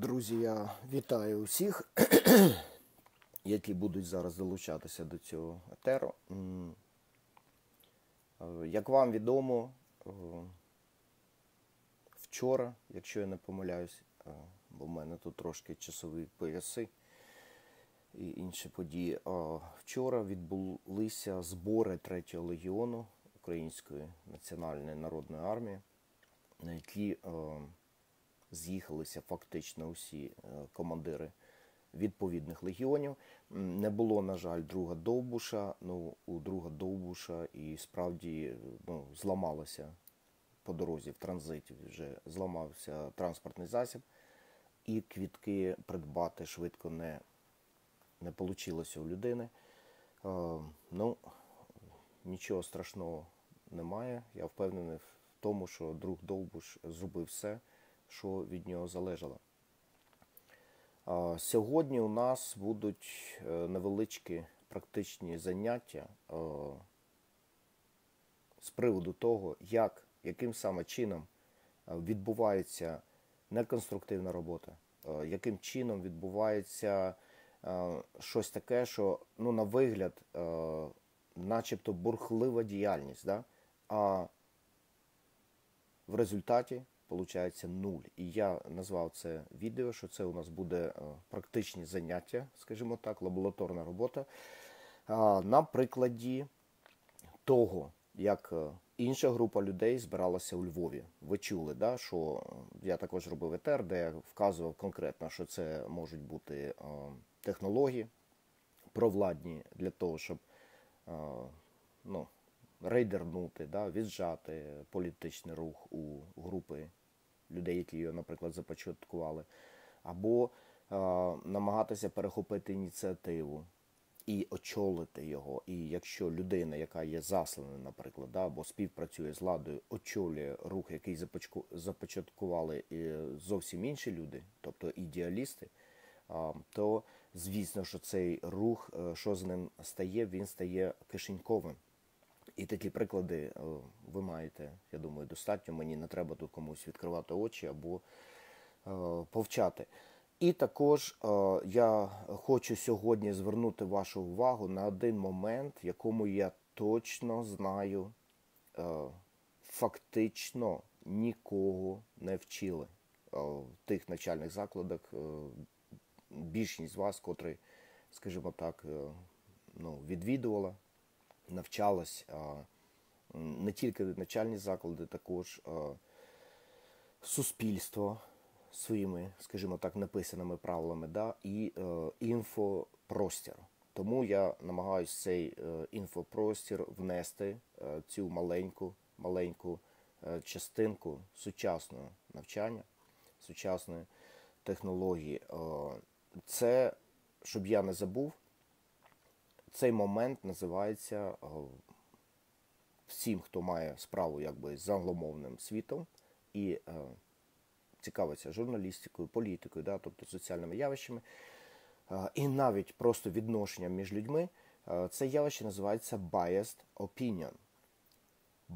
Друзі, я вітаю усіх, які будуть зараз долучатися до цього етеру. Е, Як вам відомо, е, вчора, якщо я не помиляюсь, е, бо в мене тут трошки часові пояси і інші події. Вчора відбулися збори 3-го легіону Української національної народної армії, на які з'їхалися фактично усі е, командири відповідних легіонів. Не було, на жаль, друга Довбуша. Ну, у друга Довбуша і справді ну, зламалося по дорозі в транзиті, вже зламався транспортний засіб, і квітки придбати швидко не, не вийшло у людини. Е, ну, нічого страшного немає. Я впевнений в тому, що друг Довбуш зробив все, що від нього залежало. Сьогодні у нас будуть е, невеличкі практичні заняття е, з приводу того, як, яким саме чином е, відбувається неконструктивна робота, яким чином відбувається щось таке, що ну, на вигляд, начебто бурхлива діяльність, да? а в результаті виходить нуль. І я назвав це відео, що це у нас буде е, практичні заняття, скажімо так, лабораторна робота. На прикладі того, як е, інша група людей збиралася у Львові. Ви чули, да, що я також робив етер, де я вказував конкретно, що це можуть бути е, технології провладні для того, щоб е, ну, рейдернути, да, віджати політичний рух у групи людей, які його, наприклад, започаткували, або е, намагатися перехопити ініціативу і очолити його. І якщо людина, яка є заслана, наприклад, да, або співпрацює з владою, очолює рух, який започаткували е, зовсім інші люди, тобто ідеалісти, а, то звісно, що цей рух, е, що з ним стає, він стає кишеньковим. І такі приклади е, ви маєте, я думаю, достатньо. Мені не треба тут комусь відкривати очі або е, повчати. І також е, я хочу сьогодні звернути вашу увагу на один момент, якому я точно знаю, фактично нікого не вчили в тих навчальних закладах. Більшість з вас, котрі, скажімо так, ну, відвідувала навчалась не тільки навчальні заклади, також суспільство своїми, скажімо так, написаними правилами, да, і е, інфопростір. Тому я намагаюся цей е, інфопростір внести е, цю маленьку, маленьку частинку сучасного навчання, сучасної технології. Це, щоб я не забув, цей момент називається е, всім, хто має справу якби з англомовним світом і е, цікавиться журналістикою, політикою, да, тобто соціальними явищами, е, і навіть просто відношенням між людьми, це явище називається biased opinion.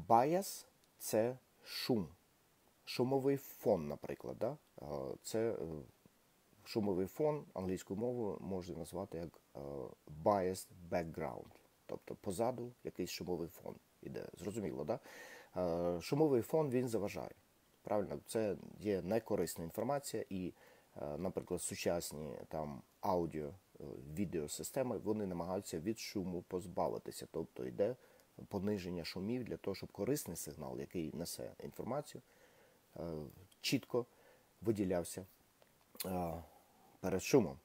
Bias – це шум, шумовий фон, наприклад. Да? Це шумовий фон англійською мовою можна назвати як е, biased background, тобто позаду якийсь шумовий фон іде. Зрозуміло, да? Е, Шумовий фон він заважає. Правильно, це є некорисна інформація, і, е, наприклад, сучасні там аудіо, відеосистеми вони намагаються від шуму позбавитися, тобто йде пониження шумів для того, щоб корисний сигнал, який несе інформацію, чітко виділявся перед шумом,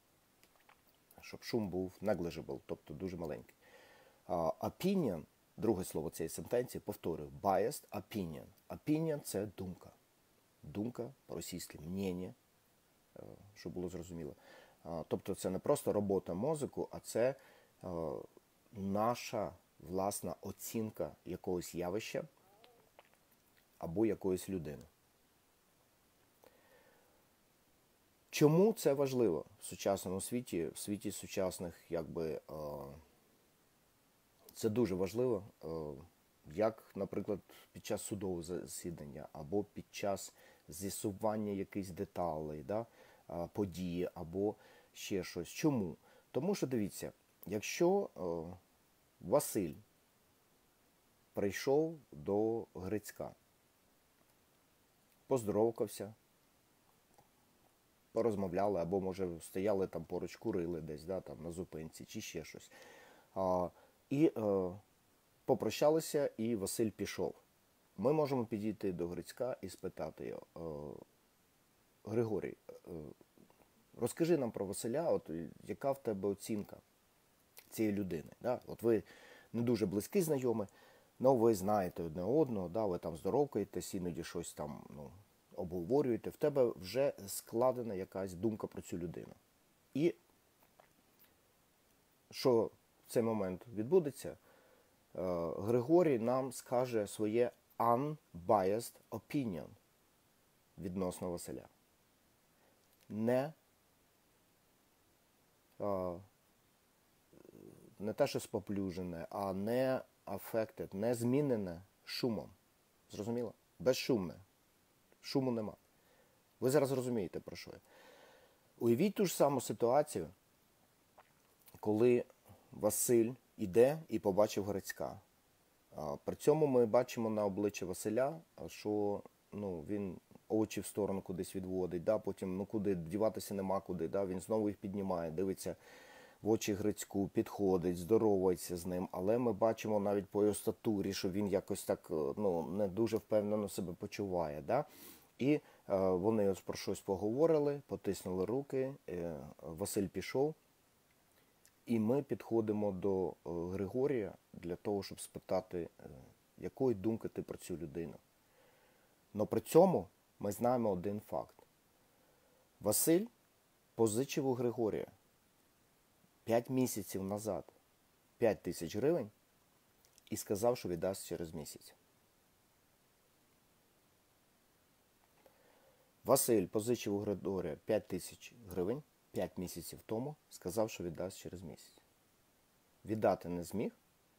щоб шум був negligible, тобто дуже маленький. Opinion, друге слово цієї сентенції, повторюю, biased opinion. Opinion – це думка. Думка по-російськи мнення, е, щоб було зрозуміло. Тобто це не просто робота мозку, а це е, наша власна оцінка якогось явища або якоїсь людини. Чому це важливо в сучасному світі, в світі сучасних, якби е, це дуже важливо, е, як, наприклад, під час судового засідання або під час з'ясування якихось деталей, да? події або ще щось. Чому? Тому що дивіться, якщо е, Василь прийшов до Грицька, поздоровкався, порозмовляли, або, може, стояли там поруч, курили десь да, там, на зупинці чи ще щось. А, І е, попрощалися, і Василь пішов. Ми можемо підійти до Грицька і спитати його, е, Григорій, е, розкажи нам про Василя, от яка в тебе оцінка цієї людини? Да? От ви не дуже близькі знайомі, але ви знаєте одне одного, да? ви там здоровкаєтесь, іноді щось там ну, обговорюєте, в тебе вже складена якась думка про цю людину. І що в цей момент відбудеться, е, Григорій нам скаже своє unbiased opinion відносно Василя. Не, не те, що споплюжене, а не affected, не змінене шумом. Зрозуміло? Безшумне. Шуму нема. Ви зараз розумієте, про що я. Уявіть ту ж саму ситуацію, коли Василь іде і побачив Грицька. При цьому ми бачимо на обличчі Василя, що ну, він очі в сторону кудись відводить, да, потім ну куди діватися нема куди. Да, Він знову їх піднімає, дивиться в очі Грицьку, підходить, здоровається з ним. Але ми бачимо навіть по його статурі, що він якось так ну, не дуже впевнено себе почуває. Да? І е, вони ось про щось поговорили, потиснули руки, е, Василь пішов. І ми підходимо до е, Григорія для того, щоб спитати, е, якої думки ти про цю людину. Но при цьому ми знаємо один факт. Василь позичив у Григорія 5 місяців назад 5 тисяч гривень і сказав, що віддасть через місяць. Василь позичив у Григорія 5 тисяч гривень 5 місяців тому, сказав, що віддасть через місяць. Віддати не зміг.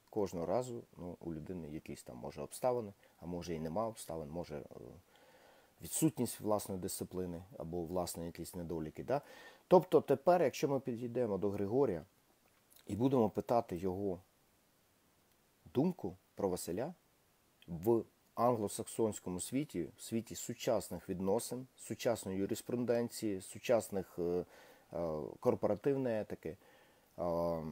Кожного разу ну, у людини якісь там може обставини, а може і нема обставин, може е, відсутність власної дисципліни або власної якісь недоліки. Да? Тобто тепер, якщо ми підійдемо до Григорія і будемо питати його думку про Василя в англосаксонському світі, в світі сучасних відносин, сучасної юриспруденції, сучасних е, е, корпоративної етики, е,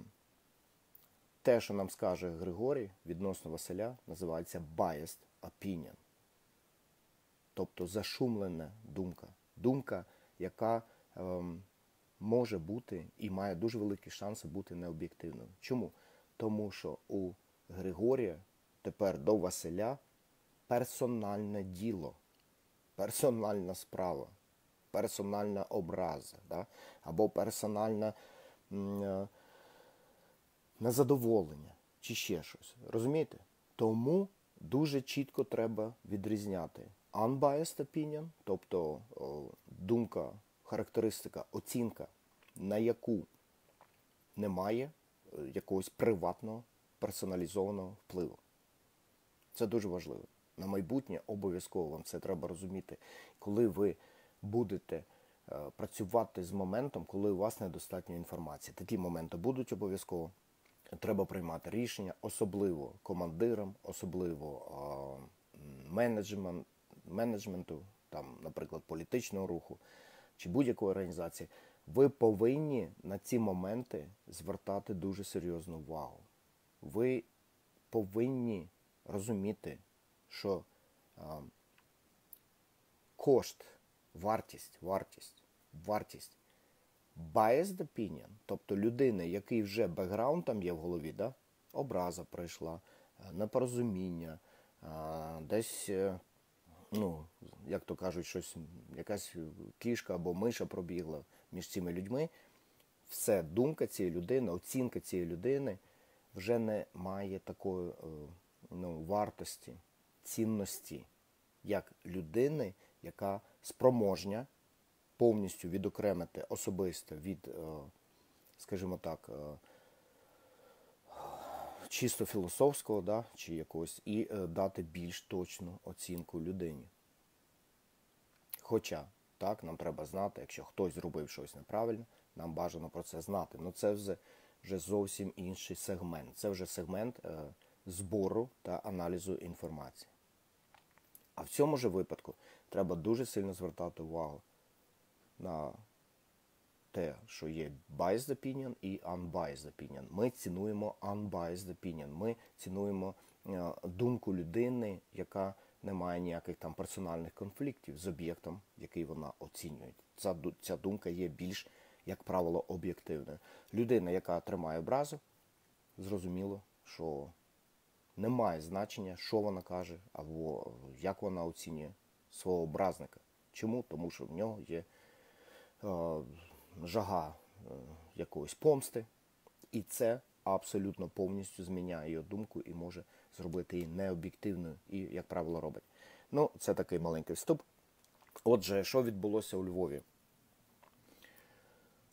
те, що нам скаже Григорій відносно Василя, називається biased opinion. Тобто зашумлена думка. Думка, яка ем, може бути і має дуже великі шанси бути необ'єктивною. Чому? Тому що у Григорія тепер до Василя персональне діло, персональна справа, персональна образа да? або персональна м, е, незадоволення чи ще щось. Розумієте? Тому дуже чітко треба відрізняти unbiased opinion, тобто думка, характеристика, оцінка, на яку немає е, якогось приватного персоналізованого впливу. Це дуже важливо. На майбутнє обов'язково вам це треба розуміти, коли ви будете е, працювати з моментом, коли у вас недостатньо інформації. Такі моменти будуть обов'язково. Треба приймати рішення, особливо командирам, особливо менеджменту, там, наприклад, політичного руху чи будь-якої організації. Ви повинні на ці моменти звертати дуже серйозну увагу. Ви повинні розуміти, що а, кошт, вартість, вартість, вартість biased opinion, тобто людини, який вже бекграунд там є в голові, да? образа пройшла, непорозуміння, а, десь, е, ну, як то кажуть, щось, якась кішка або миша пробігла між цими людьми. Все, думка цієї людини, оцінка цієї людини вже не має такої е, ну, вартості, цінності, як людини, яка спроможня повністю відокремити особисто від, е, скажімо так, е, чисто філософського, да, чи якогось, і дати більш точну оцінку людині. Хоча Так, нам треба знати, якщо хтось зробив щось неправильно, нам бажано про це знати. Ну це вже, вже зовсім інший сегмент. Це вже сегмент е, збору та аналізу інформації. А в цьому ж випадку треба дуже сильно звертати увагу на те, що є biased opinion і unbiased opinion. Ми цінуємо unbiased opinion. Ми цінуємо е, думку людини, яка не має ніяких там персональних конфліктів з об'єктом, який вона оцінює. Ця, ця думка є більш, як правило, об'єктивною. Людина, яка тримає образу, зрозуміло, що немає значення, що вона каже, або як вона оцінює свого образника. Чому? Тому що в нього є е, жага е, якоїсь помсти, і це абсолютно повністю зміняє його думку і може зробити її необ'єктивною і, як правило, робить. Ну, це такий маленький вступ. Отже, що відбулося у Львові?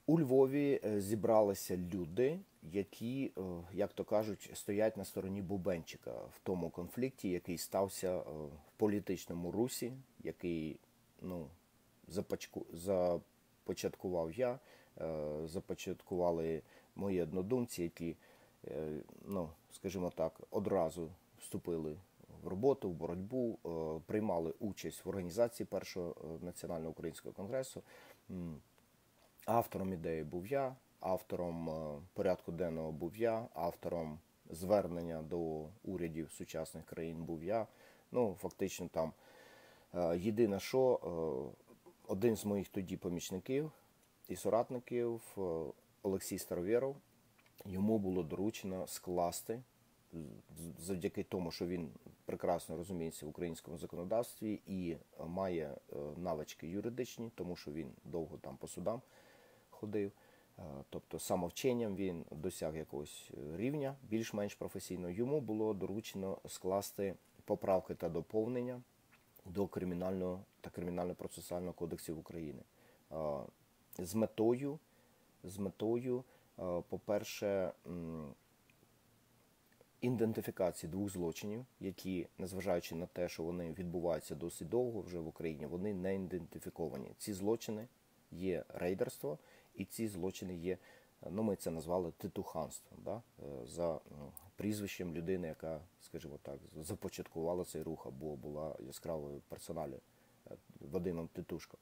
У Львові е, зібралися люди, які, е, як то кажуть, стоять на стороні Бубенчика в тому конфлікті, який стався в політичному русі, який ну, започку, започаткував я, е, започаткували мої однодумці, які, ну, скажімо так, одразу вступили в роботу, в боротьбу, приймали участь в організації першого національного українського конгресу. Автором ідеї був я, автором е, порядку денного був я, автором звернення до урядів сучасних країн був я. Ну, фактично, там е, єдине, що е, один з моїх тоді помічників і соратників, Олексій Старовєров, йому було доручено скласти завдяки тому, що він прекрасно розуміється в українському законодавстві і має навички юридичні, тому що він довго там по судам ходив. Е, тобто самовченням він досяг якогось рівня, більш-менш професійно. Йому було доручено скласти поправки та доповнення до кримінального та кримінально-процесуального кодексів України. З метою, з метою, по-перше, ідентифікації двох злочинів, які, незважаючи на те, що вони відбуваються досить довго вже в Україні, вони не ідентифіковані. Ці злочини є рейдерство і ці злочини є, ну ми це назвали титуханством, да? Е, за ну, прізвищем людини, яка, скажімо так, започаткувала цей рух або була яскравою персоналі е, Вадимом Титушко.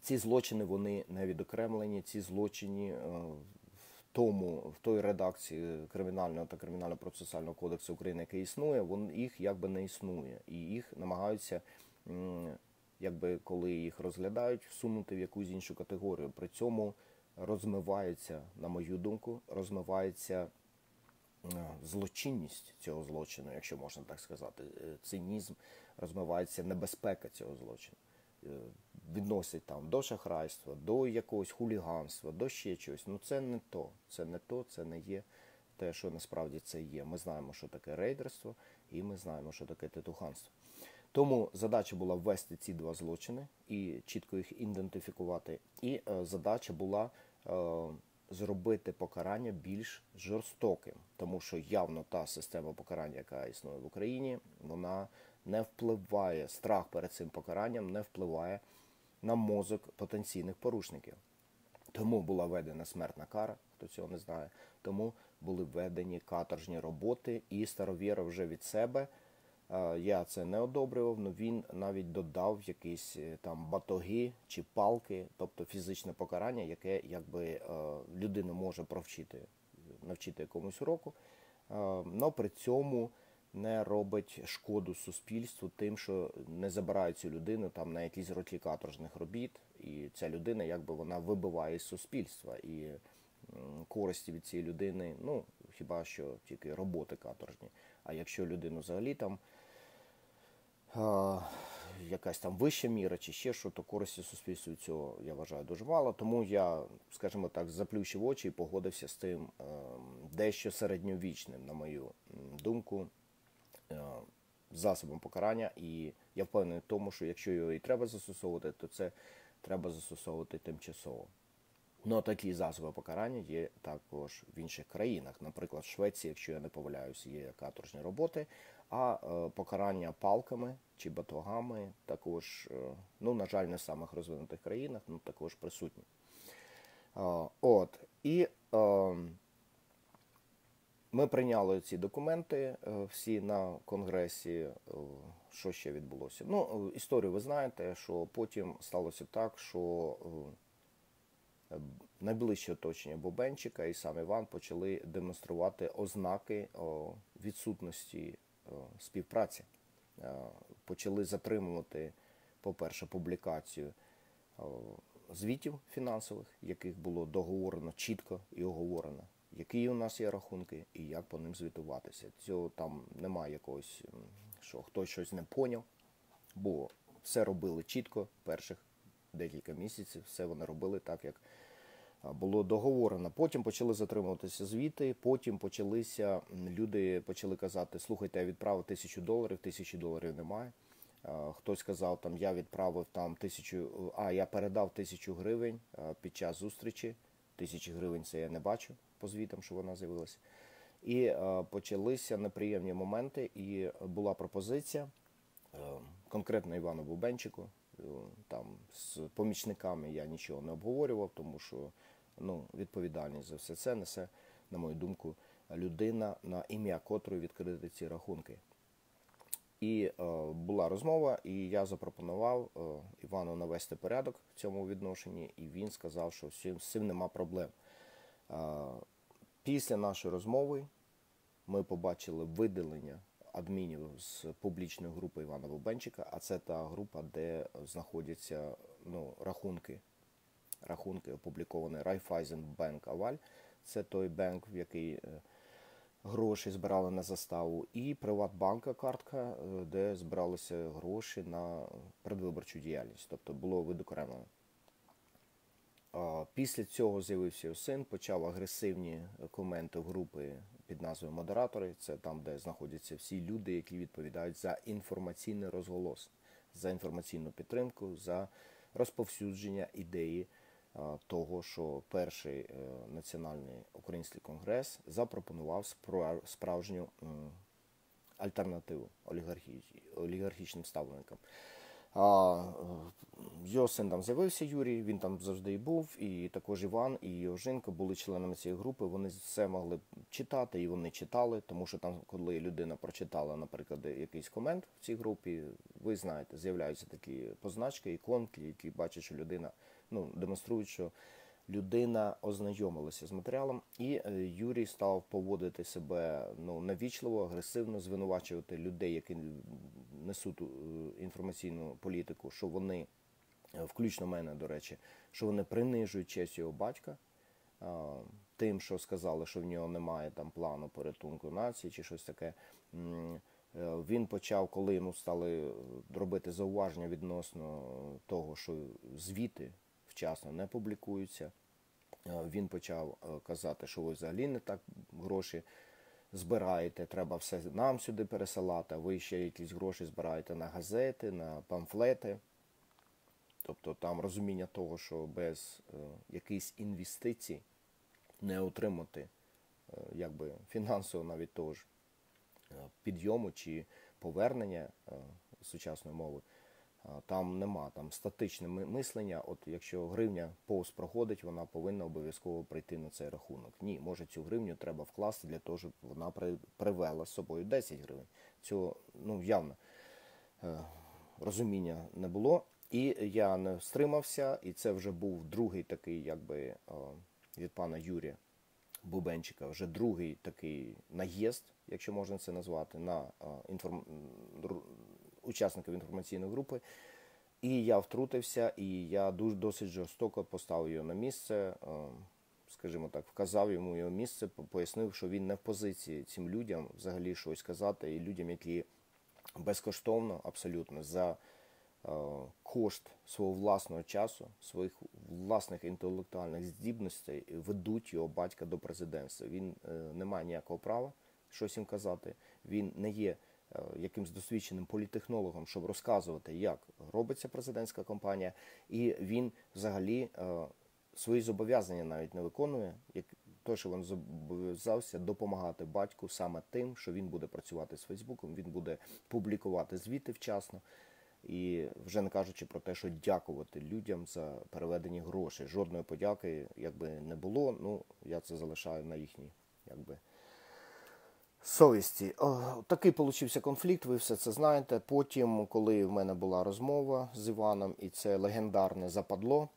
Ці злочини вони не відокремлені, ці злочини е, в тому, в той редакції кримінального та кримінально-процесуального кодексу України, який існує, вон їх якби не існує, і їх намагаються якби коли їх розглядають, всунути в якусь іншу категорію. При цьому розмивається, на мою думку, розмивається е, злочинність цього злочину, якщо можна так сказати, е, цинізм, розмивається небезпека цього злочину. Е, відносять там до шахрайства, до якогось хуліганства, до ще чогось. Ну це не то, це не то, це не є те, що насправді це є. Ми знаємо, що таке рейдерство, і ми знаємо, що таке титуханство. Тому задача була ввести ці два злочини і чітко їх ідентифікувати. І задача була зробити покарання більш жорстоким, тому що явно та система покарання, яка існує в Україні, вона не впливає, страх перед цим покаранням не впливає на мозок потенційних порушників. Тому була введена смертна кара, хто цього не знає. Тому були введені каторжні роботи, і старовіра вже від себе. Я це не одобрював, але він навіть додав якісь е, там батоги чи палки, тобто фізичне покарання, яке якби е, людина може провчити, навчити якомусь уроку, але при цьому не робить шкоду суспільству тим, що не забирають цю людину там на якісь роки каторжних робіт, і ця людина якби вона вибиває з суспільства і користі від цієї людини, ну хіба що тільки роботи каторжні. А якщо людину взагалі там якась там вища міра чи ще що, то користі суспільству цього я вважаю дуже мало. Тому я, скажімо так, заплющив очі і погодився з тим ем, дещо середньовічним, на мою думку, е, засобом покарання. І я впевнений в тому, що якщо його і треба застосовувати, то це треба застосовувати тимчасово. Ну, такі засоби покарання є також в інших країнах. Наприклад, в Швеції, якщо я не помиляюсь, є каторжні роботи, а е, покарання палками чи батогами також, е, ну, на жаль, не в самих розвинутих країнах, ну також присутні. Е, от. І ми прийняли ці документи всі на конгресі. Що ще відбулося? Ну, історію ви знаєте, що потім сталося так, що найближче оточення Бобенчика і сам Іван почали демонструвати ознаки відсутності співпраці. Е, Почали затримувати, по-перше, публікацію звітів фінансових, яких було договорено чітко і оговорено, які у нас є рахунки і як по ним звітуватися. Цього там немає якогось, що хтось щось не поняв, бо все робили чітко перших декілька місяців, все вони робили так, як було договорено. Потім почали затримуватися звіти. Потім почалися люди почали казати: слухайте, я відправив тисячу доларів, тисячі доларів немає. Хтось сказав, там я відправив там тисячу, а я передав тисячу гривень під час зустрічі. Тисячі гривень це я не бачу по звітам, що вона з'явилася. І е, почалися неприємні моменти, і була пропозиція е, конкретно Івану Бубенчику. е, Там з помічниками я нічого не обговорював, тому що ну, відповідальність за все це несе, на мою думку, людина, на ім'я котрої відкрити ці рахунки. І е, була розмова, і я запропонував е, Івану навести порядок в цьому відношенні, і він сказав, що з цим, нема проблем. Е, після нашої розмови ми побачили видалення адмінів з публічної групи Івана Бубенчика, а це та група, де знаходяться ну, рахунки, рахунки опубліковані Bank Аваль. Це той банк, в який е, гроші збирали на заставу, і Приватбанка картка, е, де збиралися гроші на предвиборчу діяльність, тобто було видокремлено. Після цього з'явився син, почав агресивні коменти в групи під назвою Модератори. Це там, де знаходяться всі люди, які відповідають за інформаційний розголос, за інформаційну підтримку, за розповсюдження ідеї того, що перший е, національний український конгрес запропонував спра- справжню альтернативу олігархі... олігархічним ставленникам. Е, його син там з'явився Юрій, він там завжди і був, і також Іван і його жінка були членами цієї групи. Вони все могли читати, і вони читали, тому що там, коли людина прочитала, наприклад, якийсь комент в цій групі, ви знаєте, з'являються такі позначки, іконки, які бачать, що людина ну, демонструють, що людина ознайомилася з матеріалом, і е, Юрій став поводити себе ну, навічливо, агресивно, звинувачувати людей, які несуть е, інформаційну політику, що вони, е, включно мене, до речі, що вони принижують честь його батька. Тим, що сказали, що в нього немає там плану порятунку нації чи щось таке. Він почав, коли йому стали робити зауваження відносно того, що звіти вчасно не публікуються. Е, Він почав е, казати, що ви взагалі не так гроші збираєте, треба все нам сюди пересилати, а ви ще якісь гроші збираєте на газети, на памфлети. Тобто там розуміння того, що без е, якихось інвестицій не отримати якби фінансово навіть того ж підйому чи повернення сучасної мови. Там нема, там статичне мислення. От якщо гривня повз проходить, вона повинна обов'язково прийти на цей рахунок. Ні, може цю гривню треба вкласти для того, щоб вона при- привела з собою 10 гривень. Цього ну явно е, розуміння не було. І я не стримався, і це вже був другий такий, якби е, від пана Юрія Бубенчика, вже другий такий наїзд, якщо можна це назвати, на е, інформ... учасників інформаційної групи. І я втрутився, і я дуже досить жорстоко поставив його на місце, е, скажімо так, вказав йому його місце, пояснив, що він не в позиції цим людям взагалі щось казати, і людям, які безкоштовно, абсолютно за е, кошт свого власного часу, своїх власних інтелектуальних здібностей ведуть його батька до президентства. Він е, не має ніякого права щось їм казати. Він не є якимсь досвідченим політехнологом, щоб розказувати, як робиться президентська кампанія, і він взагалі е, свої зобов'язання навіть не виконує, як то, що він зобов'язався допомагати батьку саме тим, що він буде працювати з Фейсбуком, він буде публікувати звіти вчасно. І вже не кажучи про те, що дякувати людям за переведені гроші. Жодної подяки якби не було. Ну я це залишаю на їхній якби совісті. О, такий получився конфлікт. Ви все це знаєте. Потім, коли в мене була розмова з Іваном, і це легендарне западло,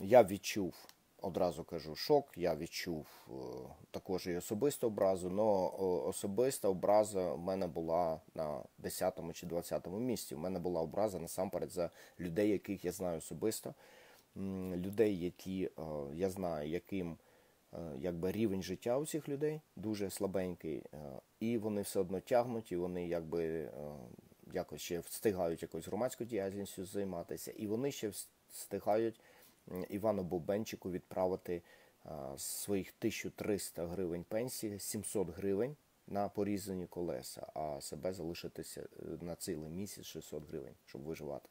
я відчув. Одразу кажу шок, я відчув е, також і особисту образу, але особиста образа в мене була на 10 чи 20 місці. У мене була образа насамперед за людей, яких я знаю особисто, людей, які е, я знаю, яким е, якби рівень життя у цих людей дуже слабенький, і вони все одно тягнуть, і вони якби якось ще встигають якоюсь громадською діяльністю займатися, і вони ще встигають. Івану Бобенчику відправити своїх 1300 гривень пенсії, 700 гривень на порізані колеса, а себе залишитися е, на цілий місяць 600 гривень, щоб виживати.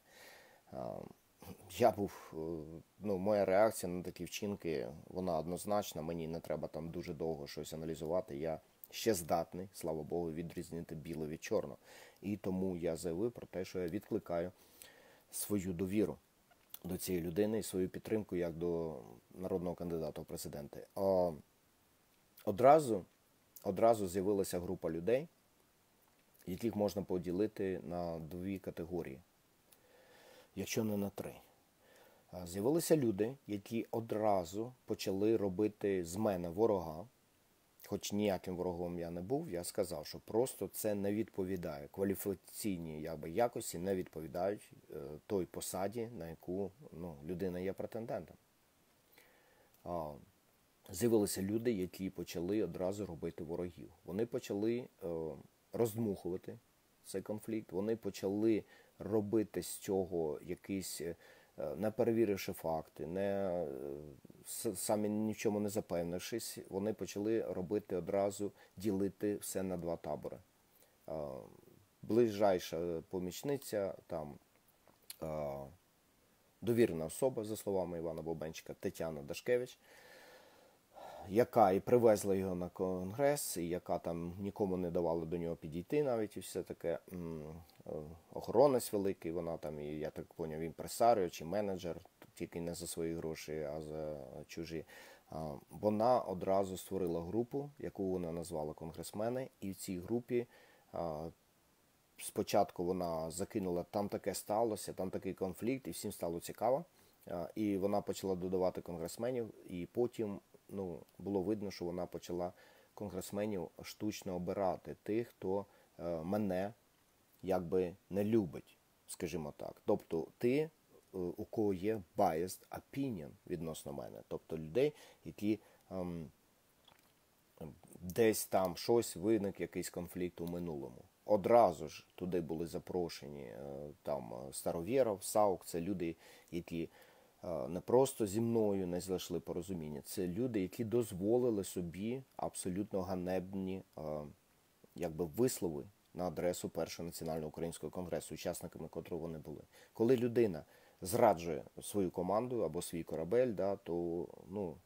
Я був, е, ну, моя реакція на такі вчинки, вона однозначна. Мені не треба там дуже довго щось аналізувати. Я ще здатний, слава Богу, відрізнити біле від чорного. І тому я заявив про те, що я відкликаю свою довіру до цієї людини і свою підтримку як до народного кандидата в президенти. Одразу, одразу з'явилася група людей, яких можна поділити на дві категорії, якщо не на три. З'явилися люди, які одразу почали робити з мене ворога хоч ніяким ворогом я не був, я сказав, що просто це не відповідає. Кваліфікаційні якби, якості не відповідають е, той посаді, на яку ну, людина є претендентом. З'явилися люди, які почали одразу робити ворогів. Вони почали е, роздмухувати цей конфлікт, вони почали робити з цього якийсь. Е, не перевіривши факти, не е, самі чому не запевнившись, вони почали робити одразу ділити все на два табори. Е, ближайша помічниця, там довірена особа, за словами Івана Бобенчика, Тетяна Дашкевич яка і привезла його на конгрес, і яка там нікому не давала до нього підійти, навіть і все таке е, охоронець великий. Вона там, і я так поняв, імпресаріо чи менеджер, тільки не за свої гроші, а за чужі. Вона одразу створила групу, яку вона назвала конгресмени, і в цій групі. Спочатку вона закинула, там таке сталося, там такий конфлікт, і всім стало цікаво. І вона почала додавати конгресменів, і потім ну, було видно, що вона почала конгресменів штучно обирати тих, хто е, мене якби не любить, скажімо так. Тобто ти, е, у кого є biased opinion відносно мене, тобто людей, які ем, десь там щось виник, якийсь конфлікт у минулому. Одразу ж туди були запрошені е, там Старовєров, Саук, це люди, які не просто зі мною не знайшли порозуміння. Це люди, які дозволили собі абсолютно ганебні якби, вислови на адресу першого національного українського конгресу, учасниками котрого вони були. Коли людина зраджує свою команду або свій корабель, да, то ну,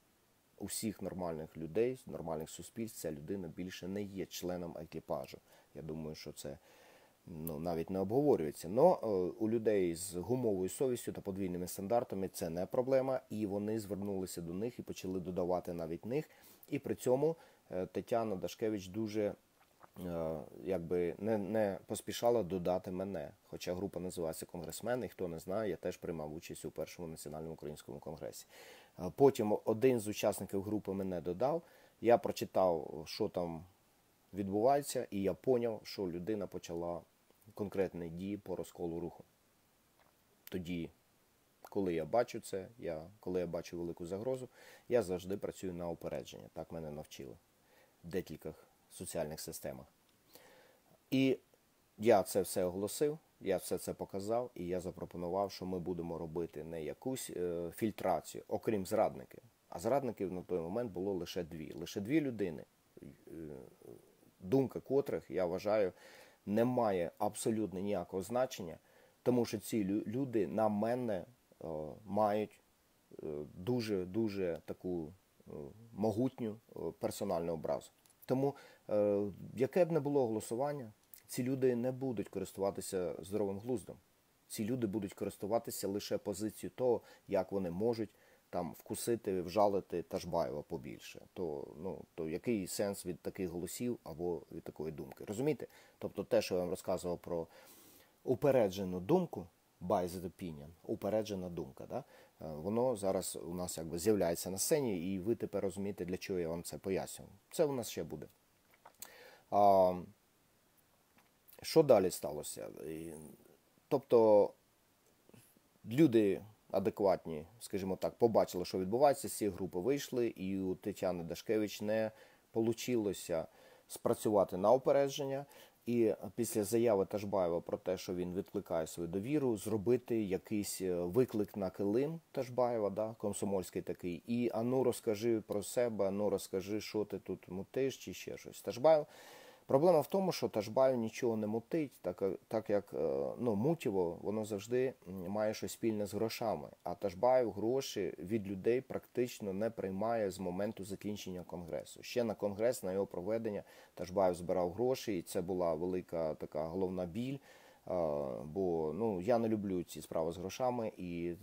у всіх нормальних людей, нормальних суспільств, ця людина більше не є членом екіпажу. Я думаю, що це ну, навіть не обговорюється. Но е, у людей з гумовою совістю та подвійними стандартами це не проблема, і вони звернулися до них і почали додавати навіть них. І при цьому е, Тетяна Дашкевич дуже е, якби не не поспішала додати мене. Хоча група називається Конгресмен, і хто не знає, я теж приймав участь у першому національному українському конгресі. Потім один з учасників групи мене додав. Я прочитав, що там відбувається, і я поняв, що людина почала конкретні дії по розколу руху. Тоді, коли я бачу це, я, коли я бачу велику загрозу, я завжди працюю на опередження. Так мене навчили в декількох соціальних системах. І я це все оголосив, я все це показав, і я запропонував, що ми будемо робити не якусь е, фільтрацію, окрім зрадників. А зрадників на той момент було лише дві. Лише дві людини, е, думка котрих, я вважаю, не має абсолютно ніякого значення, тому що ці люди на мене о, мають дуже дуже таку могутню персональну образу. Тому яке б не було голосування, ці люди не будуть користуватися здоровим глуздом. Ці люди будуть користуватися лише позицією того, як вони можуть там вкусити, вжалити Ташбаєва побільше. То ну то який сенс від таких голосів або від такої думки? Розумієте? Тобто, те, що я вам розказував про упереджену думку, biased opinion, упереджена думка, да? Е, воно зараз у нас якби з'являється на сцені, і ви тепер розумієте, для чого я вам це пояснюю. Це у нас ще буде. А, Що далі сталося? Тобто люди адекватні, скажімо так, побачили, що відбувається, цієї групи вийшли, і у Тетяни Дашкевич не вийшло спрацювати на опередження. І після заяви Ташбаєва про те, що він відкликає свою довіру, зробити якийсь е, виклик на килим Ташбаєва, да, комсомольський такий, і ану розкажи про себе, ану розкажи, що ти тут мутиш, чи ще щось. Ташбаєв Проблема в тому, що Ташбаю нічого не мутить, так так як е, ну, мутіво воно завжди має щось спільне з грошами. А Ташбаєв гроші від людей практично не приймає з моменту закінчення конгресу. Ще на конгрес, на його проведення тажбаю збирав гроші, і це була велика така головна біль. Бо ну я не люблю ці справи з грошами, і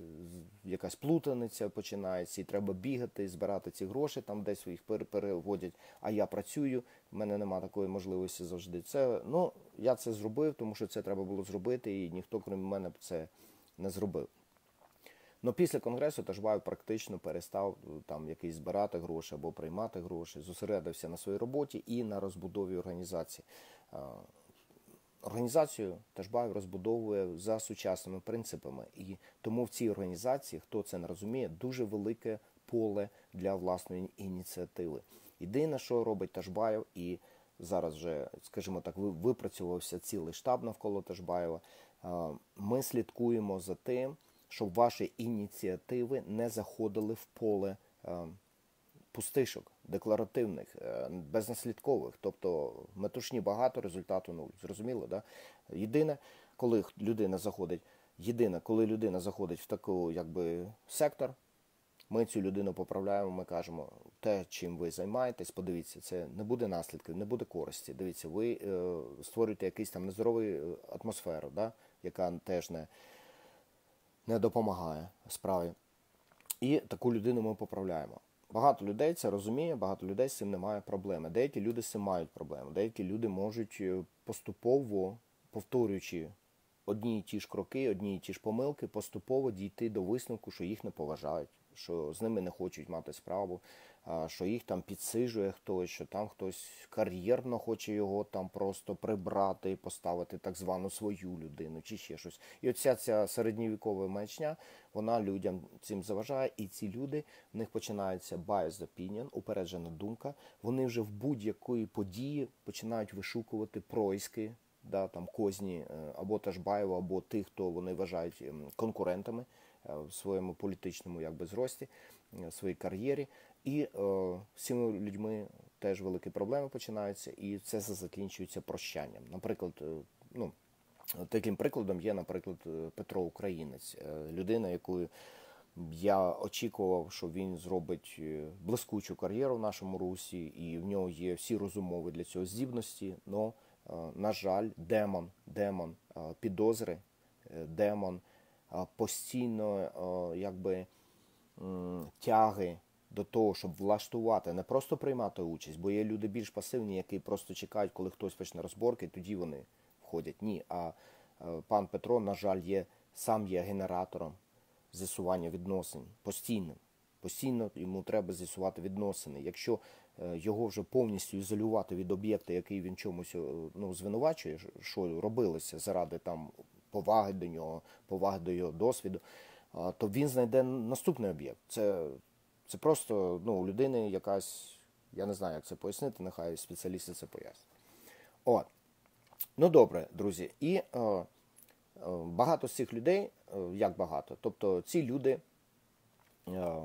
якась плутаниця починається, і треба бігати, збирати ці гроші, там десь їх переводять. А я працюю, в мене немає такої можливості завжди. Це ну я це зробив, тому що це треба було зробити, і ніхто крім мене це не зробив. Ну після конгресу Ташбаєв практично перестав там якісь збирати гроші або приймати гроші, зосередився на своїй роботі і на розбудові організації. Організацію Ташбаєв розбудовує за сучасними принципами, і тому в цій організації, хто це не розуміє, дуже велике поле для власної ініціативи. Єдине, що робить Ташбаєв, і зараз вже, скажімо так, випрацювався цілий штаб навколо Ташбаєва. Ми слідкуємо за тим, щоб ваші ініціативи не заходили в поле пустишок, декларативних, е, безнаслідкових, тобто метушні багато, результату нуль. Зрозуміло, да? Єдине, коли людина заходить, єдине, коли людина заходить в такий якби сектор, ми цю людину поправляємо, ми кажемо, те, чим ви займаєтесь, подивіться, це не буде наслідків, не буде користі. Дивіться, ви е, створюєте якийсь там нездоровий е, атмосферу, да? яка теж не, не допомагає справі. І таку людину ми поправляємо. Багато людей це розуміє, багато людей з цим не має проблеми. Деякі люди з цим мають проблеми. Деякі люди можуть е, поступово, повторюючи одні і ті ж кроки, одні і ті ж помилки, поступово дійти до висновку, що їх не поважають, що з ними не хочуть мати справу, що їх там підсижує хтось, що там хтось кар'єрно хоче його там просто прибрати і поставити так звану свою людину чи ще щось. І оця ця середньовікова маячня, вона людям цим заважає, і ці люди в них починається biased opinion, упереджена думка. Вони вже в будь-якої події починають вишукувати происки. Да, там козні е, або Ташбаєва, або тих, хто вони вважають конкурентами е, в своєму політичному якби зрості, в своїй кар'єрі. І е, з цими людьми теж великі проблеми починаються, і це закінчується прощанням. Наприклад, е, ну таким прикладом є, наприклад, е, Петро Українець, людина, якою я очікував, що він зробить блискучу кар'єру в нашому русі, і в нього є всі розумови для цього здібності. Но, на жаль, демон, демон підозри, демон постійно якби тяги до того, щоб влаштувати, не просто приймати участь, бо є люди більш пасивні, які просто чекають, коли хтось почне розборки, тоді вони входять. Ні. А е, пан Петро, на жаль, є сам є генератором з'ясування відносин постійним. Постійно йому треба з'ясувати відносини. Якщо е, його вже повністю ізолювати від об'єкта, який він чомусь е, ну, звинувачує, що робилося заради там поваги до нього, поваги до його досвіду, то він знайде наступний об'єкт. Це це просто ну, у людини якась, я не знаю, як це пояснити, нехай спеціалісти це пояснять. От. Ну добре, друзі. І е, е, багато з цих людей, е, як багато, тобто ці люди е,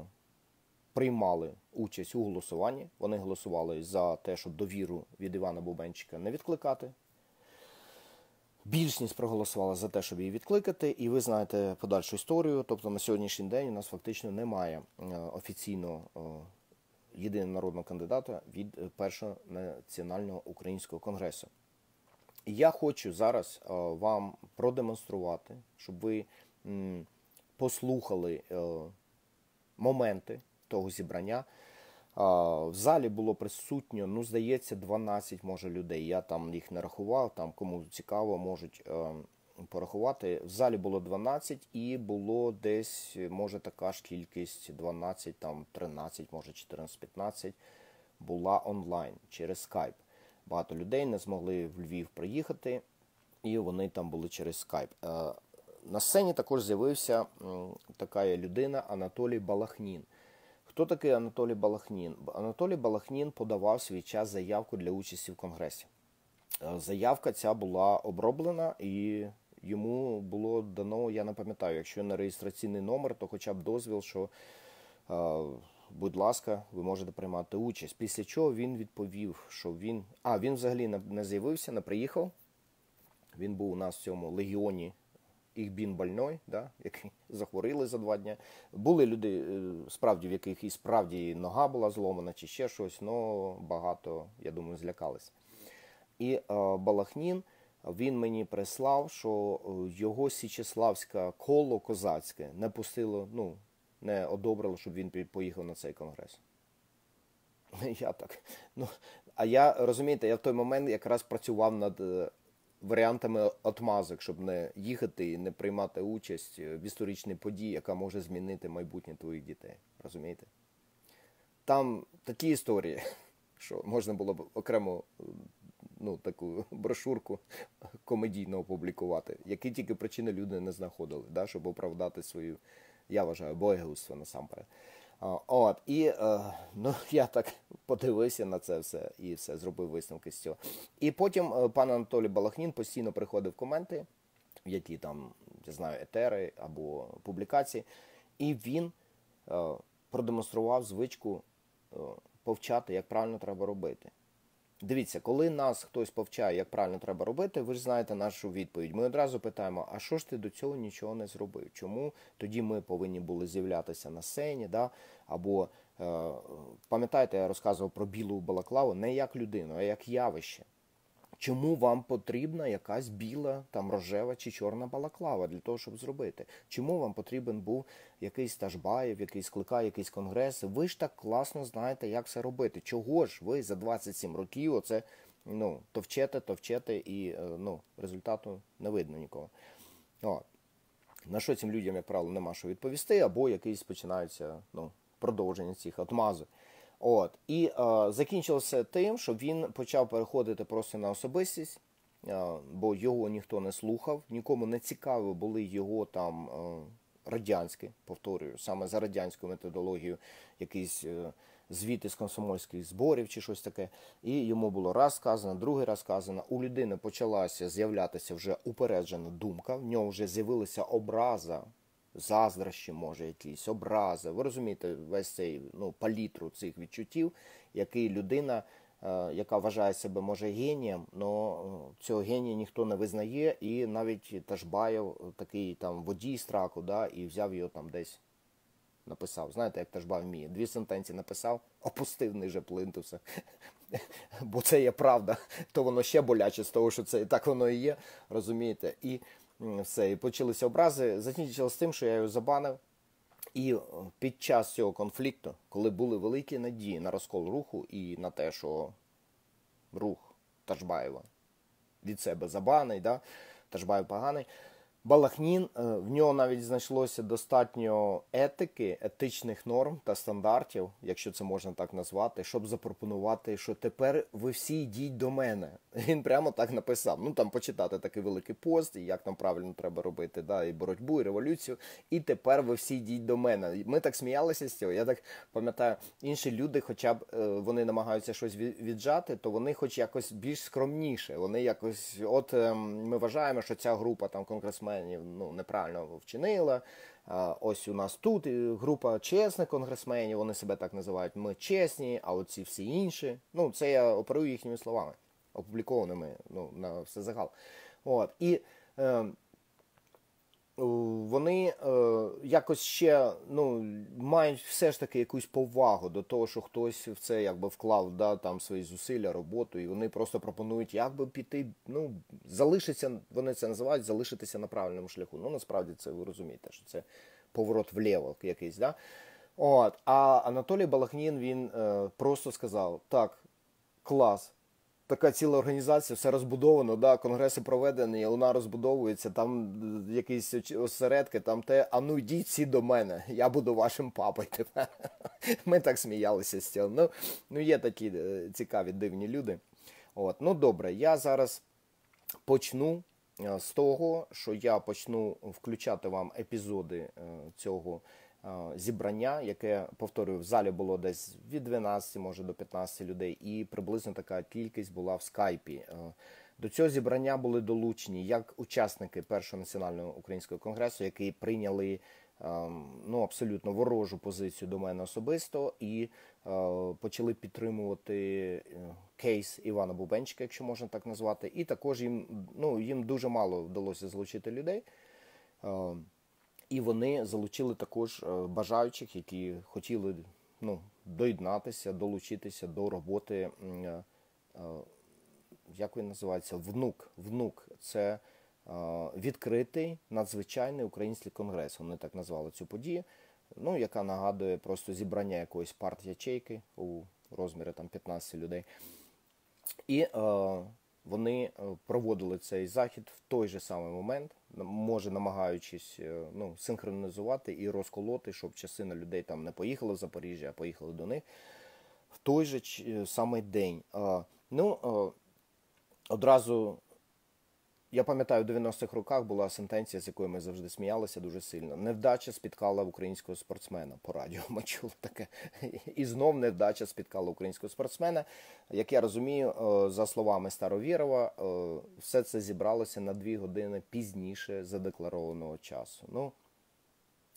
приймали участь у голосуванні. Вони голосували за те, щоб довіру від Івана Бубенчика не відкликати. Більшість проголосувала за те, щоб її відкликати, і ви знаєте подальшу історію. Тобто на сьогоднішній день у нас фактично немає офіційного єдиного народного кандидата від першого національного українського конгресу. Я хочу зараз вам продемонструвати, щоб ви послухали моменти того зібрання. В залі було присутньо, ну, здається, 12 може людей. Я там їх не рахував, там кому цікаво, можуть е, порахувати. В залі було 12 і було десь, може, така ж кількість 12, там 13, може 14-15 була онлайн через скайп. Багато людей не змогли в Львів приїхати, і вони там були через скайп. Е, на сцені також з'явився така людина Анатолій Балахнін. Хто такий Анатолій Балахнін? Анатолій Балахнін подавав свій час заявку для участі в Конгресі. Е, заявка ця була оброблена і йому було дано, я не пам'ятаю, якщо не реєстраційний номер, то хоча б дозвіл, що, е, будь ласка, ви можете приймати участь. Після чого він відповів, що він. А, він взагалі не з'явився, не приїхав. Він був у нас в цьому легіоні їх бін больной, да, які захворіли за два дні. Були люди, е, справді, в яких і справді нога була зломана чи ще щось, але багато, я думаю, злякались. І е, Балахнін він мені прислав, що е, його Січеславське коло козацьке не пустило, ну, не одобрило, щоб він поїхав на цей конгрес. Я так. Ну, А я розумієте, я в той момент якраз працював над варіантами отмазок, щоб не їхати і не приймати участь в історичній події, яка може змінити майбутнє твоїх дітей. Розумієте? Там такі історії, що можна було б окремо ну, таку брошурку комедійно опублікувати, які тільки причини люди не знаходили, да, щоб оправдати свою, я вважаю, боєгуство насамперед. От, І е, ну, я так подивився на це все і все зробив висновки з цього. І потім е, пан Анатолій Балахнін постійно приходив коменти, які там, я знаю, етери або публікації, і він е, продемонстрував звичку повчати, як правильно треба робити. Дивіться, коли нас хтось повчає, як правильно треба робити, ви ж знаєте нашу відповідь. Ми одразу питаємо, а що ж ти до цього нічого не зробив? Чому тоді ми повинні були з'являтися на сцені? Да? Або е, пам'ятаєте, я розказував про білу балаклаву не як людину, а як явище. Чому вам потрібна якась біла, там рожева чи чорна балаклава для того, щоб зробити? Чому вам потрібен був якийсь Тажбаєв, якийсь кликає, якийсь конгрес? Ви ж так класно знаєте, як це робити. Чого ж ви за 27 років оце ну, товчете, товчете і е, ну, результату не видно нікого. О. На що цим людям, як правило, нема що відповісти, або якісь починаються ну, продовження цих отмазок. От і е, закінчилося тим, що він почав переходити просто на особистість, е, бо його ніхто не слухав, нікому не цікаво були його там е, радянські, повторюю, саме за радянську методологію, якісь е, звіти з комсомольських зборів чи щось таке. І йому було раз сказано, другий раз сказано. У людини почалася з'являтися вже упереджена думка, в нього вже з'явилася образа заздрощі, може, якісь образи. Ви розумієте, весь цей ну, палітру цих відчуттів, який людина, е, яка вважає себе може генієм, але цього генія ніхто не визнає, і навіть Ташбаєв, такий там водій страку, да, і взяв його там десь. Написав, знаєте, як Ташба вміє. Дві сентенції написав, опустив ниже плинтуса. Бо це є правда, то воно ще боляче з того, що це і так воно і є. Розумієте? І все, і почалися образи. Закінчилось тим, що я його забанив. І е, під час цього конфлікту, коли були великі надії на розкол руху і на те, що рух Тажбаєва від себе забаний, да? Тажбаєв поганий, Балахнін, е, в нього навіть знайшлося достатньо етики, етичних норм та стандартів, якщо це можна так назвати, щоб запропонувати, що тепер ви всі йдіть до мене. Він прямо так написав. Ну там почитати такий великий пост, і як там правильно треба робити, да, і боротьбу, і революцію. І тепер ви всі йдіть до мене. Ми так сміялися з цього. Я так пам'ятаю, інші люди, хоча б е, вони намагаються щось віджати, то вони, хоч якось більш скромніше. Вони якось, от ем, ми вважаємо, що ця група там конгресмен конгресменів ну, неправильно вчинила. Ось у нас тут група чесних конгресменів, вони себе так називають. Ми чесні, а оці всі інші. Ну, це я оперую їхніми словами, опублікованими ну, на все загал. От. І е, вони е, якось ще ну, мають все ж таки якусь повагу до того, що хтось в це якби вклав да, там свої зусилля, роботу, і вони просто пропонують якби піти, ну, залишитися, вони це називають залишитися на правильному шляху. Ну, насправді це ви розумієте, що це поворот вліво якийсь. Да? От. А Анатолій Балахнін він е, просто сказав: так, клас така ціла організація, все розбудовано, да, конгреси проведені, вона розбудовується, там якісь осередки, там те, а ну йдіть всі до мене, я буду вашим папою тепер. Ми так сміялися з цього. Ну, ну є такі е, цікаві дивні люди. От, Ну добре, я зараз почну е, з того, що я почну включати вам епізоди е, цього. Е, зібрання, яке повторюю, в залі було десь від 12, може до 15 людей, і приблизно така кількість була в скайпі. Е, до цього зібрання були долучені як учасники першого національного українського конгресу, які прийняли ем, ну абсолютно ворожу позицію до мене особисто, і е, почали підтримувати кейс Івана Бубенчика, якщо можна так назвати. І також їм ну їм дуже мало вдалося залучити людей. І вони залучили також е, бажаючих, які хотіли ну, доєднатися, долучитися до роботи. Е, е, як він називається? Внук. Внук це відкритий надзвичайний український конгрес. Вони так назвали цю подію, ну, яка нагадує просто зібрання якоїсь партії-ячейки у розмірі там 15 людей. І вони е, проводили цей захід в той же самий момент, може намагаючись е, ну, синхронізувати і розколоти, щоб частина людей там не поїхала в Запоріжжя, а поїхали до них в той же е, самий день. Ну, одразу я пам'ятаю, в 90-х роках була сентенція, з якою ми завжди сміялися дуже сильно. Невдача спіткала українського спортсмена по радіо. Ми чули таке. І знов невдача спіткала українського спортсмена. Як я розумію, е, за словами Старовірова, е, все це зібралося на дві години пізніше задекларованого часу. Ну,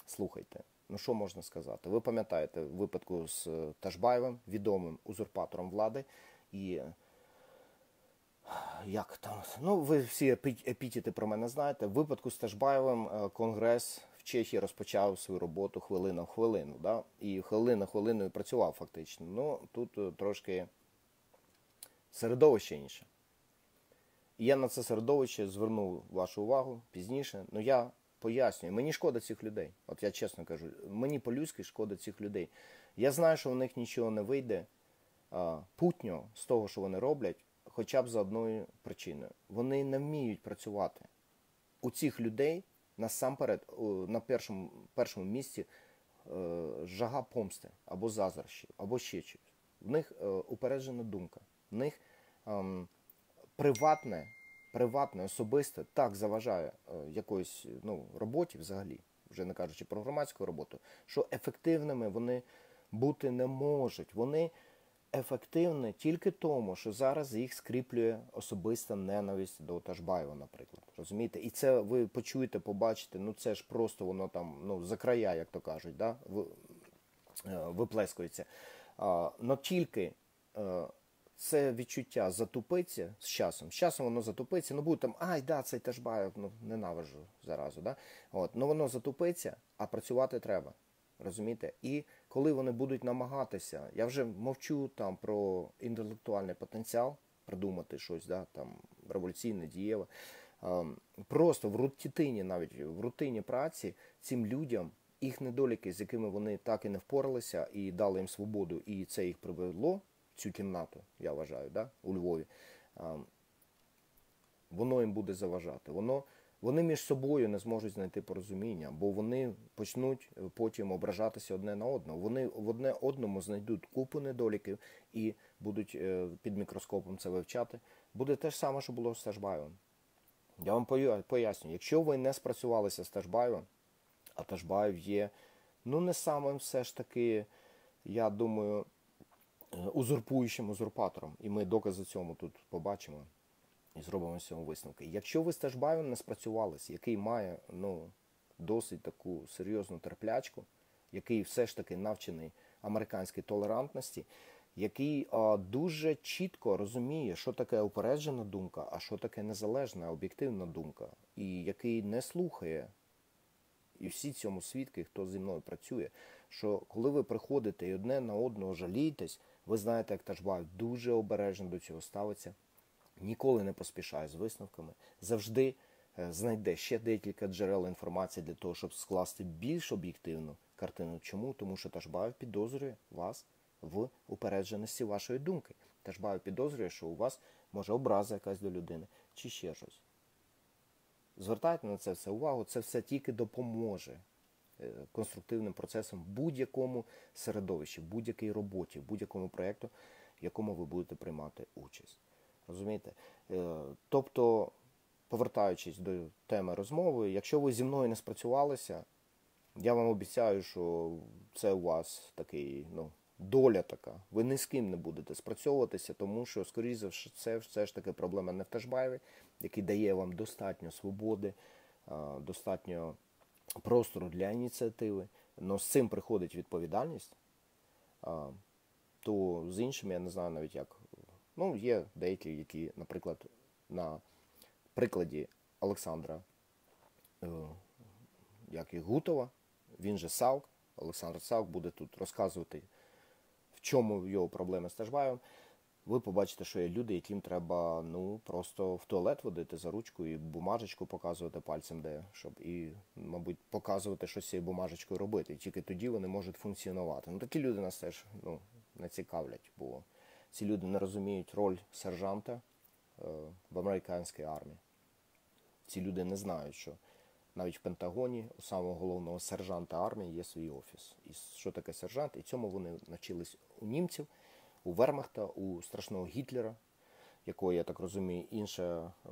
слухайте, ну що можна сказати? Ви пам'ятаєте випадку з е, Ташбаєвим, відомим узурпатором влади і як там, ну ви всі епітети про мене знаєте. В випадку з Ташбаєвим е, Конгрес в Чехії розпочав свою роботу хвилина в хвилину. Да? І хвилина хвилиною працював фактично. Ну тут е, трошки середовище інше. І я на це середовище звернув вашу увагу пізніше. Ну я пояснюю, мені шкода цих людей. От я чесно кажу, мені по-людськи шкода цих людей. Я знаю, що у них нічого не вийде. Путньо з того, що вони роблять хоча б за одною причиною. Вони не вміють працювати. У цих людей насамперед на першому першому місці е, жага помсти або заздрощів, або ще щось. В них е, упереджена думка, в них ем, приватне, приватне, особисте так заважає е, якоїсь ну, роботі взагалі, вже не кажучи про громадську роботу, що ефективними вони бути не можуть. Вони ефективне тільки тому, що зараз їх скріплює особиста ненависть до Ташбаєва, наприклад. Розумієте? І це ви почуєте, побачите, ну це ж просто воно там ну, за края, як то кажуть, да? Е, виплескується. Но тільки е, це відчуття затупиться з часом. З часом воно затупиться, ну буде там, ай, да, цей Ташбаєв, ну ненавижу заразу. Да? От, Ну воно затупиться, а працювати треба. Розумієте? І коли вони будуть намагатися, я вже мовчу там про інтелектуальний потенціал, придумати щось, да, там революційне, дієве. Просто в рутині, навіть в рутині праці цим людям їх недоліки, з якими вони так і не впоралися, і дали їм свободу, і це їх привело цю кімнату, я вважаю, да, у Львові. Воно їм буде заважати. Воно вони між собою не зможуть знайти порозуміння, бо вони почнуть е, потім ображатися одне на одного. Вони в одне одному знайдуть купу недоліків і будуть е, під мікроскопом це вивчати. Буде те ж саме, що було з Ташбаєвим. Я вам поясню, якщо ви не спрацювалися з Ташбаєвим, а Ташбаєв є, ну не самим все ж таки, я думаю, е, узурпуючим узурпатором. І ми докази цьому тут побачимо і зробимо з цього висновки. Якщо ви з Ташбаєм не спрацювалися, який має ну, досить таку серйозну терплячку, який все ж таки навчений американській толерантності, який а, дуже чітко розуміє, що таке упереджена думка, а що таке незалежна, об'єктивна думка, і який не слухає. І всі цьому свідки, хто зі мною працює, що коли ви приходите і одне на одного жалієтесь, ви знаєте, як Ташбаєв дуже обережно до цього ставиться, ніколи не поспішає з висновками, завжди е, знайде ще декілька джерел інформації для того, щоб скласти більш об'єктивну картину. Чому? Тому що Ташбаєв підозрює вас в упередженості вашої думки. Ташбаєв підозрює, що у вас може образа якась до людини чи ще щось. Звертайте на це все увагу, це все тільки допоможе е, конструктивним процесам в будь-якому середовищі, будь-якій роботі, будь-якому проєкту, в якому ви будете приймати участь. Розумієте? Е, Тобто, повертаючись до теми розмови, якщо ви зі мною не спрацювалися, я вам обіцяю, що це у вас такий, ну, доля така. Ви ні з ким не будете спрацьовуватися, тому що, скоріше за все, все ж таки проблема не в Ташбаєві, який дає вам достатньо свободи, достатньо простору для ініціативи. але з цим приходить відповідальність. То з іншими я не знаю навіть як. Ну, є деякі, які, наприклад, на прикладі Олександра, е, як і Гутова, він же Саук, Олександр Саук буде тут розказувати, в чому його проблеми з Тажбаєвим. Ви побачите, що є люди, яким треба ну просто в туалет водити за ручку і бумажечку показувати пальцем, де щоб і, мабуть, показувати, що з цією бумажечкою робити. Тільки тоді вони можуть функціонувати. Ну такі люди нас теж ну, не цікавлять, бо ці люди не розуміють роль сержанта е, в американській армії. Ці люди не знають, що навіть в Пентагоні у самого головного сержанта армії є свій офіс. І що таке сержант? І цьому вони навчились у німців, у Вермахта, у страшного Гітлера, якого, я так розумію, інша е,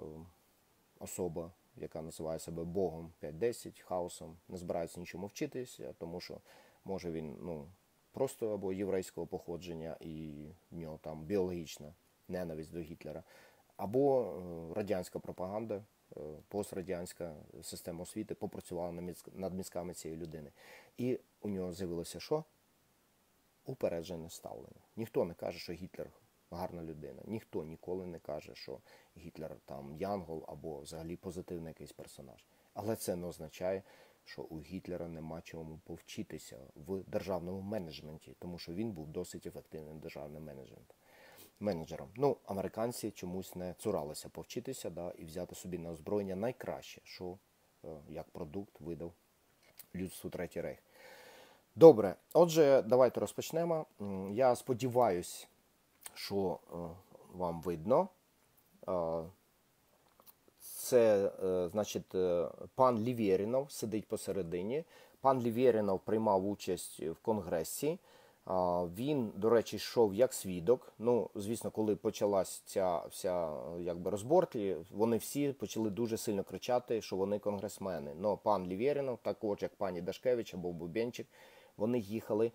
особа, яка називає себе Богом 5-10, хаосом, не збирається нічому вчитися, тому що може він ну, просто або єврейського походження, і в нього там біологічна ненависть до Гітлера, або е, радянська пропаганда, е, пострадянська система освіти попрацювала над мізками цієї людини. І у нього з'явилося що? Упереджене ставлення. Ніхто не каже, що Гітлер гарна людина. Ніхто ніколи не каже, що Гітлер там Янгол або взагалі позитивний якийсь персонаж. Але це не означає, що у Гітлера нема чому повчитися в державному менеджменті, тому що він був досить ефективним державним менеджментом. Менеджером. Ну, американці чомусь не цуралися повчитися да, і взяти собі на озброєння найкраще, що е, як продукт видав людству Третій Рейх. Добре, отже, давайте розпочнемо. Я сподіваюся, що е, вам видно. Це, е, значить, е, пан Лівєрінов сидить посередині. Пан Лівєрінов приймав участь в конгресі. Він, до речі, йшов як свідок. Ну, звісно, коли почалась ця вся якби розборки, вони всі почали дуже сильно кричати, що вони конгресмени. Но пан Лівєрінов, також як пані Дашкевич або Бубенчик, вони їхали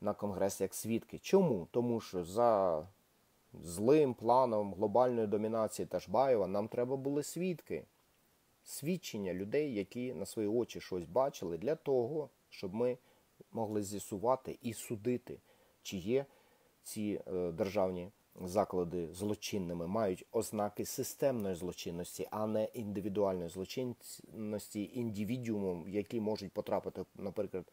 на конгрес як свідки. Чому? Тому що за злим планом глобальної домінації Ташбаєва нам треба були свідки, свідчення людей, які на свої очі щось бачили, для того, щоб ми могли з'ясувати і судити, чи є ці е, державні заклади злочинними, мають ознаки системної злочинності, а не індивідуальної злочинності індивідіумом, які можуть потрапити, наприклад,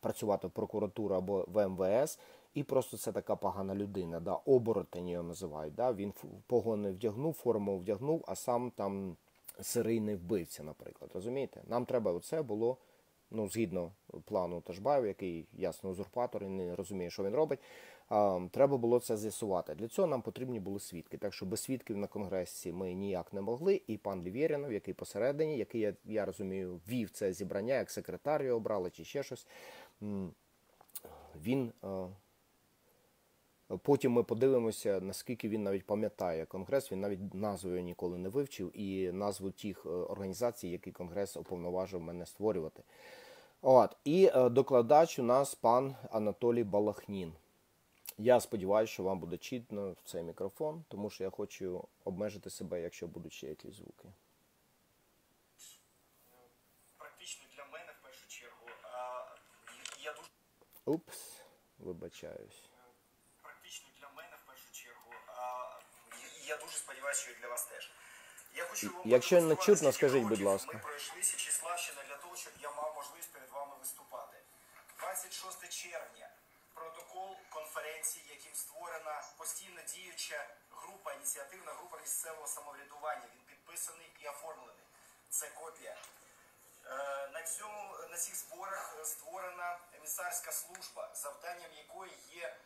працювати в прокуратуру або в МВС. І просто це така погана людина, да, оборотень його називають. Да, Він погони вдягнув, форму вдягнув, а сам там серійний вбивця, наприклад. Розумієте? Нам треба оце було ну, згідно плану Ташбаєв, який ясно узурпатор і не розуміє, що він робить. А, Треба було це з'ясувати. Для цього нам потрібні були свідки. Так що без свідків на конгресі ми ніяк не могли. І пан Лівєрінов, який посередині, який я, я розумію, вів це зібрання, як секретар його обрали чи ще щось. Він Потім ми подивимося, наскільки він навіть пам'ятає конгрес. Він навіть назву його ніколи не вивчив, і назву тих е, організацій, які конгрес уповноважив мене створювати. От і е, докладач у нас пан Анатолій Балахнін. Я сподіваюся, що вам буде чітно в цей мікрофон, тому що я хочу обмежити себе, якщо будуть ще якісь звуки. Практично для мене в першу чергу. А, я дуже Упс, вибачаюсь. практично для я дуже сподіваюся, що і для вас теж. Я хочу вам Якщо не чутно, скажіть, будь ласка. Ми пройшли Січеславщина для того, щоб я мав можливість перед вами виступати. 26 червня. Протокол конференції, яким створена постійно діюча група, ініціативна група місцевого самоврядування. Він підписаний і оформлений. Це копія. Е, На цьому на цих зборах е, створена емісарська служба, завданням якої є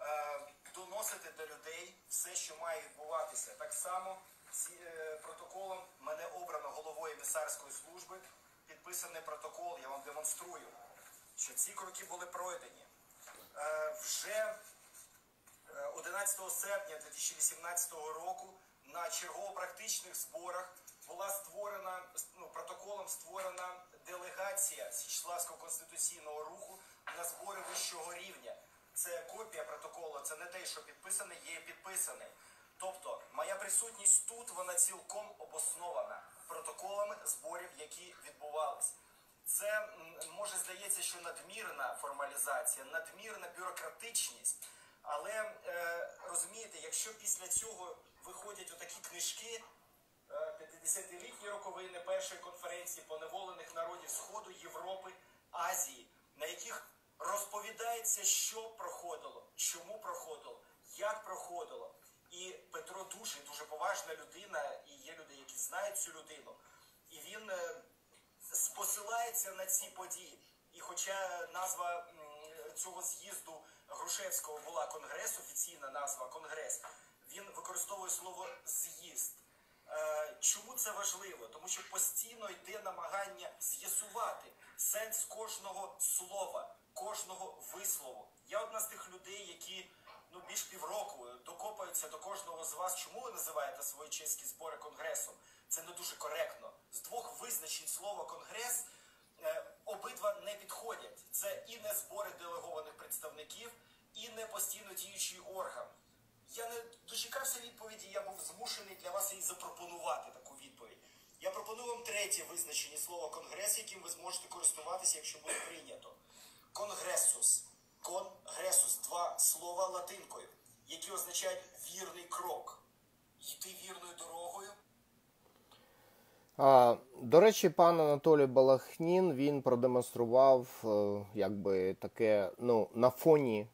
е, доносити до людей все, що має відбуватися. Так само ці, е, протоколом мене обрано головою емісарської служби. Підписаний протокол, я вам демонструю, що ці кроки були пройдені. Е, вже Е, 11 серпня 2018 року на чергово-практичних зборах була створена ну, протоколом створена делегація Січеславського конституційного руху на збори вищого рівня. Це копія протоколу, це не те, що підписане, є підписаний. Тобто, моя присутність тут вона цілком обоснована протоколами зборів, які відбувались. Це може здається, що надмірна формалізація, надмірна бюрократичність. Але е, розумієте, якщо після цього виходять отакі книжки, е, 50-літні роковини першої конференції поневолених народів Сходу, Європи, Азії, на яких розповідається, що проходило, чому проходило, як проходило. І Петро дуже дуже поважна людина, і є люди, які знають цю людину. І він е, с- посилається на ці події. І хоча назва цього з'їзду Грушевського була конгрес, офіційна назва конгрес, він використовує слово з'їзд. Е, Чому це важливо? Тому що постійно йде намагання з'ясувати сенс кожного слова, кожного вислову. Я одна з тих людей, які ну більш півроку докопаються до кожного з вас. Чому ви називаєте свої чеські збори конгресом? Це не дуже коректно. З двох визначень слова конгрес е, обидва не підходять. Це і не збори делегованих представників, і не постійно діючий орган. Я не дочекався відповіді, я був змушений для вас її запропонувати таку відповідь. Я пропоную вам третє визначення слова конгрес, яким ви зможете користуватися, якщо буде прийнято. Конгресус. Конгресус два слова латинкою, які означають вірний крок. Йти вірною дорогою. А, до речі, пан Анатолій Балахнін він продемонстрував е, якби таке ну, на фоні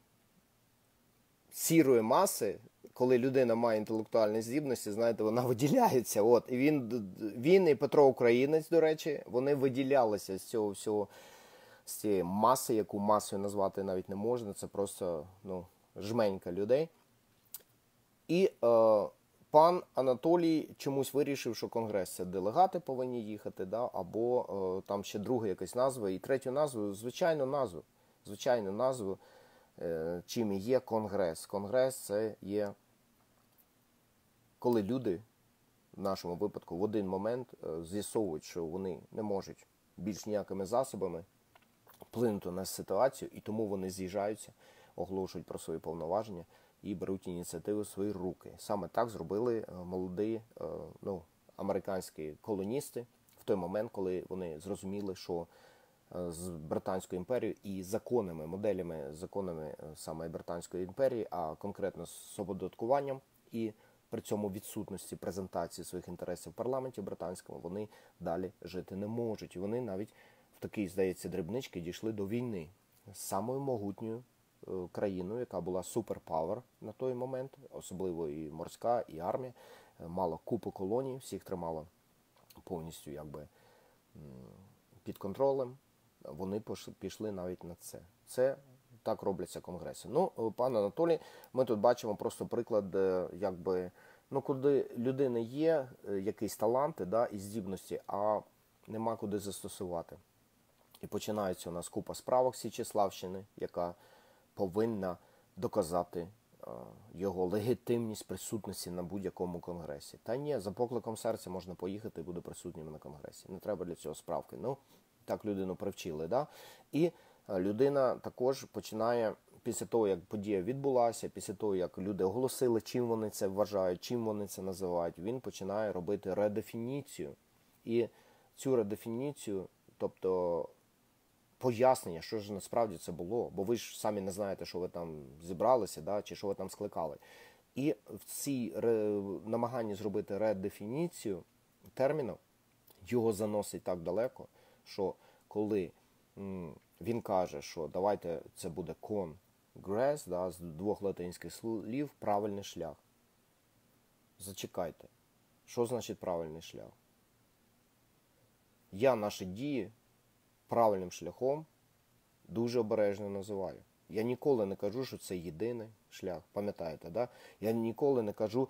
сірої маси, коли людина має інтелектуальні здібності, знаєте, вона виділяється. От, і він, він і Петро Українець, до речі, вони виділялися з цього всього, з цієї маси, яку масою назвати навіть не можна. Це просто ну, жменька людей. І е, пан Анатолій чомусь вирішив, що конгрес це делегати повинні їхати, да? або е, там ще друга якась назва, і третю назву, звичайну назву. Звичайну назву, е, чим є конгрес. Конгрес це є коли люди в нашому випадку в один момент е, з'ясовують, що вони не можуть більш ніякими засобами вплинути на ситуацію, і тому вони з'їжджаються, оголошують про свої повноваження і беруть ініціативу в свої руки. Саме так зробили е, молоді е, ну, американські колоністи в той момент, коли вони зрозуміли, що е, з Британською імперією і законами, моделями, законами саме Британської імперії, а конкретно з оподаткуванням і при цьому відсутності презентації своїх інтересів в парламенті британському, вони далі жити не можуть. І вони навіть такій, здається, дрібнички дійшли до війни з самою могутньою е, країною, яка була суперпавер на той момент, особливо і морська, і армія, е, мала купу колоній, всіх тримала повністю якби під контролем. Вони пішли навіть на це. Це так робляться конгреси. Ну, е, пане Анатолій, ми тут бачимо просто приклад, якби ну, куди людини є якісь таланти да, і здібності, а нема куди застосувати. І починається у нас купа справок Січеславщини, яка повинна доказати е, його легітимність присутності на будь-якому конгресі. Та ні, за покликом серця можна поїхати і буде присутнім на конгресі. Не треба для цього справки. Ну, так людину привчили. Да? І е, людина також починає після того, як подія відбулася, після того, як люди оголосили, чим вони це вважають, чим вони це називають, він починає робити редефініцію. І цю редефініцію, тобто пояснення, що ж насправді це було, бо ви ж самі не знаєте, що ви там зібралися, да, чи що ви там скликали. І в цій намаганні зробити редефініцію терміну його заносить так далеко, що коли він каже, що давайте це буде конгрес, да, з двох латинських слів, правильний шлях. Зачекайте, що значить правильний шлях? Я наші дії правильним шляхом дуже обережно називаю. Я ніколи не кажу, що це єдиний шлях. Пам'ятаєте, да? Я ніколи не кажу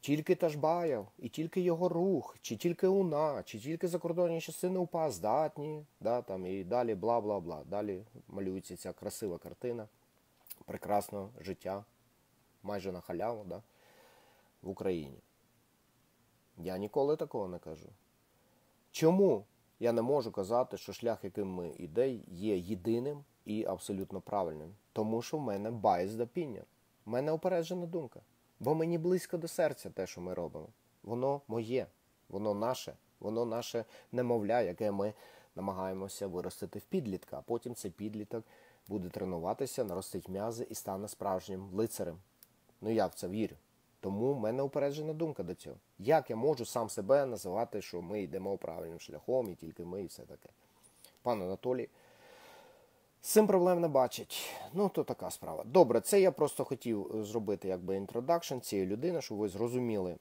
тільки Ташбаєв, і тільки його рух, чи тільки УНА, чи тільки закордонні частини УПА здатні, да, там, і далі бла бла бла. Далі малюється ця красива картина прекрасного життя, майже на халяву, да, в Україні. Я ніколи такого не кажу. Чому я не можу казати, що шлях, яким ми йде, є єдиним і абсолютно правильним? Тому що в мене biased opinion. В мене упереджена думка. Бо мені близько до серця те, що ми робимо. Воно моє, воно наше, воно наше немовля, яке ми намагаємося виростити в підлітка. А потім цей підліток буде тренуватися, наростить м'язи і стане справжнім лицарем. Ну я в це вірю. Тому в мене упереджена думка до цього. Як я можу сам себе називати, що ми йдемо правильним шляхом, і тільки ми, і все таке. Пан Анатолій з цим проблем не бачить. Ну, то така справа. Добре, це я просто хотів е, зробити якби introduction цієї людини, щоб ви зрозуміли,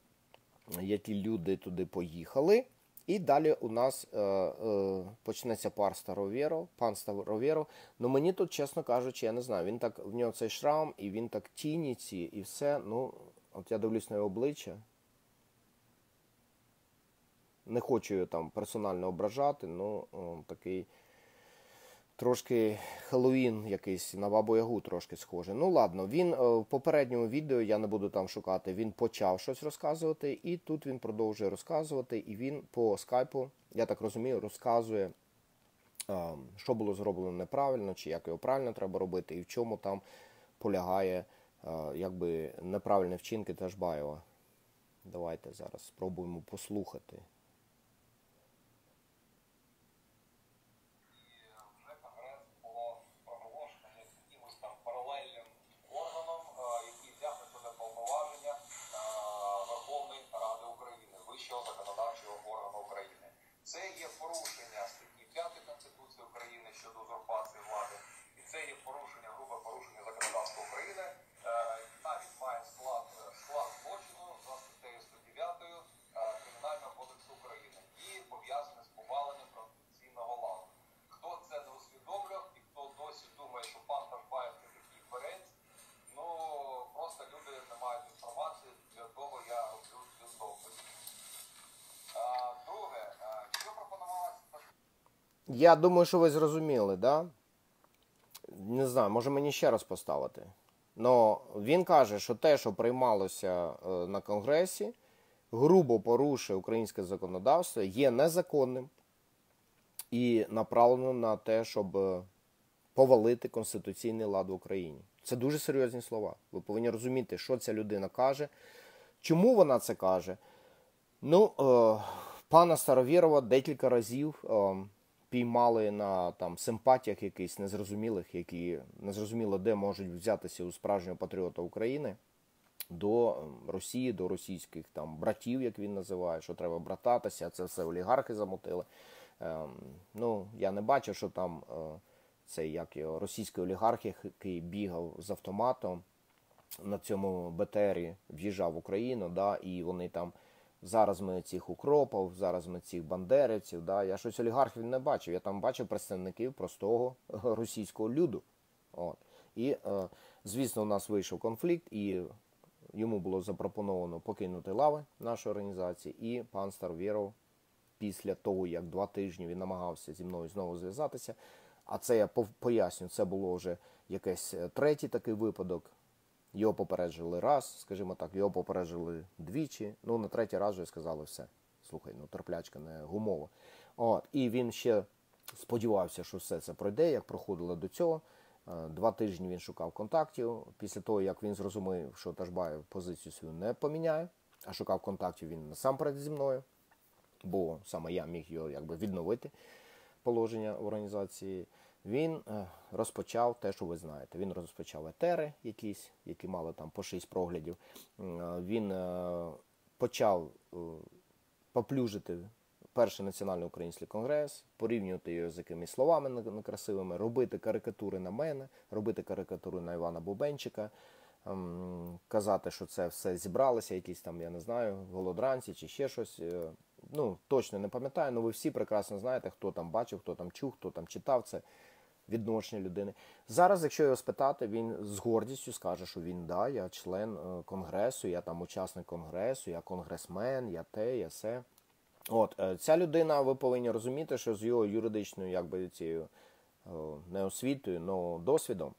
які люди туди поїхали. І далі у нас е, е, почнеться пар Старовєро, пан Старовєро. Ну мені тут, чесно кажучи, я не знаю. Він так в нього цей шрам, і він так тіні ці, і все. Ну, от я дивлюсь на його обличчя. Не хочу його там персонально ображати, ну такий трошки Хеллоуін якийсь на бабу Ягу трошки схожий. Ну ладно, він е, в попередньому відео я не буду там шукати. Він почав щось розказувати, і тут він продовжує розказувати. І він по скайпу, я так розумію, розказує, е, що було зроблено неправильно, чи як його правильно треба робити, і в чому там полягає е, якби неправильні вчинки Ташбаєва. Давайте зараз спробуємо послухати. вже Конгрес було проголошено якимось там паралельним органом, е, який взяв на себе повноваження е, Верховної Ради України, вищого законодавчого органу України. Це є порушення статті 5 Конституції України щодо узурпації влади, і це є порушення, грубе порушення законодавства України. Е, Навіть має склад склад злочину за статтею 109 е, Кримінального кодексу України і пов'язане з поваленням конституційного ладу. Хто це не усвідомлював і хто досі думає, що пан Ташбаєв це такий перець, ну просто люди не мають інформації, для того я роблю цю допис. А, Друге, а, що пропонувалося Я думаю, що ви зрозуміли, да? Не знаю, може мені ще раз поставити. Но він каже, що те, що приймалося е, на Конгресі, грубо порушує українське законодавство, є незаконним і направлено на те, щоб е, повалити конституційний лад в Україні. Це дуже серйозні слова. Ви повинні розуміти, що ця людина каже, чому вона це каже. Ну, е, пана Старовірова декілька разів е, піймали на там симпатіях якихось незрозумілих, які незрозуміло де можуть взятися у справжнього патріота України до ем, Росії, до російських там братів, як він називає, що треба брататися. Це все олігархи замотили. Ем, ну, я не бачив, що там е, цей як його російський олігарх, який бігав з автоматом на цьому БТРі в'їжджав в Україну, да, і вони там зараз ми цих укропів, зараз ми цих бандерівців. Да, я щось олігархів не бачив. Я там бачив представників простого російського люду. От. І, е, звісно, у нас вийшов конфлікт, і йому було запропоновано покинути лави нашої організації, і пан Старвєров після того, як два тижні він намагався зі мною знову зв'язатися. А це я поясню, це було вже якийсь е, третій такий випадок. Його попереджили раз, скажімо так, його попереджили двічі. Ну, на третій раз вже сказали все. Слухай, ну терплячка не гумова. От, і він ще сподівався, що все це пройде, як проходило до цього. Е, Два тижні він шукав контактів. Після того, як він зрозумів, що Ташбаєв позицію свою не поміняє, а шукав контактів він насамперед зі мною, бо саме я міг його якби відновити положення в організації. Він е, розпочав те, що ви знаєте. Він розпочав етери якісь, які мали там по 6 проглядів. Е, Він е, почав поплюжити перший національний український конгрес, порівнювати його з якимись словами не- некрасивими, робити карикатури на мене, робити карикатури на Івана Бубенчика, ем, казати, що це все зібралося, якісь там, я не знаю, голодранці чи ще щось. Ну, точно не пам'ятаю, але ви всі прекрасно знаєте, хто там бачив, хто там чув, хто там читав це відношення людини. Зараз, якщо його спитати, він з гордістю скаже, що він да, я член е, конгресу, я там учасник конгресу, я конгресмен, я те, я се. От е, ця людина, ви повинні розуміти, що з його юридичною, якби цією е, не освітою, але досвідом.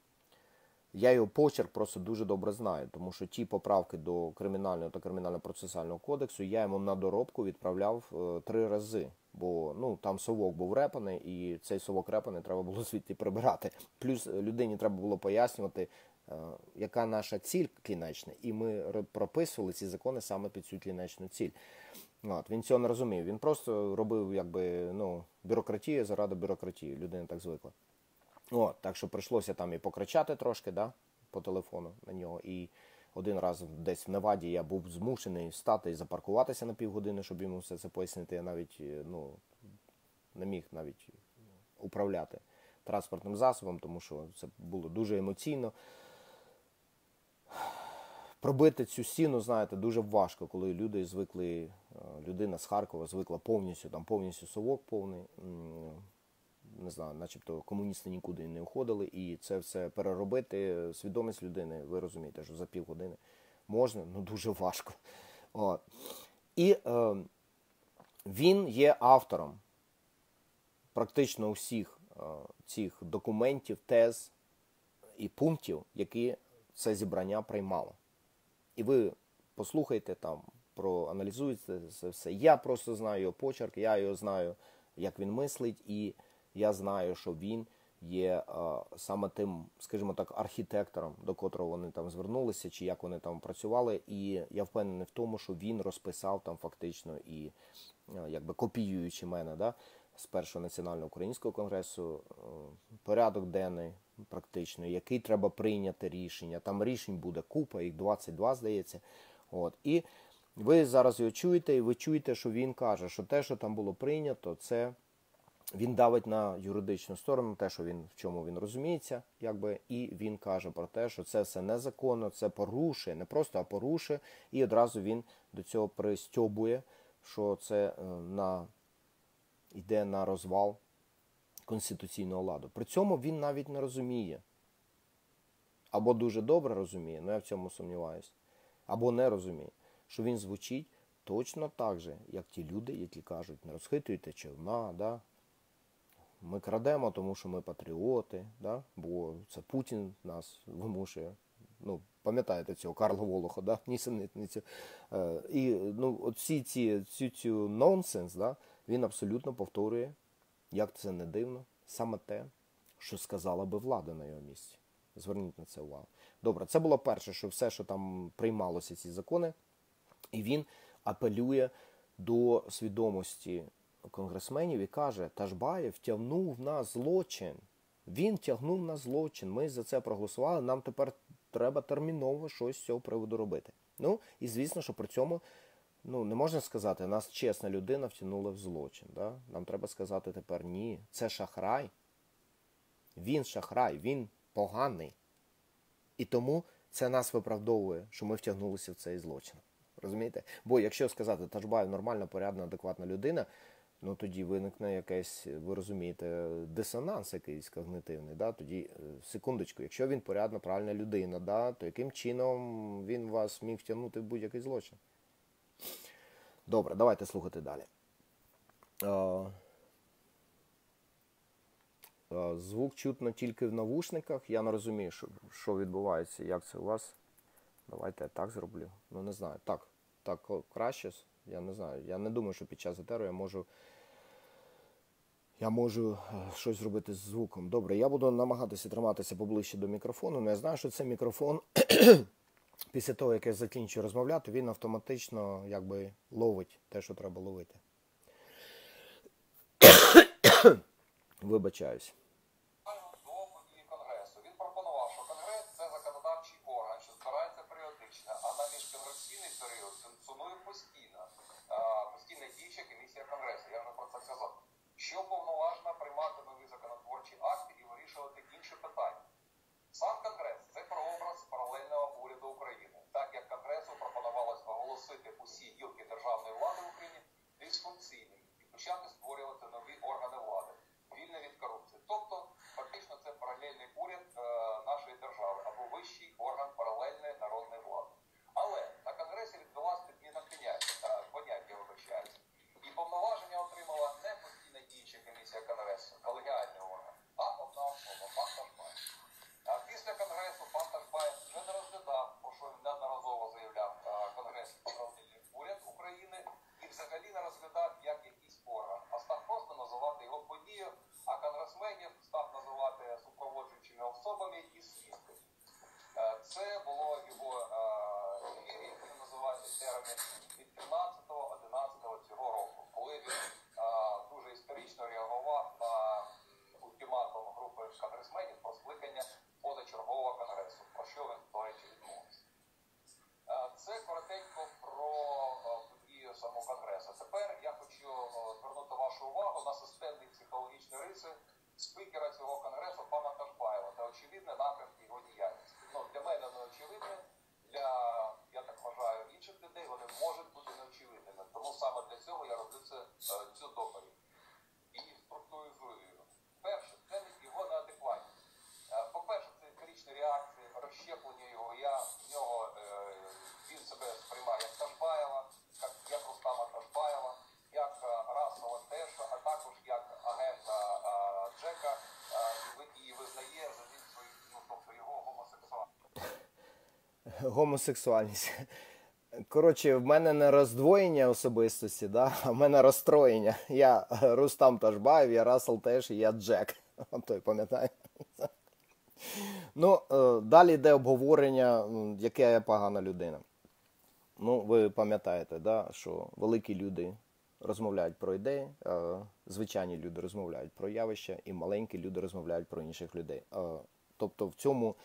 Я його почерк просто дуже добре знаю, тому що ті поправки до кримінального та кримінально-процесуального кодексу я йому на доробку відправляв три рази. Бо ну там совок був репаний, і цей совок репаний треба було звідти прибирати. Плюс людині треба було пояснювати, е, яка наша ціль кінечна, і ми прописували ці закони саме під цю кінечну ціль. От, він цього не розумів. Він просто робив якби ну бюрократію заради бюрократії. Людина так звикла. От, так що прийшлося там і покричати трошки, да, по телефону на нього. І один раз десь в Неваді я був змушений встати і запаркуватися на півгодини, щоб йому все це пояснити. Я навіть е, ну, не міг навіть управляти транспортним засобом, тому що це було дуже емоційно. Пробити цю стіну, знаєте, дуже важко, коли люди звикли, е, людина з Харкова звикла повністю, там повністю совок повний. Не знаю, начебто комуністи нікуди не уходили, і це все переробити, свідомість людини, ви розумієте, що за півгодини можна, ну дуже важко. От. І е, він є автором практично усіх е, цих документів, тез і пунктів, які це зібрання приймало. І ви послухайте там, проаналізуйте це все. Я просто знаю його почерк, я його знаю, як він мислить, і я знаю, що він є е, саме тим, скажімо так, архітектором, до котрого вони там звернулися, чи як вони там працювали. І я впевнений в тому, що він розписав там фактично і е, якби копіюючи мене, да, з першого національного українського конгресу, е, порядок денний, практично, який треба прийняти рішення. Там рішень буде купа, їх 22, здається. От. І ви зараз його чуєте, і ви чуєте, що він каже, що те, що там було прийнято, це він давить на юридичну сторону, те, що він в чому він розуміється, якби, і він каже про те, що це все незаконно, це порушує, не просто, а порушує, і одразу він до цього пристьобує, що це е, на йде на розвал конституційного ладу. При цьому він навіть не розуміє. Або дуже добре розуміє, але я в цьому сумніваюся, або не розуміє, що він звучить точно так же, як ті люди, які кажуть, не розхитуйте човна, да? Ми крадемо, тому що ми патріоти, да? бо це Путін нас вимушує. Ну, пам'ятаєте цього Карла Волоха, да? нісенітницю. Е, і ну, от всі ці, цю, цю нонсенс, да? він абсолютно повторює, як це не дивно, саме те, що сказала би влада на його місці. Зверніть на це увагу. Добре, це було перше, що все, що там приймалося, ці закони, і він апелює до свідомості конгресменів і каже: Ташбаєв тягнув на злочин. Він тягнув на злочин. Ми за це проголосували. Нам тепер треба терміново щось з цього приводу робити. Ну і звісно, що при цьому ну не можна сказати, нас чесна людина втягнула в злочин. Да? Нам треба сказати тепер ні, це шахрай. Він шахрай, він поганий. І тому це нас виправдовує, що ми втягнулися в цей злочин. Розумієте? Бо якщо сказати, Ташбаєв нормальна, порядна, адекватна людина, ну тоді виникне якийсь, ви розумієте, дисонанс якийсь когнитивний. Да? Тоді, е, секундочку, якщо він порядна, правильна людина, да, то яким чином він вас міг втягнути в будь-який злочин? Добре, давайте слухати далі. Е, Е, Звук чутно тільки в навушниках. Я не розумію, що, що відбувається, як це у вас. Давайте я так зроблю. Ну не знаю. Так, так краще. Я не знаю. Я не думаю, що під час етеру я можу. Я можу е, щось зробити з звуком. Добре, я буду намагатися триматися поближче до мікрофону, але я знаю, що цей мікрофон після того, як я закінчу розмовляти, він автоматично якби ловить те, що треба ловити. Вибачаюсь. Що повноважена приймати нові законотворчі акти і вирішувати інші питання. Сам Конгрес це прообраз паралельного уряду України, так як Конгресу пропонувалось оголосити усі гілки державної влади в Україні дисфункційними і почати створювати нові органи влади, вільні від корупції. Тобто, фактично, це паралельний уряд е, нашої держави або вищий орган паралельної народної влади. Але на конгресі відбулася підміна поняття, е, поняття вибачається. І повноваження отримала не постійна діюча комісія конгресу, колегіальний орган, а одна особа, пан Ташбай. А після конгресу пан Ташбаєв вже не розглядав, про що він неодноразово заявляв е, конгрес паралельний уряд України і взагалі не розглядав як якийсь орган, а став просто називати його подією, а конгресменів став називати супроводжуючими особами і свідками. Е, Це було його е, який він називається термін від 13-11 цього року, коли він е, дуже історично реагував на м, ультиматум групи конгресменів про скликання позачергового конгресу, про що він, до речі, відмовився. Е, Це коротенько про е, подію самого конгресу. Тепер я хочу е, звернути вашу увагу на системні психологічні риси спікера цього конгресу пана Ташбаєва та очевидне напрямки його діяльності. Ну для мене не очевидне, для я так вважаю інших людей вони можуть бути неочевидними. Тому саме для цього я роблю це е, цю доповідь і структуризую його. Перше, це його неадекватність. Е, По-перше, це історичні реакції, розщеплення його. Я в нього е, він себе сприймає як, як Рустама Ташбаєва, як е, Расова Теша, а також як агента е, Джека е, і, ви- і визнає за ним свою, ну, тобто його гомосексуальність. Гомосексуальність. Коротше, в мене не роздвоєння особистості, да? а в мене розстроєння. Я Рустам Ташбаєв, я Рассел теж, і я Джек. Той пам'ятає. Ну, е, далі йде обговорення, яка я погана людина. Ну, ви пам'ятаєте, да, що великі люди розмовляють про ідеї, е, звичайні люди розмовляють про явища, і маленькі люди розмовляють про інших людей. Е, тобто в цьому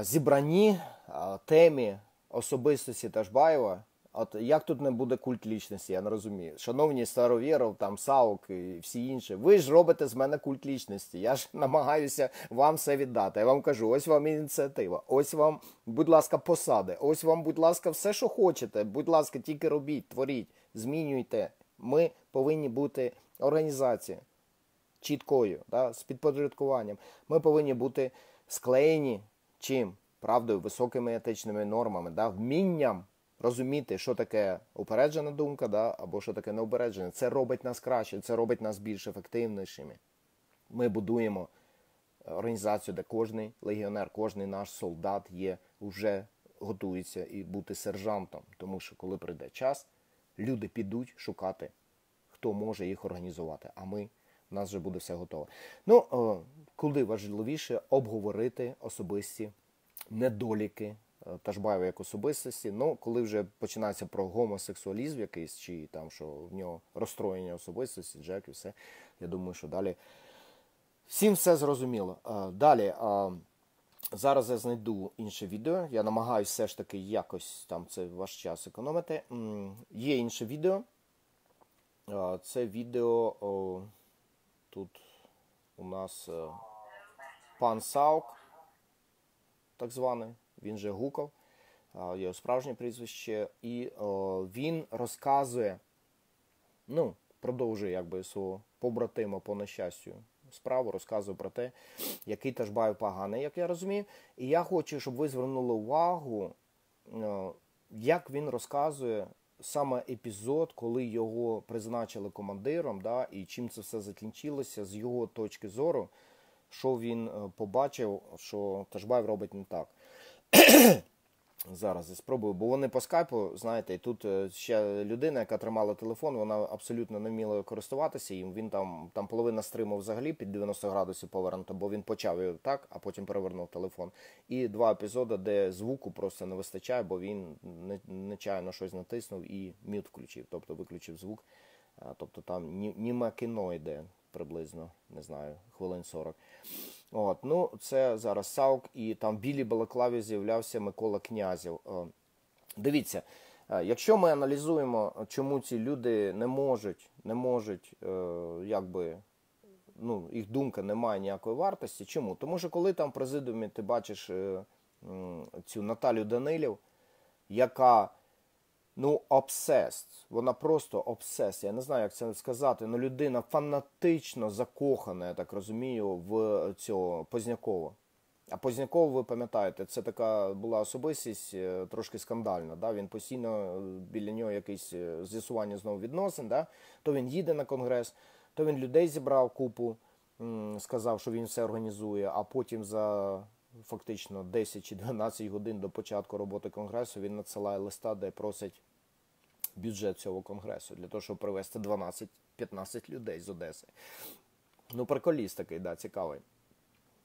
зібранні е, темі особистості Ташбаєва. От як тут не буде культ лічності, я не розумію. Шановні Старовєров, там Саук і всі інші, ви ж робите з мене культ лічності. Я ж намагаюся вам все віддати. Я вам кажу, ось вам ініціатива, ось вам, будь ласка, посади, ось вам, будь ласка, все, що хочете. Будь ласка, тільки робіть, творіть, змінюйте. Ми повинні бути організацією чіткою, да, з підпорядкуванням. Ми повинні бути склеєні чим? Правдою, високими етичними нормами, да, вмінням розуміти, що таке упереджена думка, да, або що таке неупереджена. Це робить нас краще, це робить нас більш ефективнішими. Ми будуємо організацію, де кожний легіонер, кожний наш солдат є, вже готується і бути сержантом. Тому що коли прийде час, люди підуть шукати хто може їх організувати. А ми в нас вже буде все готово. Ну е, куди важливіше обговорити особисті недоліки е, Ташбаєва як особистості. Ну, коли вже починається про гомосексуалізм якийсь, чи там що в нього розстроєння особистості, Джек і все. Я думаю, що далі всім все зрозуміло. Е, Далі. Зараз я знайду інше відео. Я намагаюся все ж таки якось там це ваш час економити. Є інше відео. Це відео тут у нас е, пан Саук, так званий, він же Гуков, а, його справжнє прізвище, і він розказує, ну, продовжує якби свого побратима по нещастю справу, розказує про те, який Ташбаєв поганий, як я розумію. І я хочу, щоб ви звернули увагу, е, як він розказує саме епізод, коли його призначили командиром, да, і чим це все закінчилося з його точки зору, що він е, побачив, що Ташбаєв робить не так. Зараз я спробую, бо вони по скайпу, знаєте, і тут е, ще людина, яка тримала телефон, вона абсолютно не вміла користуватися їм. Він там, там половина стриму взагалі під 90 градусів повернута, бо він почав його так, а потім перевернув телефон. І два епізоди, де звуку просто не вистачає, бо він не- нечайно щось натиснув і мют включив, тобто виключив звук. Тобто там ні- німе кіно йде приблизно, не знаю, хвилин 40. От, ну, це зараз Саук, і там в білій балаклаві з'являвся Микола Князів. Е, Дивіться, Е, Якщо ми аналізуємо, чому ці люди не можуть, не можуть, е, якби, ну, їх думка не має ніякої вартості. Чому? Тому що коли там в президіумі ти бачиш цю Наталю Данилів, яка ну, обсест, вона просто обсест. Я не знаю, як це сказати. Ну, людина фанатично закохана, я так розумію, в цього Познякова. А Позняков, ви пам'ятаєте, це така була особистість е, трошки скандальна. Да? Він постійно е, біля нього якесь е, з'ясування знову відносин. Да? То він їде на конгрес, то він людей зібрав купу, сказав, що він все організує, а потім за фактично 10 чи 12 годин до початку роботи конгресу він надсилає листа, де просить бюджет цього конгресу для того, щоб привезти 12-15 людей з Одеси. Ну, приколіст такий, да, цікавий.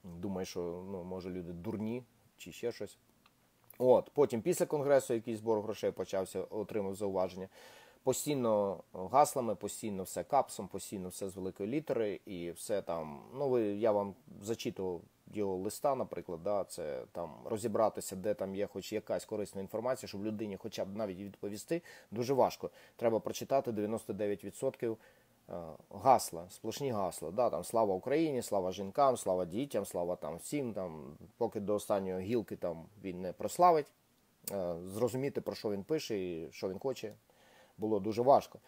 Думаю, що ну, може люди дурні чи ще щось. От, потім після конгресу якийсь збор грошей почався, отримав зауваження. Постійно гаслами, постійно все капсом, постійно все з великої літери, і все там. Ну, ви я вам зачитував його листа, наприклад, да, це там розібратися, де там є хоч якась корисна інформація, щоб людині хоча б навіть відповісти, дуже важко. Треба прочитати 99% е, гасла, сплошні гасла. Да, там слава Україні, слава жінкам, слава дітям, слава там всім. Там, поки до останньої гілки там він не прославить. Е, Зрозуміти, про що він пише і що він хоче, було дуже важко.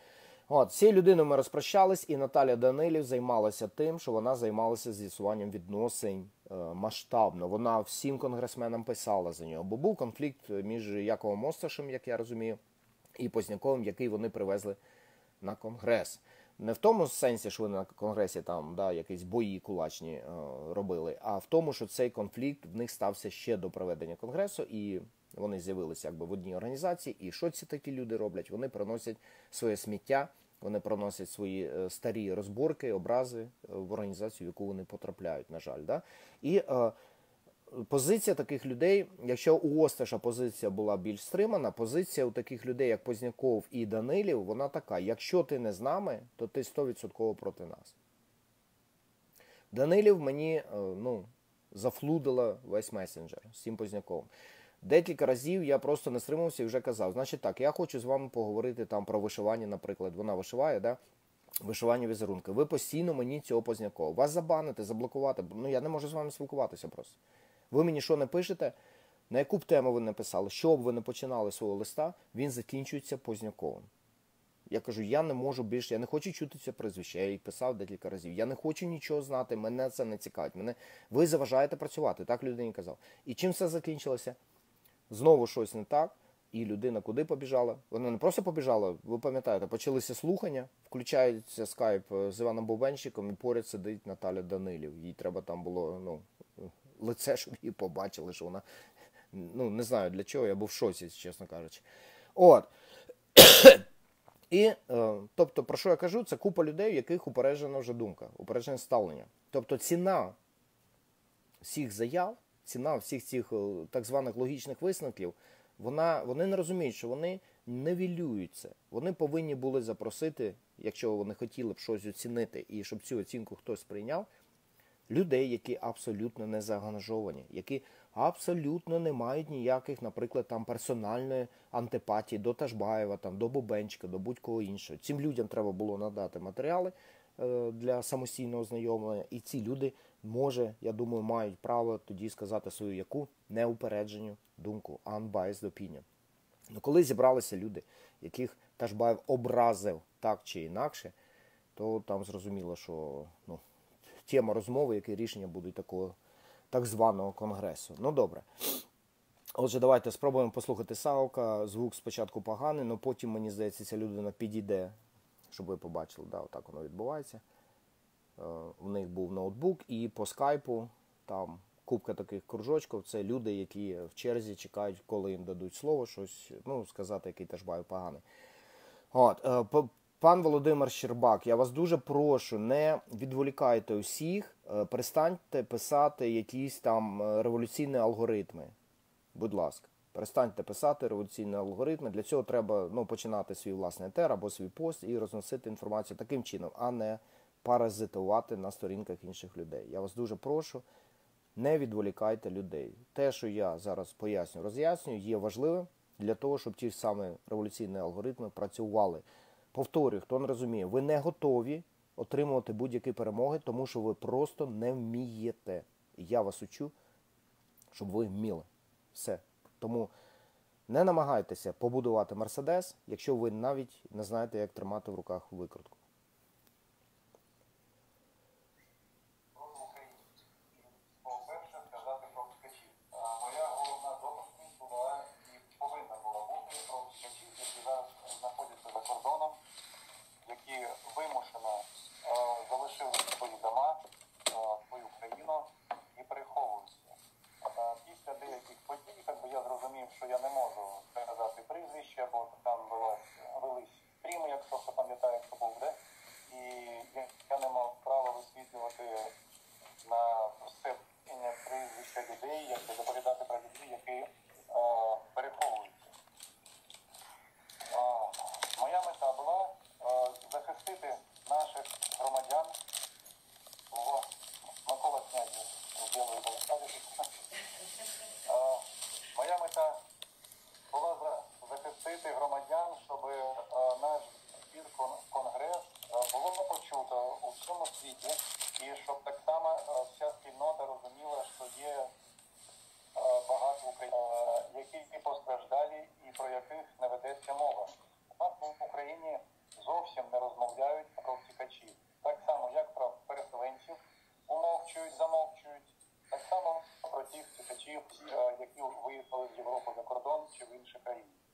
От, з цією людиною ми розпрощались, і Наталя Данилів займалася тим, що вона займалася з'ясуванням відносин е, масштабно. Вона всім конгресменам писала за нього, бо був конфлікт між Яковом Осташем, як я розумію, і Позняковим, який вони привезли на конгрес. Не в тому сенсі, що вони на конгресі там да, якісь бої кулачні е, робили, а в тому, що цей конфлікт в них стався ще до проведення конгресу, і вони з'явилися якби в одній організації. І що ці такі люди роблять? Вони приносять своє сміття, вони приносять свої е, старі розборки, образи е, в організацію, в яку вони потрапляють, на жаль. Да? І е, позиція таких людей, якщо у Осташа позиція була більш стримана, позиція у таких людей, як Позняков і Данилів, вона така: якщо ти не з нами, то ти 100% проти нас. Данилів мені е, ну, зафлудила весь месенджер з цим Позняковим. Декілька разів я просто не стримався і вже казав, значить так, я хочу з вами поговорити там про вишивання, наприклад. Вона вишиває, да? вишивання візерунки. Ви постійно мені цього Познякова. Вас забанити, заблокувати. Ну я не можу з вами спілкуватися просто. Ви мені що не пишете, на яку б тему ви не писали, що б ви не починали свого листа, він закінчується Позняковим. Я кажу, я не можу більше, я не хочу чути це прізвище. Я їй писав декілька разів. Я не хочу нічого знати, мене це не цікавить. Мене ви заважаєте працювати. Так людині казав. І чим все закінчилося? Знову щось не так, і людина куди побіжала? Вона не просто побіжала, ви пам'ятаєте, почалися слухання, включається скайп е, з Іваном Бубенщиком, і поряд сидить Наталя Данилів. Їй треба там було ну, лице, щоб її побачили, що вона. Ну, не знаю для чого, я був в шоці, чесно кажучи. От. І, е, тобто, про що я кажу, це купа людей, в яких упереджена вже думка, упереджене ставлення. Тобто ціна всіх заяв, ціна всіх цих е, так званих логічних висновків, вона, вони не розуміють, що вони невілюють це. Вони повинні були запросити, якщо вони хотіли б щось оцінити, і щоб цю оцінку хтось прийняв, людей, які абсолютно не заангажовані, які абсолютно не мають ніяких, наприклад, там персональної антипатії до Ташбаєва, там до Бубенчика, до будь-кого іншого. Цим людям треба було надати матеріали е, для самостійного знайомлення, і ці люди, може, я думаю, мають право тоді сказати свою яку неупереджену думку, unbiased opinion. Ну, коли зібралися люди, яких Ташбаєв образив так чи інакше, то там зрозуміло, що ну, тема розмови, які рішення будуть такого так званого конгресу. Ну добре. Отже, давайте спробуємо послухати Саука. Звук спочатку поганий, але потім, мені здається, ця людина підійде, щоб ви побачили, да, отак воно відбувається. Е, У них був ноутбук, і по скайпу там купка таких кружочків. Це люди, які в черзі чекають, коли їм дадуть слово, щось, ну, сказати, який Ташбаєв поганий. От, е, пан Володимир Щербак, я вас дуже прошу, не відволікайте усіх, е, перестаньте писати якісь там революційні алгоритми. Будь ласка, перестаньте писати революційні алгоритми. Для цього треба ну, починати свій власний етер або свій пост і розносити інформацію таким чином, а не паразитувати на сторінках інших людей. Я вас дуже прошу, не відволікайте людей. Те, що я зараз поясню, роз'яснюю, є важливим для того, щоб ті ж самі революційні алгоритми працювали. Повторюю, хто не розуміє, ви не готові отримувати будь-які перемоги, тому що ви просто не вмієте. І я вас учу, щоб ви вміли все. Тому. Не намагайтеся побудувати Мерседес, якщо ви навіть не знаєте, як тримати в руках викрутку. що я не можу сказати прізвище, бо там велись стріми, якщо хто пам'ятає, хто був де. І я не мав права висвітлювати на все прізвища людей, як доповідати про людей, які. Е, просити громадян, щоб е, наш збір конгрес е, було почуто у всьому світі, і щоб так само е, вся спільнота розуміла, що є багато українців, які постраждалі і про яких не ведеться мова. У нас в Україні зовсім не розмовляють про втікачів. Так само, як про переселенців, умовчують, замовчують. Так само про тих втікачів, які виїхали з Європи за кордон чи в інші країни.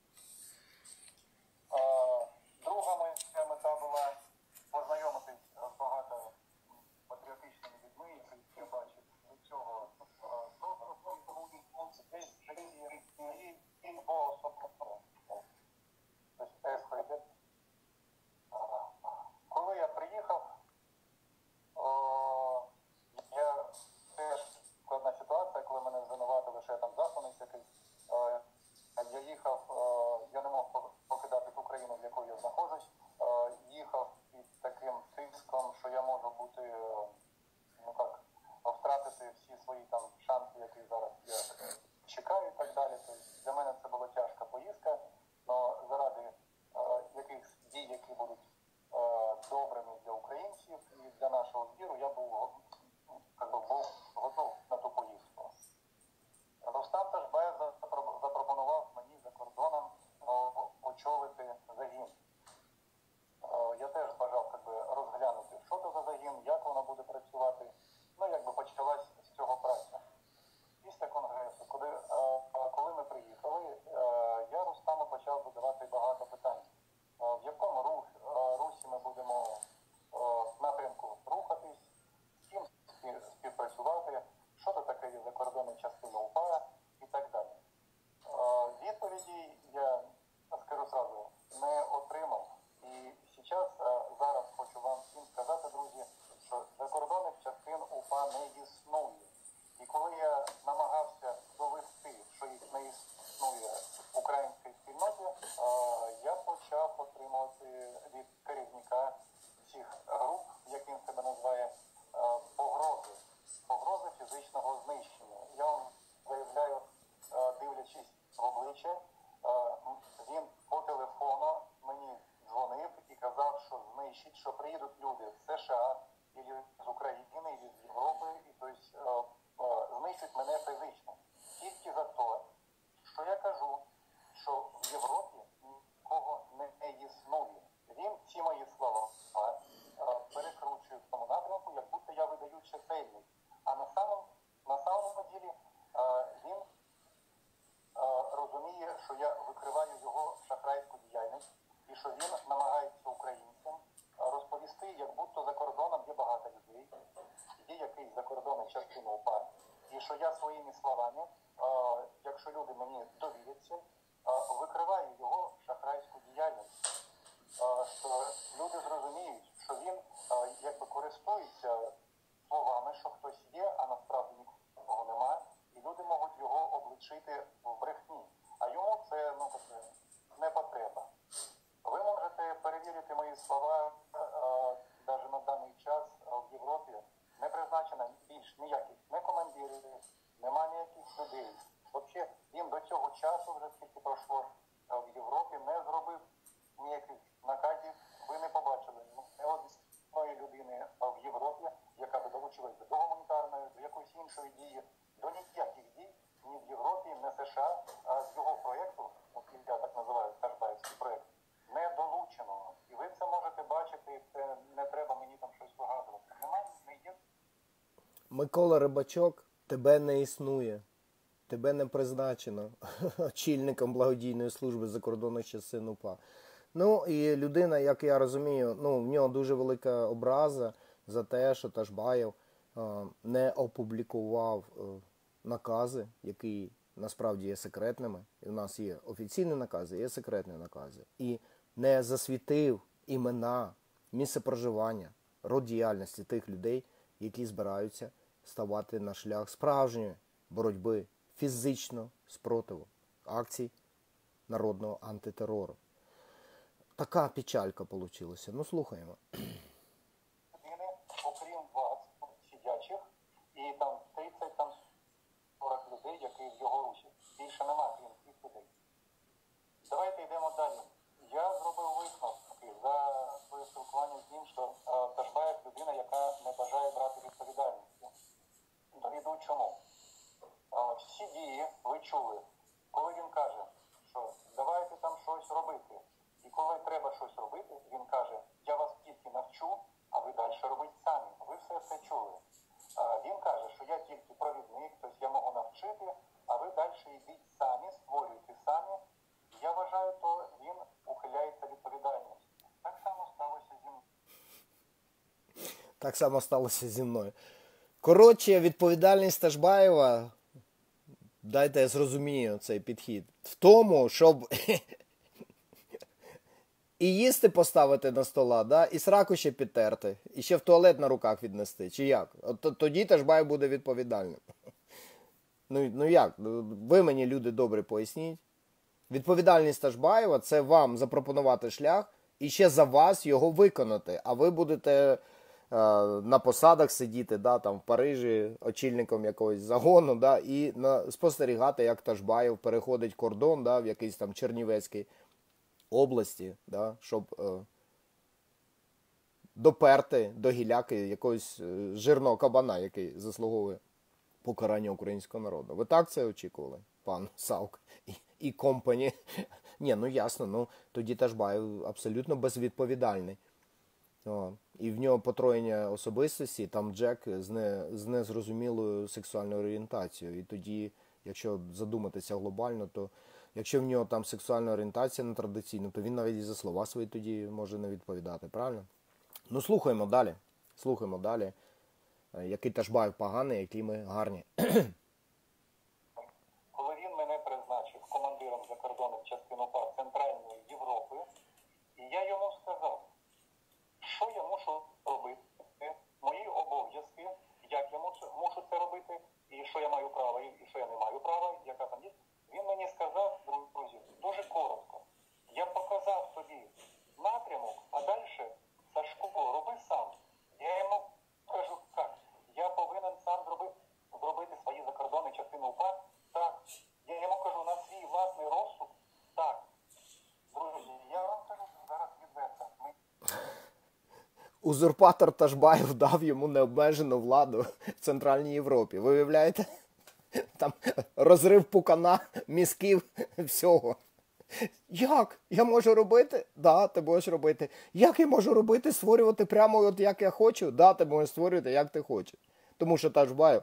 she Микола Рибачок, тебе не існує. Тебе не призначено очільником благодійної служби закордонних частин УПА. Ну і людина, як я розумію, ну в нього дуже велика образа за те, що Ташбаєв не опублікував е, накази, які насправді є секретними. І в нас є офіційні накази, є секретні накази. І не засвітив імена, місце проживання, род діяльності тих людей, які збираються ставати на шлях справжньої боротьби фізичного спротиву акцій народного антитерору. Така печалька вийшла. Ну слухаємо. окрім вас, сидячих, і там 30, там 40 людей, які в його русі. Більше нема, крім цих людей. Давайте йдемо далі. Я зробив висновки за своє спілкування з ним, що е, Ташбаєв людина, яка не бажає брати відповідальності. Доведу чому. Всі дії ви чули, коли він каже, що давайте там щось робити. І коли треба щось робити, він каже, я вас тільки навчу, а ви далі робіть самі. Ви все це чули. Він каже, що я тільки провідник, тобто я можу навчити, а ви далі йдіть самі, створюйте самі. Я вважаю, то він ухиляється відповідальності. Так само сталося зі мною. Так само сталося зі мною. Коротше, відповідальність Ташбаєва, дайте я зрозумію цей підхід, в тому, щоб і їсти поставити на стола, да? і сраку ще підтерти, і ще в туалет на руках віднести. Чи як? От тоді Ташбаєв буде відповідальним. Ну, ну як? Ну, Ви мені, люди добрі, поясніть. Відповідальність Ташбаєва це вам запропонувати шлях і ще за вас його виконати. А ви будете на посадах сидіти, да, там в Парижі, очільником якогось загону, да, і на, спостерігати, як Ташбаєв переходить кордон да, в якийсь там Чернівецький області, да, щоб е, доперти до гіляки якогось е, жирного кабана, який заслуговує покарання українського народу. Ви так це очікували, пан Саук і, і компані? Ні, ну ясно, ну тоді Ташбаєв абсолютно безвідповідальний. О, і в нього потроєння особистості, там Джек з, не, з незрозумілою сексуальною орієнтацією. І тоді, якщо задуматися глобально, то якщо в нього там сексуальна орієнтація не традиційна, то він навіть і за слова свої тоді може не відповідати, правильно? Ну, слухаємо далі. Слухаємо далі. Е, Який Ташбаєв поганий, які ми гарні. коли він мене призначив командиром закордонних частин УПА Центральної Європи, і я йому сказав, що я мушу робити, мої обов'язки, як я мушу, мушу це робити, і що я маю право, і що я не маю права, яка там є. Він мені сказав, друзі, дуже коротко. Я показав тобі напрямок, а далі Сашко, роби сам. Я йому кажу, так, я повинен сам зробити, зробити свої закордонні частини УПА. Так. Я йому кажу на свій власний розсуд. Так. Друзі, я вам кажу зараз відверто. Ми Узурпатор Ташбаєв дав йому необмежену владу в Центральній Європі. Ви уявляєте? Там розрив пукана, мізків, всього. Як? Я можу робити? Да, ти можеш робити. Як я можу робити? Створювати прямо от як я хочу? Да, ти можеш створювати, як ти хочеш. Тому що Ташбаєв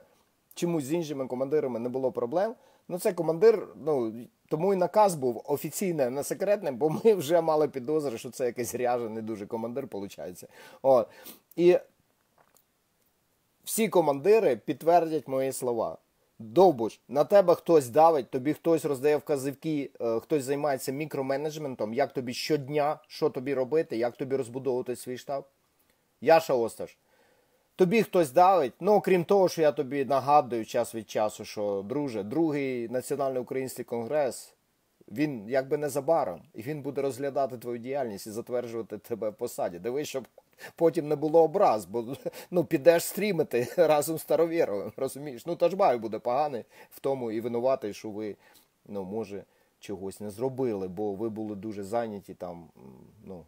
чомусь з іншими командирами не було проблем. Ну, це командир, ну тому і наказ був офіційний, не секретним, бо ми вже мали підозри, що це якийсь ряжений дуже командир, виходить. От. І всі командири підтвердять мої слова. Довбуш, на тебе хтось давить, тобі хтось роздає вказівки, е, хтось займається мікроменеджментом, як тобі щодня, що тобі робити, як тобі розбудовувати свій штаб. Яша Осташ, тобі хтось давить, ну окрім того, що я тобі нагадую час від часу, що, друже, другий національний український конгрес, він якби незабаром, і він буде розглядати твою діяльність і затверджувати тебе в посаді. Дивись, щоб потім не було образ, бо ну підеш стрімити разом з старовіровим, розумієш? Ну Ташбаєв буде поганий в тому і винуватий, що ви, ну, може, чогось не зробили, бо ви були дуже зайняті там, ну,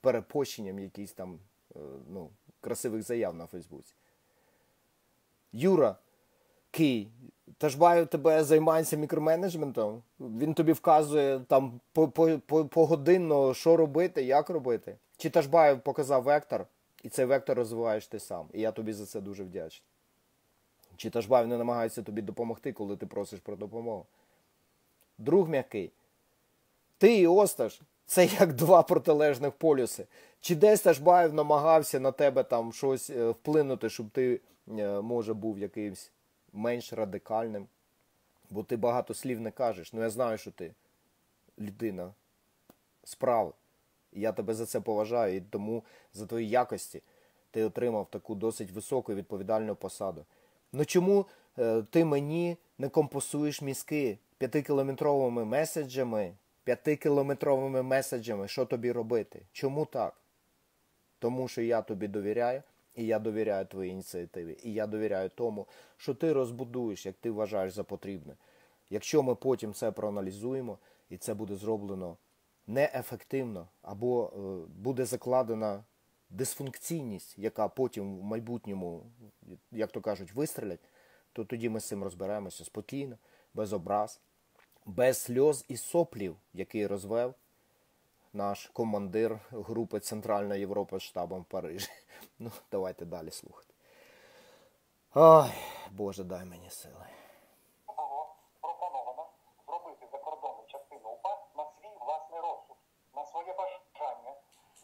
перепощенням якихось там, е, ну, красивих заяв на Фейсбуці. Юра, Який? Тажбаєв тебе займається мікроменеджментом. Він тобі вказує там по, по, по, погодинно, що робити, як робити. Чи Тажбаєв показав вектор, і цей вектор розвиваєш ти сам. І я тобі за це дуже вдячний. Чи Тажбаєв не намагається тобі допомогти, коли ти просиш про допомогу. Друг м'який. Ти і Осташ це як два протилежних полюси. Чи десь Ташбаєв намагався на тебе там щось е, вплинути, щоб ти, е, може, був якимсь менш радикальним? Бо ти багато слів не кажеш. Ну я знаю, що ти людина справи. Я тебе за це поважаю. І тому за твої якості ти отримав таку досить високу і відповідальну посаду. Ну чому е, ти мені не компасуєш мізки п'ятикілометровими меседжами, п'ятикілометровими меседжами, що тобі робити? Чому так? Тому що я тобі довіряю, і я довіряю твоїй ініціативі. І я довіряю тому, що ти розбудуєш, як ти вважаєш за потрібне. Якщо ми потім це проаналізуємо, і це буде зроблено неефективно, або е, буде закладена дисфункційність, яка потім в майбутньому, як то кажуть, вистрелять, то тоді ми з цим розберемося спокійно, без образ, без сльоз і соплів, який розвев наш командир групи Центральна Європа штабом в Парижі. Ну, давайте далі слухати. Ой, Боже, дай мені сили. було пропоновано зробити закордонну частину УПА на свій власний розсуд, на своє бажання,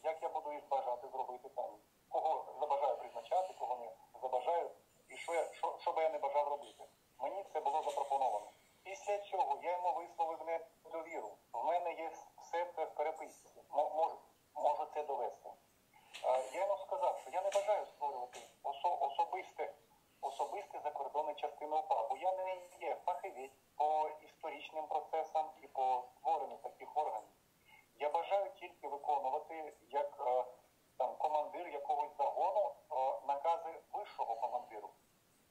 як я буду їх бажати зробити там, кого забажаю призначати, кого не забажаю, і що, я, що, що би я не бажав робити. Мені це було запропоновано. Після цього я йому висловив недовіру. В мене є це в переписці. Мо- Можу, це довести. Я йому сказав, що я не бажаю створювати осо- особисте, особисте закордонне частину УПА, бо я не є фахівець по історичним процесам і по створенню таких органів. Я бажаю тільки виконувати як е, там командир якогось загону е, накази вищого командиру.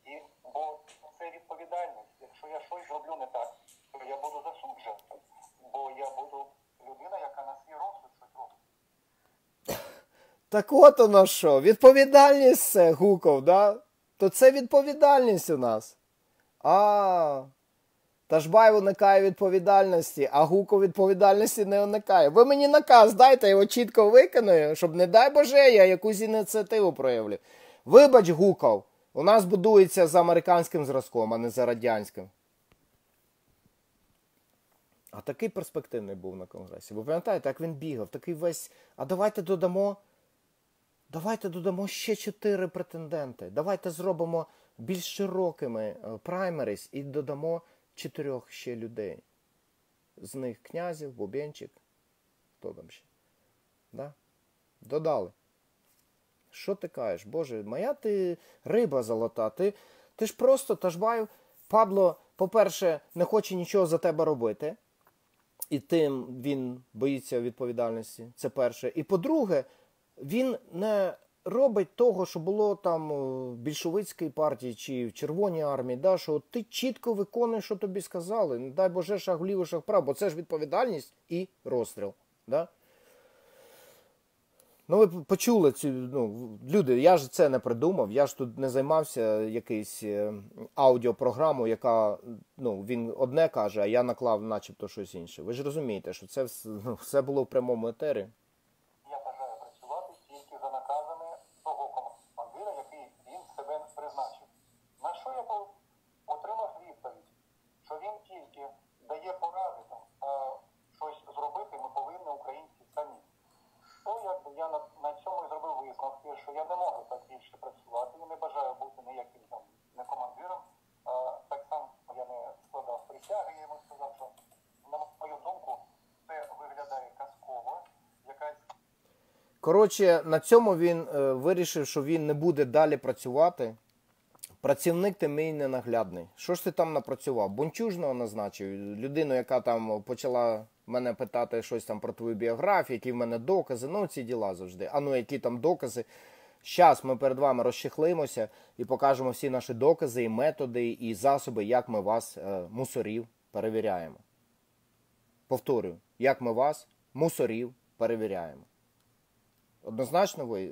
І бо це відповідальність. Якщо я щось зроблю не так, то я буду засуджений, бо я буду людина, яка на свій розсуд щось робить. Так от воно що, відповідальність це гуков, да? То це відповідальність у нас. А. Тажбай уникає відповідальності, а Гуков відповідальності не уникає. Ви мені наказ дайте, я його чітко виконую, щоб, не дай Боже, я якусь ініціативу проявлю. Вибач, Гуков, у нас будується за американським зразком, а не за радянським. А такий перспективний був на конгресі. Ви пам'ятаєте, як він бігав, такий весь. А давайте додамо. Давайте додамо ще чотири претенденти. Давайте зробимо більш широкими праймеріс і додамо чотирьох ще людей. З них князів, Бубенчик. Хто там ще? Да? Додали. Що ти кажеш? Боже, моя ти риба золота. Ти, ти ж просто Тажбаєв, Пабло, по-перше, не хоче нічого за тебе робити. І тим він боїться відповідальності. Це перше. І по-друге, він не робить того, що було там в більшовицькій партії чи в Червоній армії, да, що ти чітко виконуєш, що тобі сказали. Не дай Боже, шаг вліво, шаг вправо, бо це ж відповідальність і розстріл. Да? Ну, ви почули цю ну, люди. Я ж це не придумав. Я ж тут не займався якоюсь е, аудіопрограмою, яка ну, він одне каже, а я наклав, начебто, щось інше. Ви ж розумієте, що це ну, все було в прямому етері. Я бажаю працювати тільки за наказами того командира, який він себе призначив. На що я пов- отримав відповідь, що він тільки дає поради там, а щось зробити ми повинні українці самі. То якби я на, на цьому і зробив висновки, що я не можу так більше працювати і не бажаю бути ніяким там не командиром. А, так само я не складав присяги, я йому сказав, що на мою думку це виглядає казково, якась Коротше, на цьому він е, вирішив, що він не буде далі працювати. Працівник ти мій ненаглядний. Що ж ти там напрацював? Бунчужного назначив людину, яка там почала мене питати щось там про твою біографію, які в мене докази. Ну, ці діла завжди. А ну, які там докази. Щас ми перед вами розчехлимося і покажемо всі наші докази, і методи, і засоби, як ми вас, е, мусорів, перевіряємо. Повторюю, як ми вас, мусорів, перевіряємо. Однозначно ви,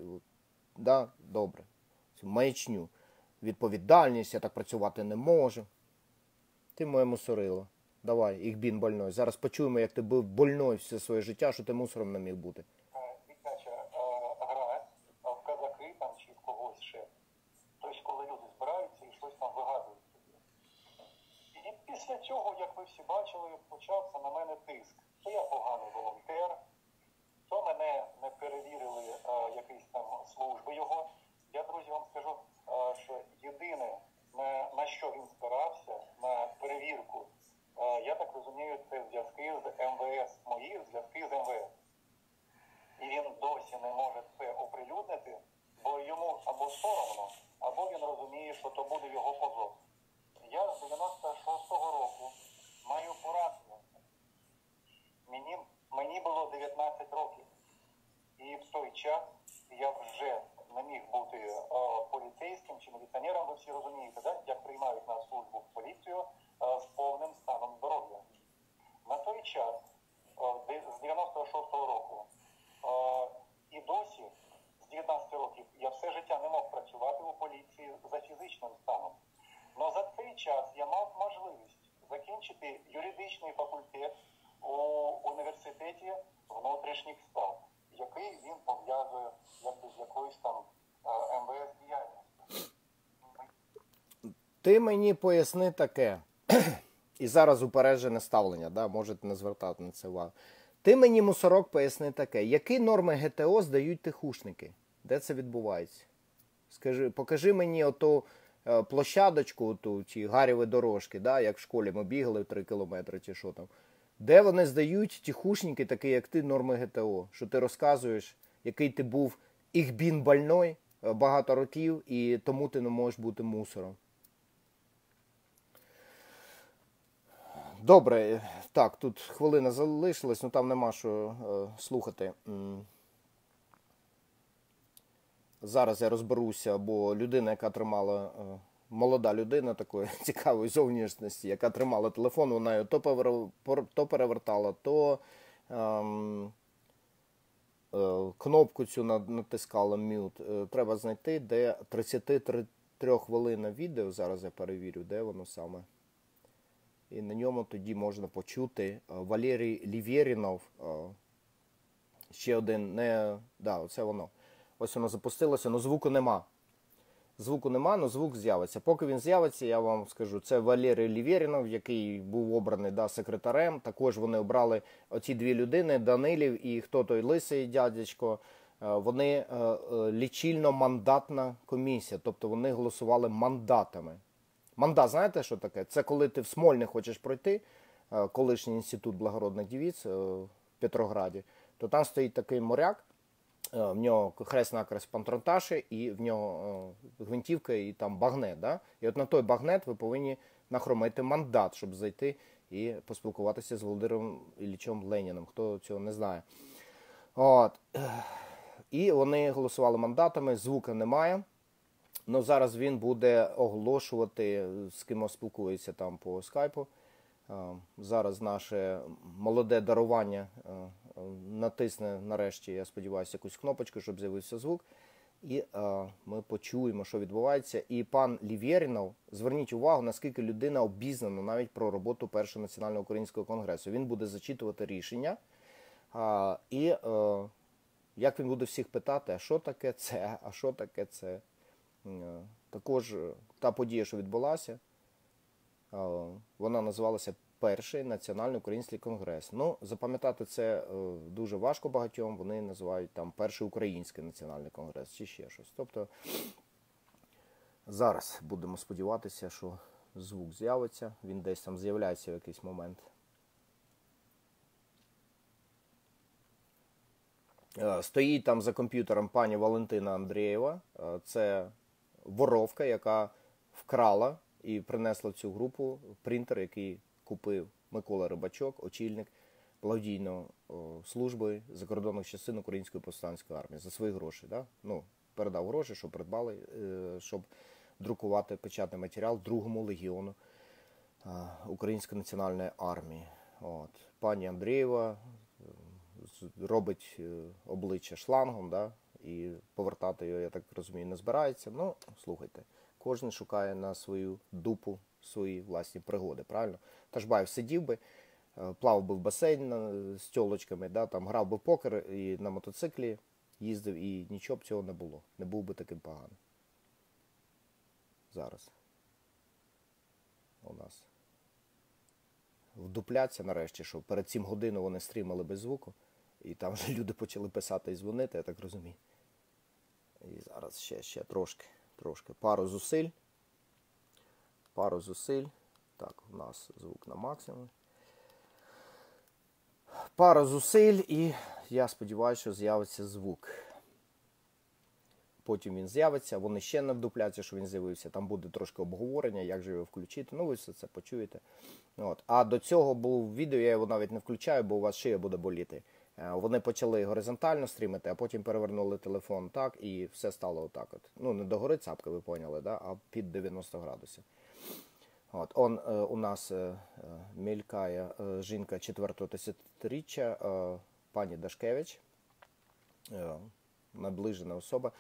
да, добре. Маячню відповідальність, я так працювати не можу. Ти моє мусорило. Давай, їх бін больной. Зараз почуємо, як ти був больной все своє життя, що ти мусором не міг бути. е, дитяча е, гра е, в казаки там чи в когось ще. Тобто, коли люди збираються і щось там вигадують собі. І після цього, як ви всі бачили, почався на мене тиск. То я поганий волонтер, то мене не перевірили е, якісь там служби його. Я, друзі, вам скажу, е, що єдине, на, на що він спирався, на перевірку, е, я так розумію, це зв'язки з МВС, мої зв'язки з МВС. І він досі не може це оприлюднити, бо йому або соромно, або він розуміє, що то буде його позор. Я з 96-го року маю поранення. Мені, мені було 19 років. І в той час я вже не міг бути е, поліцейським чи міліціонером, ви всі розумієте, да? як приймають на службу в поліцію е, з повним станом здоров'я. На той час, е, з 96-го року, е, і досі, з 19 років, я все життя не мог працювати у поліції за фізичним станом. Но за цей час я мав можливість закінчити юридичний факультет у університеті внутрішніх справ, який він пов'язує якби з якоюсь там е, МВС діяльністю. Ти мені поясни таке. І зараз упереджене ставлення, да? можете не звертати на це увагу. Ти мені, мусорок, поясни таке. Які норми ГТО здають тихушники? Де це відбувається? Скажи, покажи мені оту площадочку, оту, ті гаріві дорожки, да? як в школі ми бігали 3 кілометри чи що там. Де вони здають тихушники, такі як ти, норми ГТО? Що ти розказуєш, який ти був ігбін больной е, багато років, і тому ти не можеш бути мусором. Добре, так, тут хвилина залишилась, ну там нема що е, слухати. Зараз я розберуся, бо людина, яка тримала, е, молода людина такої цікавої зовнішності, яка тримала телефон, вона його то, перевертала, то ем, е, кнопку цю натискала мют. Е, треба знайти, де 33 хвилина відео, зараз я перевірю, де воно саме. І на ньому тоді можна почути е, Валерій Лівєрінов. Ще один, не. Да, оце воно. Ось воно запустилося, але звуку нема. Звуку нема, але звук з'явиться. Поки він з'явиться, я вам скажу, це Валерій Лівєрінов, який був обраний да, секретарем. Також вони обрали оці дві людини, Данилів і хто той лисий дядечко. Е, Вони е, е, лічильно-мандатна комісія, тобто вони голосували мандатами. Мандат, знаєте, що таке? Це коли ти в Смольне хочеш пройти, колишній інститут благородних дівіць в Петрограді, то там стоїть такий моряк, в нього хрест-накрест пантронташі, і в нього е, гвинтівка і там багнет. Да? І от на той багнет ви повинні нахромити мандат, щоб зайти і поспілкуватися з Володимиром Іллічем Леніним, хто цього не знає. От. І вони голосували мандатами, звука немає. Ну, зараз він буде оголошувати, з ким спілкується там по скайпу. Е, Зараз наше молоде дарування е, е, натисне нарешті, я сподіваюся, якусь кнопочку, щоб з'явився звук. І е, ми почуємо, що відбувається. І пан Лівєрінов, зверніть увагу, наскільки людина обізнана навіть про роботу першого національного українського конгресу. Він буде зачитувати рішення. А, і е, як він буде всіх питати, а що таке це, а що таке це. Е, Також е, та подія, що відбулася, е, вона називалася Перший національний український конгрес. Ну, запам'ятати це е, дуже важко багатьом. Вони називають там Перший український національний конгрес чи ще щось. Тобто зараз будемо сподіватися, що звук з'явиться, він десь там з'являється в якийсь момент. Е, Стоїть там за комп'ютером пані Валентина Андрієва. Е, Це воровка, яка вкрала і принесла в цю групу принтер, який купив Микола Рибачок, очільник благодійної служби закордонних частин Української повстанської армії за свої гроші. Да? Ну, передав гроші, щоб придбали, е, щоб друкувати печатний матеріал другому легіону е, Української національної армії. От. Пані Андрієва робить е, обличчя шлангом, да, і повертати його, я так розумію, не збирається. Ну, слухайте, Кожен шукає на свою дупу свої власні пригоди, правильно? Ташбаєв сидів би, е, плавав би в басейн з тьолочками, да, там грав би покер і на мотоциклі їздив, і нічого б цього не було. Не був би таким поганим. Зараз. У нас. Вдупляться нарешті, що перед 7 годин вони стрімали без звуку, і там вже люди почали писати і дзвонити, я так розумію. І зараз ще, ще трошки, трошки. Пару зусиль. Пару зусиль. Так, у нас звук на максимум. Пару зусиль, і я сподіваюся, що з'явиться звук. Потім він з'явиться, вони ще не вдупляться, що він з'явився. Там буде трошки обговорення, як же його включити. Ну, ви все це почуєте. От. А до цього був відео, я його навіть не включаю, бо у вас шия буде боліти. Е, Вони почали горизонтально стрімити, а потім перевернули телефон так, і все стало отак. От. Ну, не догори цапки, ви поняли, да? а під 90 градусів. От, он е, у нас е, е, мелькає е, жінка 4 тисячоріччя, е, пані Дашкевич, е, наближена особа.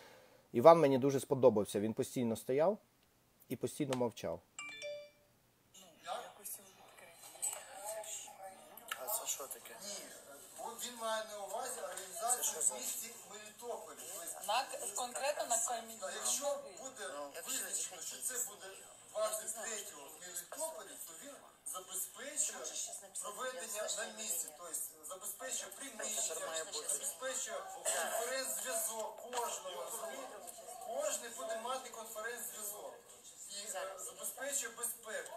Іван мені дуже сподобався. Він постійно стояв і постійно мовчав. А це що таке? Ні, він має на увазі організацію в місті Мелітополі. Тобто, На конкретно на камінь. Якщо буде визначено, що це буде 23-го в Мелітополі, то він забезпечує проведення на місці, тобто забезпечує приміщення, забезпечує конференц-зв'язок кожного. Кожен буде мати конференц-зв'язок і е, забезпечує безпеку.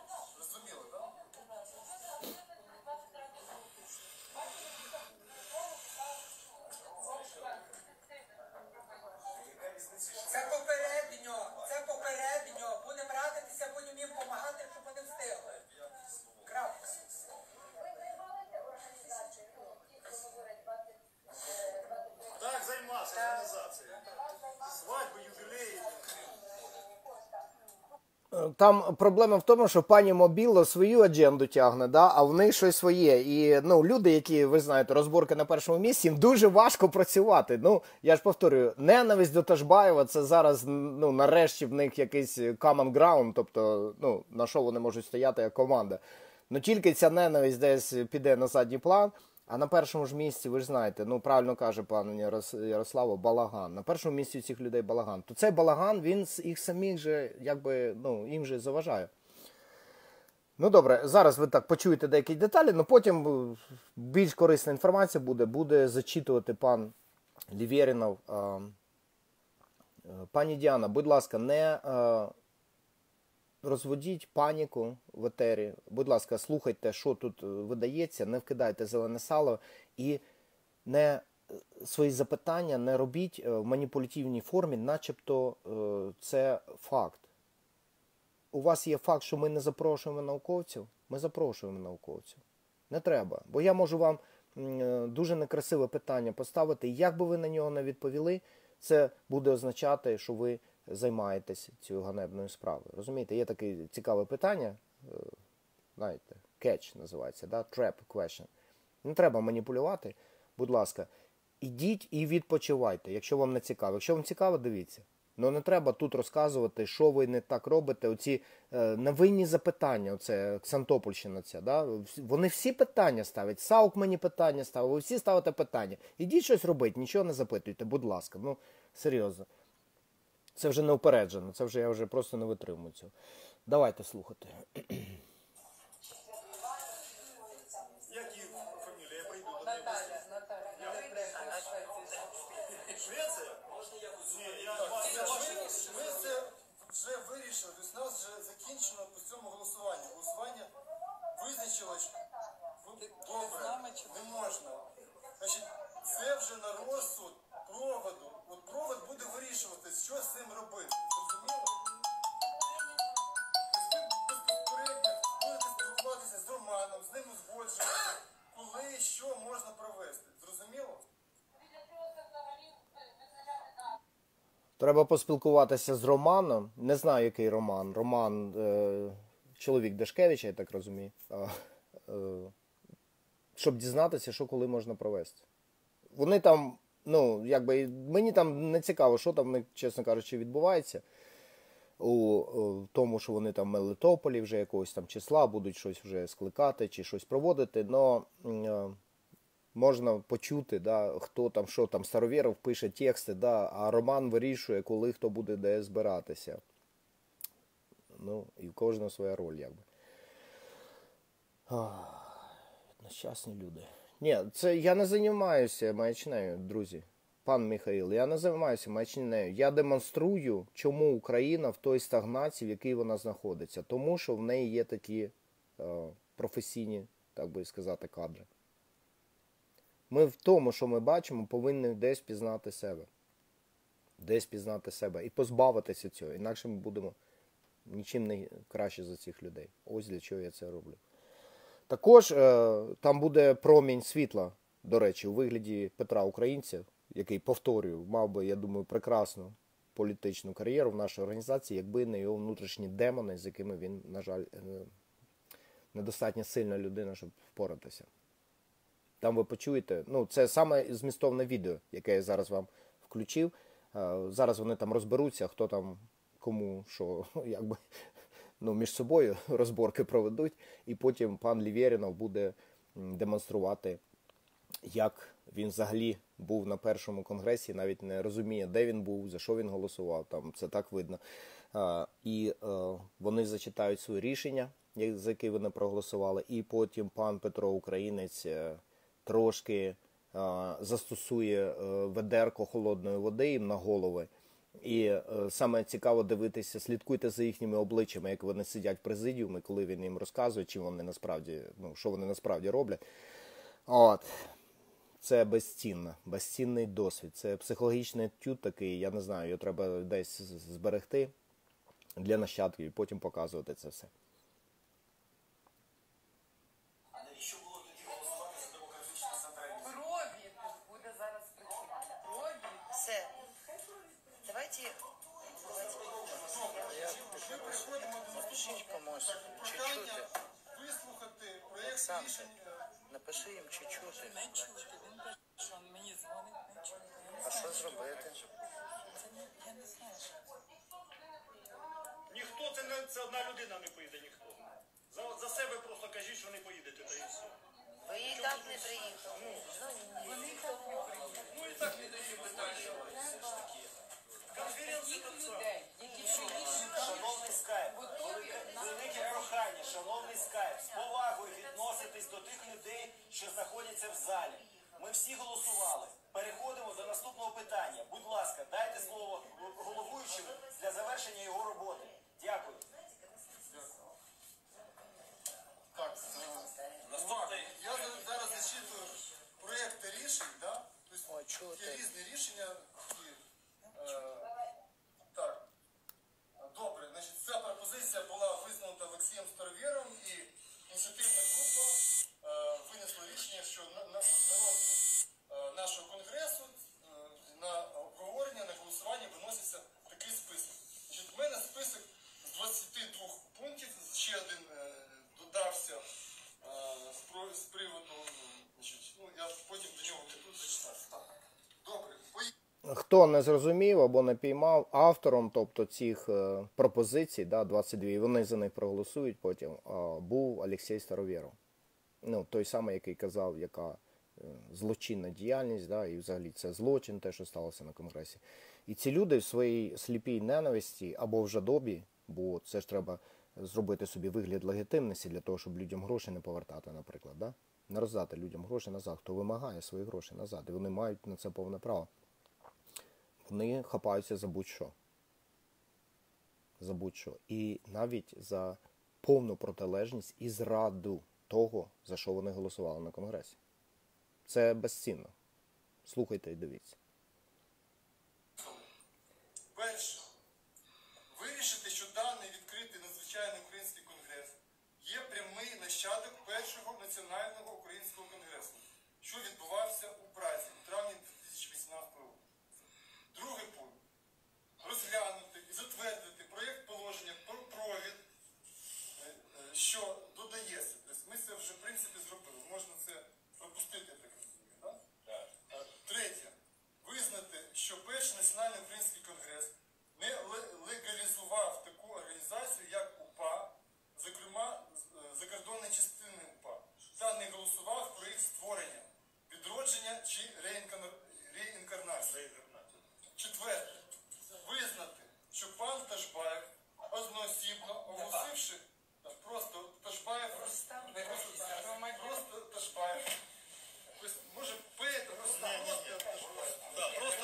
Радитися, будемо їм Там проблема в тому, що пані Мобіло свою адженду тягне, да, а в них щось своє. І ну, люди, які ви знаєте, розборки на першому місці, їм дуже важко працювати. Ну, я ж повторюю, ненависть до Ташбаєва це зараз ну, нарешті в них якийсь common ground, тобто ну, на що вони можуть стояти як команда. Ну тільки ця ненависть десь піде на задній план. А на першому ж місці, ви ж знаєте, ну правильно каже пан Ярос- Ярославо, балаган. На першому місці у цих людей балаган. То цей балаган він з- їх самих же, якби, ну, їм же заважає. Ну добре, зараз ви так почуєте деякі деталі, але потім е, більш корисна інформація буде, буде зачитувати пан Лівєрінов. Е, Пані Діана, будь ласка, не е, розводіть паніку в етері. Будь ласка, слухайте, що тут е, видається, не вкидайте зелене сало і не е, свої запитання не робіть е, в маніпулятивній формі, начебто це факт. У вас є факт, що ми не запрошуємо науковців, ми запрошуємо науковців. Не треба. Бо я можу вам дуже некрасиве питання поставити, як би ви на нього не відповіли, це буде означати, що ви займаєтесь цією ганебною справою. Розумієте, є таке цікаве питання, е, знаєте, catch називається, да? trap question. Не треба маніпулювати. Будь ласка, ідіть і відпочивайте, якщо вам не цікаво. Якщо вам цікаво, дивіться. Ну не треба тут розказувати, що ви не так робите. Оці е, невинні запитання, оце Ксантопольщина ця, да? Вони всі питання ставлять. Саук мені питання ставив, ви всі ставите питання. Ідіть щось робити, нічого не запитуйте, будь ласка. Ну, серйозно. Це вже не упереджено, це вже я вже просто не витримую цього. Давайте слухати. Як її фамілія? Я прийду до неї. Наталя, Наталя. Швеція? Я Ми, ми це вже вирішили, тобто у нас вже закінчено по цьому голосування. Голосування визначилось добре, не можна. Значить, це вже на розсуд проводу. От провод буде вирішувати, що з цим робити. Зрозуміло? Тобто безпосередньо спілкуватися з Романом, з ним узгоджувати, коли і що можна провести. Зрозуміло? Треба поспілкуватися з Романом. Не знаю, який Роман. Роман е, чоловік Дашкевича, я так розумію. А, е, щоб дізнатися, що коли можна провести. Вони там, ну, якби, мені там не цікаво, що там, чесно кажучи, відбувається. у тому, що вони там в Мелитополі вже якогось там числа будуть щось вже скликати чи щось проводити. Но е, можна почути, да, хто там, що там, Старовєров пише тексти, да, а Роман вирішує, коли хто буде де збиратися. Ну, і в кожного своя роль, якби. Нещасні люди. Ні, це я не займаюся маячнею, друзі. Пан Михаїл, я не займаюся маячнею. Я демонструю, чому Україна в той стагнації, в якій вона знаходиться. Тому що в неї є такі е, професійні, так би сказати, кадри. Ми в тому, що ми бачимо, повинні десь пізнати себе. Десь пізнати себе і позбавитися цього. Інакше ми будемо нічим не краще за цих людей. Ось для чого я це роблю. Також е, там буде промінь світла, до речі, у вигляді Петра Українця, який, повторюю, мав би, я думаю, прекрасну політичну кар'єру в нашій організації, якби не його внутрішні демони, з якими він, на жаль, е, недостатньо сильна людина, щоб впоратися. Там ви почуєте, ну, це саме змістовне відео, яке я зараз вам включив. Е, Зараз вони там розберуться, хто там кому що, якби ну, між собою розборки проведуть, і потім пан Лівєрінов буде демонструвати, як він взагалі був на першому конгресі, навіть не розуміє, де він був, за що він голосував. Там це так видно. А, і е, вони зачитають свої рішення, за які вони проголосували, і потім пан Петро Українець е, трошки е, застосує ведерко холодної води їм на голови. І е, саме цікаво дивитися, слідкуйте за їхніми обличчями, як вони сидять в президіумі, коли він їм розказує, чим вони насправді, ну, що вони насправді роблять. От. Це безцінно, безцінний досвід. Це психологічний тют такий, я не знаю, його треба десь зберегти для нащадків і потім показувати це все. Ми переходимо до комусь чуть-чуть. вислухати проєкт е, Напиши їм чуть-чуть. Не чути. Він що мені дзвонить, не чути. А що зробити? Це не, я не знаю. Ніхто це не це одна людина не поїде, ніхто. За, за себе просто кажіть, що не поїдете, та і все. Ви і так не приїхали. Ну, Вони так не приїдуть. Ну і так не такі питання. Конференція Тих так людей, які фізично Шановний скайп, велике прохання, шановний скайп, з повагою відноситись до тих людей, що знаходяться в залі. Ми всі голосували. Переходимо до наступного питання. Будь ласка, дайте слово головуючому для завершення його роботи. Дякую. Так, е, я зараз зачитую проєкти рішень, да? Тобто є різні рішення. І, е, так, добре, значить, ця пропозиція була висунута Олексієм Старовєром і ініціативна група е, винесла рішення, що на, на, е, нашого конгресу е, на обговорення, на голосування виноситься такий список. Значить, в мене список з 22 пунктів, ще один додався з приводу, значить, ну, я потім до нього піду зачитаю. Так, добре, поїхали. Хто не зрозумів або не піймав автором, тобто цих е, пропозицій, да, 22, і вони за них проголосують потім, був Олексій Старовєров. Ну, той самий, який казав, яка е, злочинна діяльність, да, і взагалі це злочин, те, що сталося на конгресі. І ці люди в своїй сліпій ненависті або в жадобі, бо це ж треба зробити собі вигляд легітимності для того, щоб людям гроші не повертати, наприклад, да? не роздати людям гроші назад, хто вимагає свої гроші назад, і вони мають на це повне право вони хапаються за будь-що. За будь-що. І навіть за повну протилежність і зраду того, за що вони голосували на Конгресі. Це безцінно. Слухайте і дивіться. Перше. Вирішити, що даний відкритий надзвичайний український конгрес є прямий нащадок першого національного українського конгресу, що відбувався у Празі у травні 2018 року. Другий пункт. Розглянути і затвердити проєкт положення про провід, е, е, що додається. Тобто Ми це вже в принципі зробили. Можна це пропустити, я так розумію. Да? Е, третє. Визнати, що перший національний український конгрес не легалізував таку організацію, як УПА, зокрема закордонні частини УПА, та не голосував про їх створення, відродження чи реінкарнацію. Четверте. Визнати, що пан Ташбаєв одноосібно оголосивши просто Ташбаєв просто, просто Ташбаєв. Може, Петр, просто Ташбаєв. Просто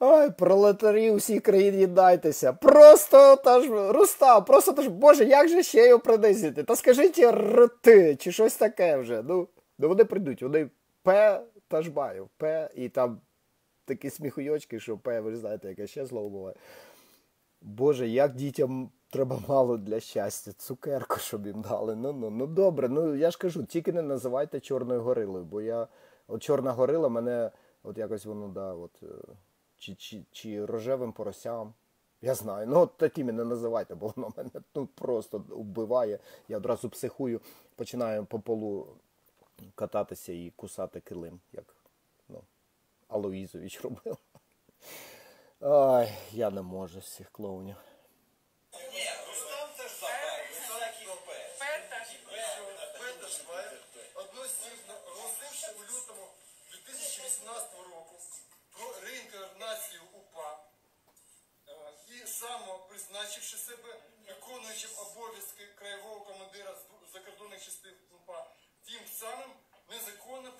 Ой, пролетарі у всій країні єднайтеся. Просто та ж Рустам, просто та ж, боже, як же ще його принизити? Та скажіть рти, чи щось таке вже. Ну, ну вони прийдуть, вони П Ташбаєв, П і там такі сміхуйочки, що П, ви ж знаєте, яке ще слово буває. Боже, як дітям треба мало для щастя, цукерку, щоб їм дали. Ну, ну, ну добре, ну я ж кажу, тільки не називайте чорною горилою, бо я. От чорна горила мене, от якось воно, да, от, е, чи, чи, чи рожевим поросям. Я знаю. Ну, от такими не називайте, бо воно мене ну, просто вбиває. Я одразу психую, починаю по полу кататися і кусати килим, як ну, Алоїзович робив. Ай, я не можу з цих клоунів. Ні, Рустам це ж забавить. Всякий ОП. Петр Швайер одноосібно оголосивши у лютому 2018 року про реінкарнацію УПА е, і самопризначивши себе виконуючим обов'язки краєвого командира закордонних частин УПА, тим самим незаконно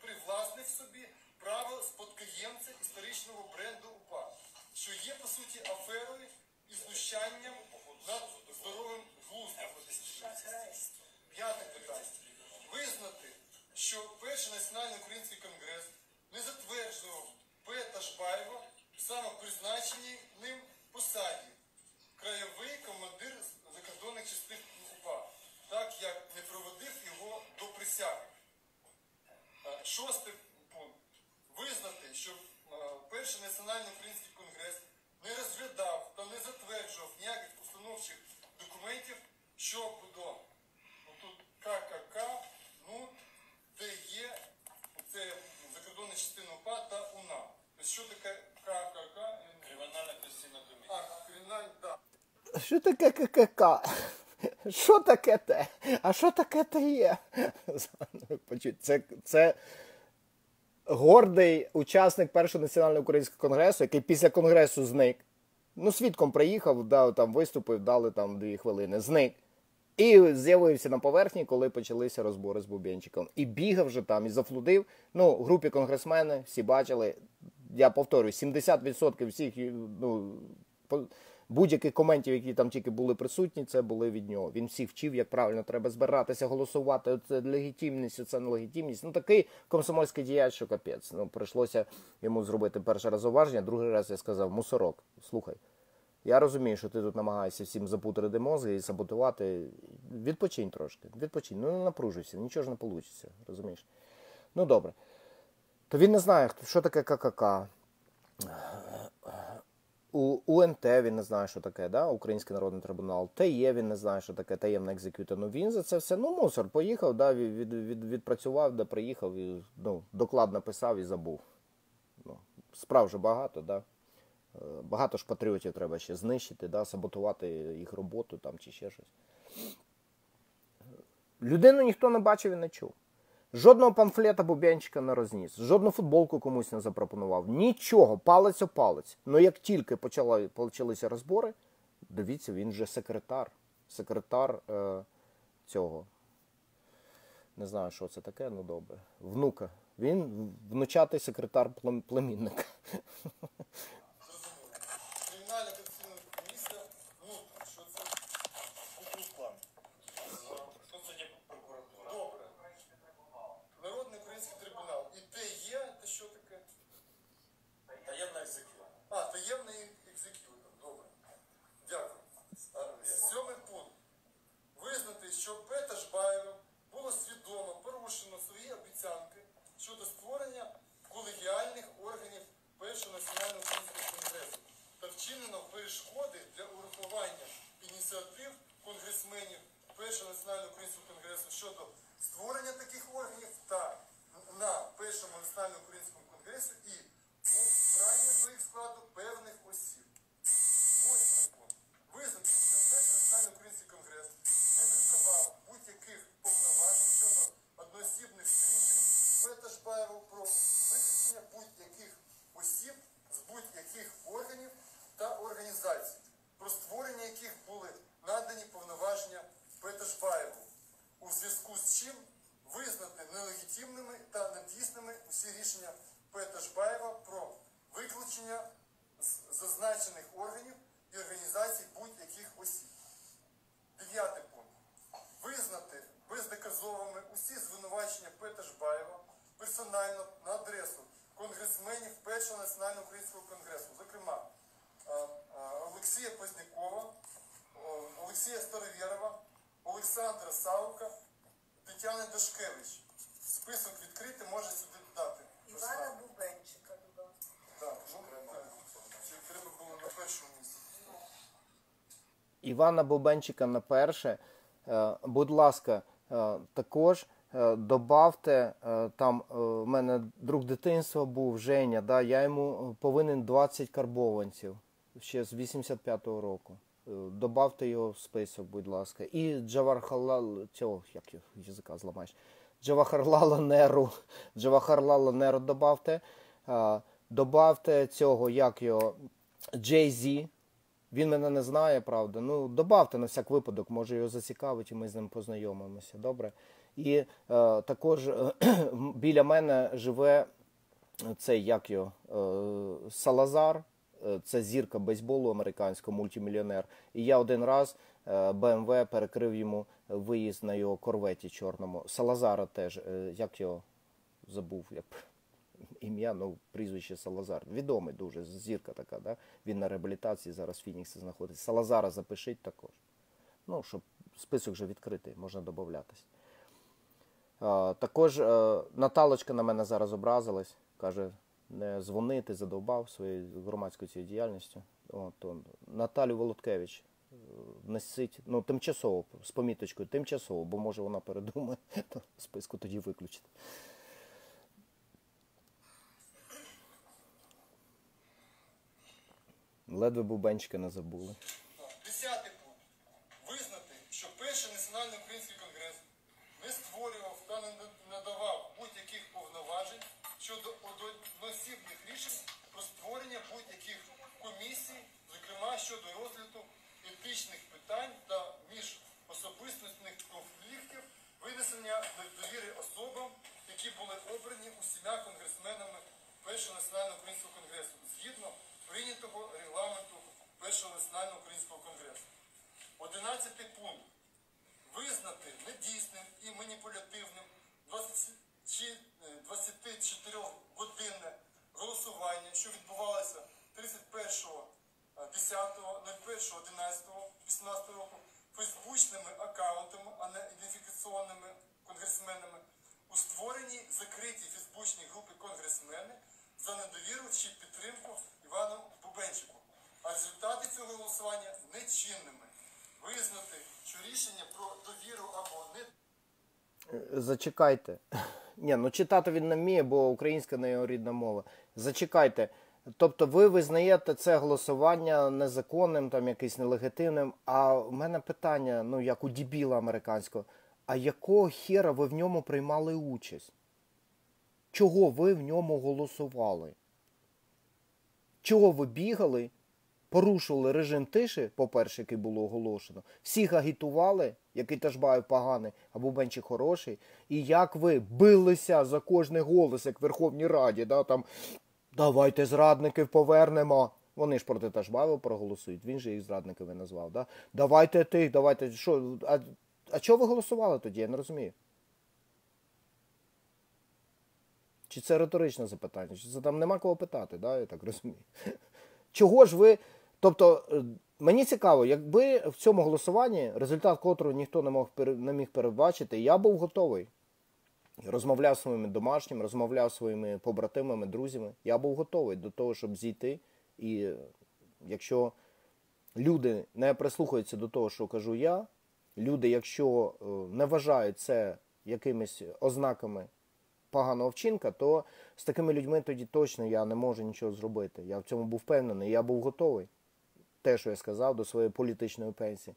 привласнив собі, право спадкоємця історичного бренду УПА, що є по суті аферою і знущанням над здоровим глуздом. П'яте питання. Визнати, що перший національний український конгрес не затверджував П. Ташбаєва самопризначеній ним посаді краєвий командир закордонних частин так як не проводив його до присяги. Е, Шостий пункт. Визнати, що е, перший національний український конгрес не розглядав та не затверджував ніяких установчих документів щодо ну, тут ККК, НУТ, ТЄ, це закордонна частина УПА та УНА. Тобто, що таке ККК? Кримінальна конституційна комісія. А, кримінальна, да. Що таке ККК? Що таке те? А що таке те є? Це, це гордий учасник першого національного українського конгресу, який після конгресу зник. Ну, свідком приїхав, дав, там, виступив, дали там дві хвилини, зник. І з'явився на поверхні, коли почалися розбори з Бубенчиком. І бігав вже там, і зафлудив. Ну, групі конгресмени всі бачили. Я повторюю, 70% всіх ну, будь-яких коментів, які там тільки були присутні, це були від нього. Він всіх вчив, як правильно треба збиратися, голосувати. Це легітимність, це нелегітимність. Ну такий комсомольський діяч, що капець. Ну, прийшлося йому зробити перший раз уваження, другий раз я сказав, мусорок, слухай. Я розумію, що ти тут намагаєшся всім запутрити мозги і саботувати. Відпочинь трошки. Відпочинь. Ну не напружуйся, нічого ж не вийде, розумієш? Ну добре. То він не знає, що таке ККК. У УНТ він не знає, що таке, да? Український народний трибунал. ТЄ він не знає, що таке таємна екзекюта. Ну він за це все, ну мусор, поїхав, да, від, від, від, відпрацював, де приїхав, і, ну, доклад написав і забув. Ну, справ же багато, да? Е, Багато ж патріотів треба ще знищити, да, саботувати їх роботу там чи ще щось. Людину ніхто не бачив і не чув. Жодного памфлета Бубянчика не розніс, жодну футболку комусь не запропонував. Нічого, палець о палець. Ну як тільки почала, почалися розбори, дивіться, він вже секретар. Секретар е, цього. Не знаю, що це таке, ну добре. Внука. Він внучатий секретар племінника. Кримінальна конституційна комісія, ну, що це? Куклус-клан. Що це є прокуратура? Добре. Народний український трибунал. І те є, те що таке? Таємна екзекюта. А, таємний екзекютор. Добре. Дякую. А, Сьомий пункт. Що Пета Жбаєва було свідомо порушено свої обіцянки щодо створення колегіальних органів Першого національного українського конгресу та вчинено перешкоди для урахування ініціатив конгресменів Першого національного українського конгресу щодо створення таких органів та на Першому національному українському конгресі і обрання до їх складу певних осіб. правил про виключення будь-яких осіб з будь-яких органів та організацій, про створення яких були надані повноваження Петешбаєву, у зв'язку з чим визнати нелегітимними та недійсними усі рішення Петешбаєва про виключення з зазначених органів і організацій будь-яких осіб. Дев'ятий пункт. Визнати бездоказовими усі звинувачення Петешбаєва персонально на адресу конгресменів Першого національного українського конгресу, зокрема е, е, Олексія Познякова, Олексія Старовєрова, Олександра Саука, Тетяни Дашкевич. Список відкритий, може сюди дати. Івана Бубенчика, будь ласка. Так, ну, треба було на першому місці. Івана Бубенчика на перше. Е, Будь ласка, також добавте, е, там е, в мене друг дитинства був Женя, да, я йому повинен 20 карбованців ще з 85-го року. Е, Добавте його в список, будь ласка. І Джавахарлал, цього, як його язика зламаєш, Джавахарлала Неру, Джавахарлала Неру добавте. Е, Добавте цього, як його, Джей Зі, він мене не знає, правда. Ну, добавте на всяк випадок, може його зацікавить, і ми з ним познайомимося. Добре. І е, також е, біля мене живе цей як його е, Салазар, це зірка бейсболу американського, мультимільйонер. І я один раз БМВ перекрив йому виїзд на його корветі чорному. Салазара теж, як його забув, як ім'я, ну прізвище Салазар. Відомий дуже, зірка така, да? Він на реабілітації зараз в Фініксі знаходиться. Салазара запишіть також. Ну, щоб список вже відкритий, можна додатись. А, також е, Наталочка на мене зараз образилась. Каже, не дзвонити, задовбав своєю громадською цією діяльністю. От, он. Наталю Володкевич е, ну, тимчасово, з поміточкою, тимчасово, бо може вона передумає, то списку тоді виключити. Ледве бубенчика не забули. Одинадцятий пункт. Визнати недійсним і маніпулятивним 24-годинне голосування, що відбувалося 31.10.01.11.18 року фейсбучними аккаунтами, а не ідентифікаційними конгресменами, у створеній закритій фейсбучній групі конгресмени за недовіру чи підтримку Івану Бубенчику. А результати цього голосування нечинними. Визнати, що рішення про довіру або не Е, Зачекайте. Ні, ну читати він не вміє, бо українська не його рідна мова. Зачекайте. Тобто ви визнаєте це голосування незаконним, там якийсь нелегітимним. А в мене питання, ну як у дібіла американського, а якого хера ви в ньому приймали участь? Чого ви в ньому голосували? Чого ви бігали, порушували режим тиші, по-перше, який було оголошено, всіх агітували, який Ташбаєв поганий, а Бубенчик хороший, і як ви билися за кожний голос, як в Верховній Раді, да, там, давайте зрадників повернемо. Вони ж проти Ташбаєва проголосують, він же їх зрадниками назвав. Да? Давайте тих, давайте. Що, а, а чого ви голосували тоді? Я не розумію. Чи це риторичне запитання? Чи це там нема кого питати, да? я так розумію. Чого ж ви. Тобто, е, мені цікаво, якби в цьому голосуванні, результат котрого ніхто не мог не міг передбачити, я був готовий. Розмовляв своїми домашніми, розмовляв своїми побратимами, друзями. Я був готовий до того, щоб зійти. І е, якщо люди не прислухаються до того, що кажу я, люди, якщо е, не вважають це якимись ознаками поганого вчинка, то з такими людьми тоді точно я не можу нічого зробити. Я в цьому був впевнений, я був готовий. Те, що я сказав, до своєї політичної пенсії.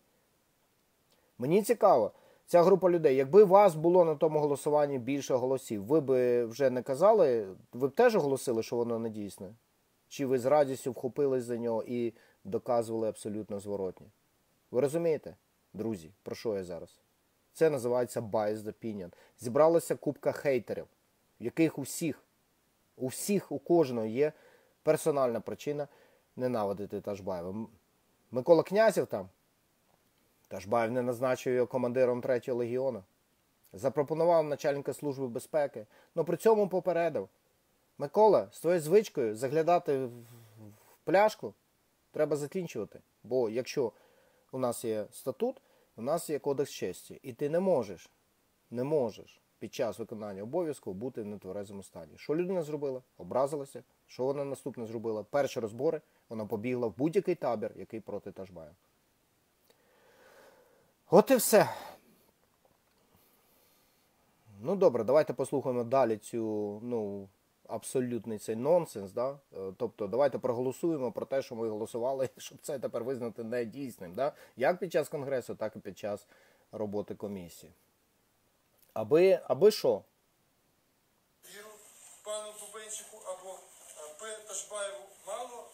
Мені цікаво, ця група людей, якби вас було на тому голосуванні більше голосів, ви б вже не казали, ви б теж оголосили, що воно не дійсне? Чи ви з радістю вхопились за нього і доказували абсолютно зворотні? Ви розумієте, друзі, про що я зараз? Це називається biased opinion. Зібралася купка хейтерів, яких у всіх, у всіх, у кожного є персональна причина ненавидити Ташбаєва. Микола Князів там. Ташбаєв не назначив його командиром 3-го легіону. Запропонував начальника служби безпеки, але при цьому попередив. Микола, з твоєю звичкою заглядати в пляшку треба закінчувати. Бо якщо у нас є статут, у нас є кодекс честі, і ти не можеш, не можеш під час виконання обов'язку бути в нетверезому стані. Що людина зробила? Образилася. Що вона наступне зробила? Перші розбори вона побігла в будь-який табір, який проти Ташбая. От і все. Ну добре, давайте послухаємо далі цю ну, абсолютний цей нонсенс. Да? Е, Тобто, давайте проголосуємо про те, що ми голосували, щоб це тепер визнати недійсним. Да? Як під час конгресу, так і під час роботи комісії. Аби, аби що? пану Бубенчику або е, П. Ташбаєву мало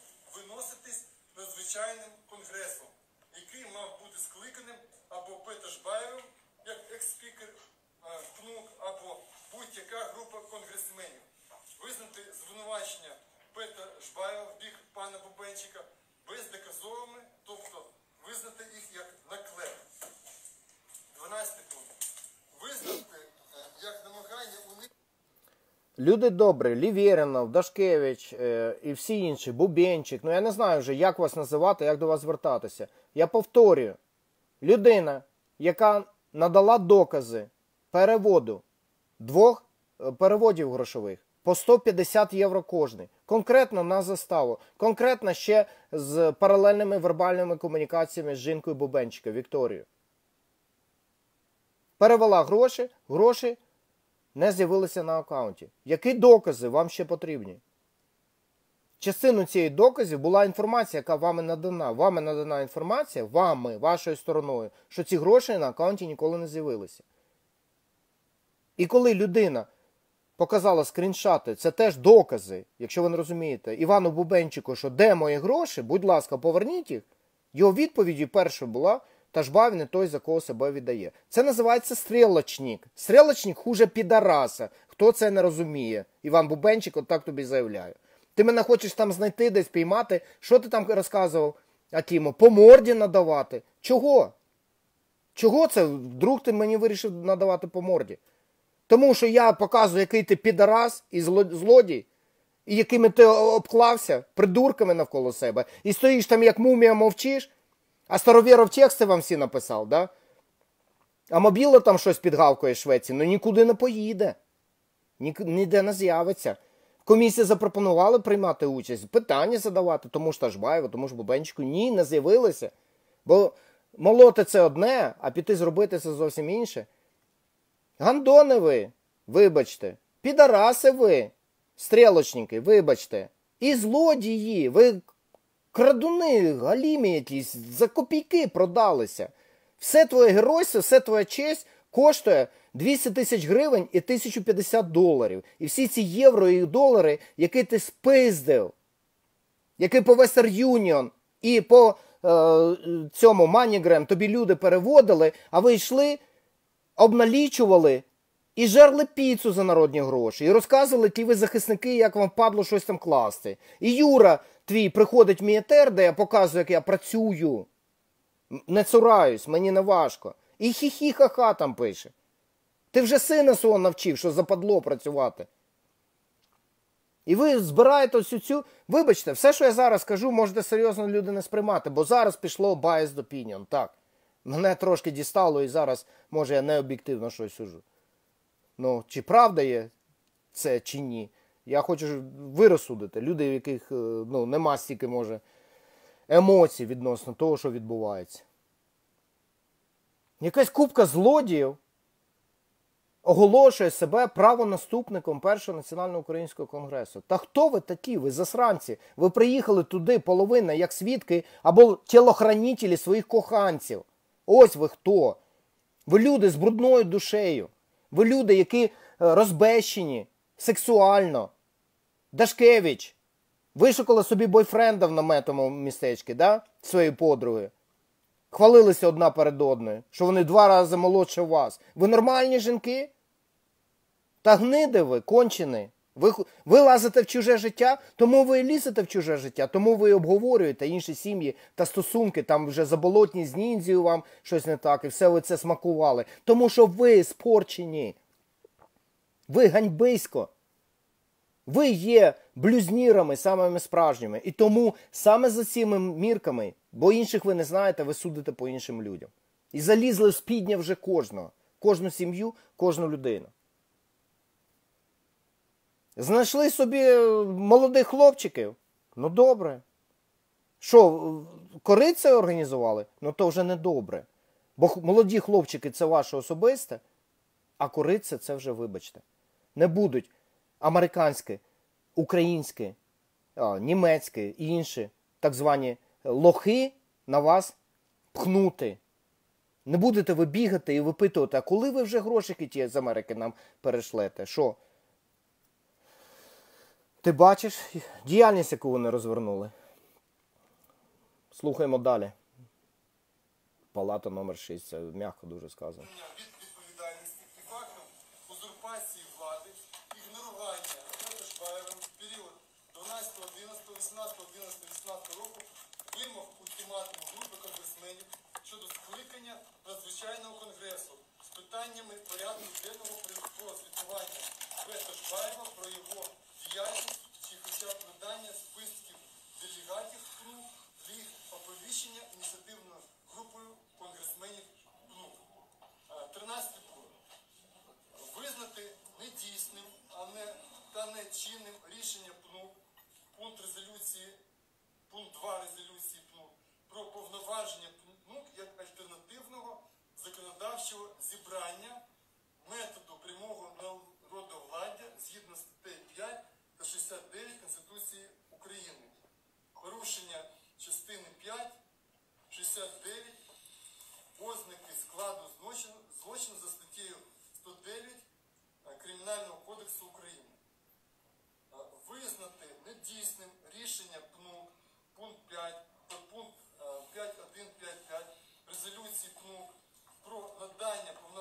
виноситись надзвичайним конгресом, який мав бути скликаним або П. Ташбаєвим, як екс-спікер ПНУК, або будь-яка група конгресменів. Визнати звинувачення П. Ташбаєва в бік пана Бубенчика бездоказовими, тобто визнати їх як наклеп. 12 пункт. Визнати е, як намагання уникнути Люди добрі, Лівєринов, Дашкевич е, і всі інші, Бубенчик. Ну я не знаю вже, як вас називати, як до вас звертатися. Я повторюю: людина, яка надала докази переводу двох е, переводів грошових по 150 євро кожний, конкретно на заставу, конкретно ще з паралельними вербальними комунікаціями з жінкою Бубенчика Вікторією. Перевела гроші, гроші не з'явилися на аккаунті. Які докази вам ще потрібні? Частину цієї доказів була інформація, яка вами надана. Вами надана інформація, вами, вашою стороною, що ці гроші на аккаунті ніколи не з'явилися. І коли людина показала скріншоти, це теж докази, якщо ви не розумієте, Івану Бубенчику, що де мої гроші, будь ласка, поверніть їх. Його відповіддю першою була, та ж бав не той, за кого себе віддає. Це називається стрілочник. Стрілочник хуже підараса. Хто це не розуміє? Іван Бубенчик отак тобі заявляє. Ти мене хочеш там знайти, десь піймати. Що ти там розказував, Акімо? По морді надавати. Чого? Чого це? Вдруг ти мені вирішив надавати по морді? Тому що я показую, який ти підарас і зло- злодій, і якими ти обклався придурками навколо себе, і стоїш там, як мумія, мовчиш, а старовіров тексти вам всі написав, да? А мобіло там щось підгавкує Швеції, ну нікуди не поїде. Ні, ніде не з'явиться. Комісія запропонувала приймати участь, питання задавати, тому ж Ташбаєву, тому ж Бубенчику. Ні, не з'явилися. Бо молоти це одне, а піти зробити це зовсім інше. Гандони ви, вибачте, підараси ви, стрілочники, вибачте, і злодії, ви крадуни, галімі якісь, за копійки продалися. Все твоє геройство, все твоя честь коштує 200 тисяч гривень і 1050 доларів. І всі ці євро і долари, які ти спиздив, які по Western Union і по е, цьому MoneyGram тобі люди переводили, а ви йшли, обналічували і жерли піцу за народні гроші. І розказували ті ви захисники, як вам падло щось там класти. І Юра твій приходить мій етер, де я показую, як я працюю. Не цураюсь, мені не важко. І хі-хі-ха-ха там пише. Ти вже сина свого навчив, що западло працювати. І ви збираєте всю цю. Вибачте, все, що я зараз кажу, можете серйозно люди не сприймати, бо зараз пішло biased opinion. Так. Мене трошки дістало і зараз, може, я не об'єктивно щось сужу. Ну, чи правда є це, чи ні? Я хочу ж ви розсудити. Люди, в яких е, ну, нема стільки, може, емоцій відносно того, що відбувається. Якась купка злодіїв оголошує себе правонаступником першого національного українського конгресу. Та хто ви такі? Ви засранці? Ви приїхали туди половина як свідки або тілохранителі своїх коханців. Ось ви хто. Ви люди з брудною душею. Ви люди, які е, розбещені сексуально. Дашкевич. Вишукали собі бойфренда в наметому містечці, да? своєї подруги. Хвалилися одна перед одною, що вони два рази молодше вас. Ви нормальні жінки? Та гниди ви, кончені. Ви, ви лазите в чуже життя, тому ви і лізете в чуже життя, тому ви і обговорюєте інші сім'ї та стосунки, там вже заболотні з ніндзію вам щось не так, і все ви це смакували. Тому що ви спорчені. Ви ганьбисько. Ви є блюзнірами самими справжніми. І тому саме за цими мірками, бо інших ви не знаєте, ви судите по іншим людям. І залізли в спідня вже кожного, кожну сім'ю, кожну людину. Знайшли собі молодих хлопчиків. Ну добре. Що, кориця організували? Ну то вже не добре. Бо молоді хлопчики це ваше особисте, а кориця це вже, вибачте. Не будуть американські, українські, а, німецькі і інші так звані лохи на вас пхнути. Не будете ви бігати і випитувати, а коли ви вже грошики ті з Америки нам перешлете? Що? Ти бачиш діяльність, яку вони розвернули? Слухаємо далі. Палата номер 6, це м'яко дуже сказано. від відповідальності і фактом узурпації влади, ігнорування Ратушбаєвим в період 12, 11, 18, 11, 18 року вимог ультиматуму групи конгресменів щодо скликання надзвичайного конгресу з питаннями порядку денного при прозвітування Ратушбаєва про його діяльність чи хоча б надання списків делегатів КНУ для їх оповіщення ініціативною групою конгресменів КНУ. Е, 13 пункт. Визнати недійсним, а не та нечинним рішення ПНУ, пункт резолюції, пункт 2 резолюції ПНУ про повноваження ПНУ як альтернативного законодавчого зібрання методу прямого народовладдя згідно статей 5 та 69 Конституції України. Порушення частини 5, 69 ознаки складу злочину, за статтею 109 е, Кримінального кодексу України. Е, Визнати недійсним рішення ПНУ пункт 5 та пункт е, 5.1.5.5 резолюції ПНУ про надання повноважень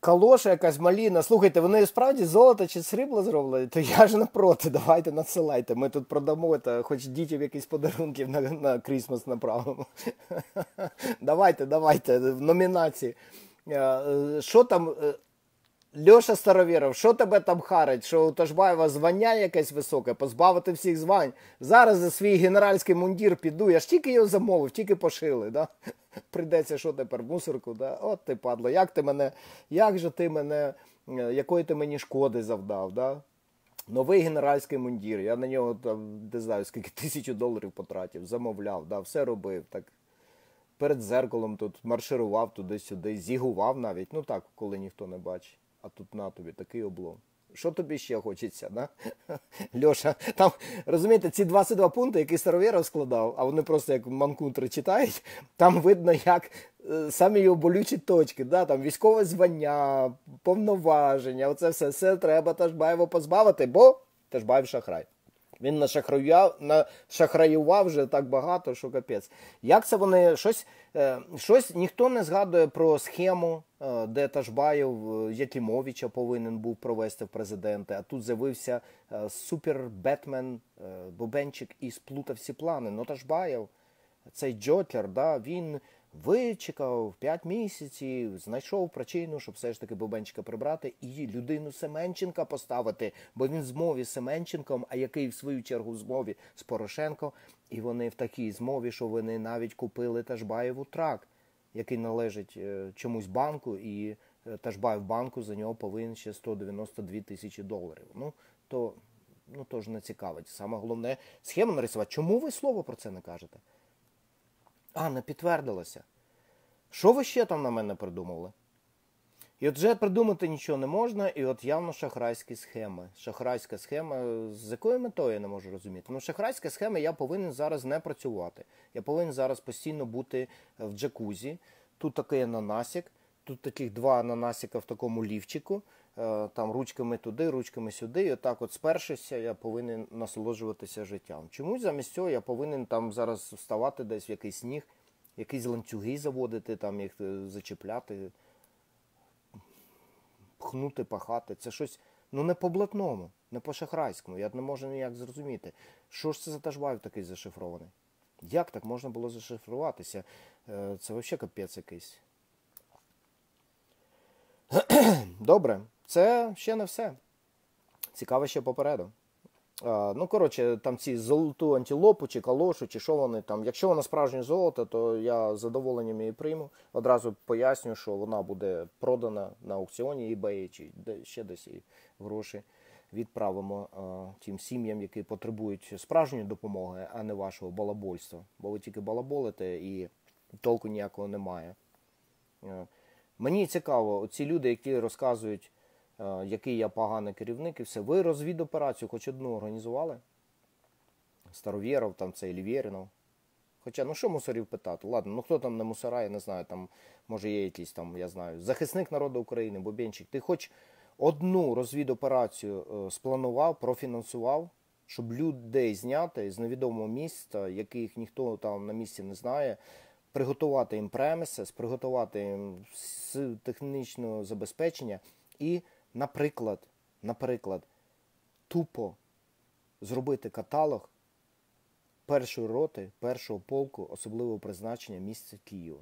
Калоша якась маліна. Слухайте, вони справді золото чи срібло зроблені, то я ж не проти. Давайте надсилайте. Ми тут продамо та хоч дітям якісь подарунки на, на Крісмас направимо. давайте, давайте, в номінації. Е, е, Що там? е, Льоша Старовіров, що тебе там харить? Що у Ташбаєва звання якесь високе, позбавити всіх звань. Зараз за свій генеральський мундір піду. Я ж тільки його замовив, тільки пошили. Да? Прийдеться що тепер, мусорку, да? От ти падло, як ти мене, як же ти мене, е, якої ти мені шкоди завдав, да? Новий генеральський мундір. Я на нього там не знаю, скільки тисячу доларів потратив, замовляв, да, все робив. Так перед зеркалом тут марширував туди-сюди, зігував навіть. Ну так, коли ніхто не бачить. А тут на тобі такий облом. Що тобі ще хочеться, да? Льоша, там, розумієте, ці 22 пункти, які Старовєров складав, а вони просто як манкунтри читають, там видно, як е, самі його болючі точки, да? там військове звання, повноваження, оце все, все треба Ташбаєва позбавити, бо Ташбаєв шахрай. Він нашахраював, нашахраював вже так багато, що капець. Як це вони щось, е, щось ніхто не згадує про схему, е, де Ташбаєв е, Якимовича повинен був провести в президенти, а тут з'явився супер Бетмен е, Бубенчик і сплутав всі плани. Ну Ташбаєв, цей Джокер, да, він вичекав 5 місяців, знайшов причину, щоб все ж таки Бубенчика прибрати і людину Семенченка поставити, бо він в змові з Семенченком, а який в свою чергу в змові з Порошенком. І вони в такій змові, що вони навіть купили Ташбаєву трак, який належить е, чомусь банку, і е, Ташбаєв банку за нього повинен ще 192 тисячі доларів. Ну, то, ну, то ж не цікавить. Саме головне схему нарисувати. Чому ви слово про це не кажете? А, не підтвердилося. Що ви ще там на мене придумали? І от вже придумати нічого не можна, і от явно шахрайські схеми. Шахрайська схема, з якою метою я не можу розуміти. Ну, шахрайська схема, я повинен зараз не працювати. Я повинен зараз постійно бути в джакузі. Тут такий ананасик, тут таких два ананасика в такому лівчику, там ручками туди, ручками сюди. І отак, от спершися, я повинен насолоджуватися життям. Чомусь замість цього я повинен там зараз вставати десь в якийсь сніг, якісь ланцюги заводити, там їх е, зачіпляти пхнути, пахати. Це щось ну не по блатному, не по шахрайському. Я не можу ніяк зрозуміти. Що ж це за тажбайв такий зашифрований? Як так можна було зашифруватися? Е, Це взагалі капець якийсь. Добре, це ще не все. Цікаво ще попереду. Ну, коротше, там ці золоту антилопу чи калошу, чи що вони там. Якщо вона справжнє золото, то я з задоволенням її прийму. Одразу поясню, що вона буде продана на аукціоні eBay чи ще десь і гроші відправимо а, тим сім'ям, які потребують справжньої допомоги, а не вашого балабольства. Бо ви тільки балаболите і толку ніякого немає. Мені цікаво, ці люди, які розказують, який я поганий керівник і все. Ви розвідоперацію хоч одну організували? Старовєров, там цей Лівєрінов. Хоча, ну що мусорів питати? Ладно, ну хто там не мусора, я не знаю, там, може є якийсь там, я знаю, захисник народу України, Бобєнчик. Ти хоч одну розвідоперацію е, спланував, профінансував? щоб людей зняти з невідомого міста, яких ніхто там на місці не знає, приготувати їм премісес, приготувати їм технічне забезпечення і, наприклад, наприклад, тупо зробити каталог першої роти, першого полку особливого призначення місця Києва.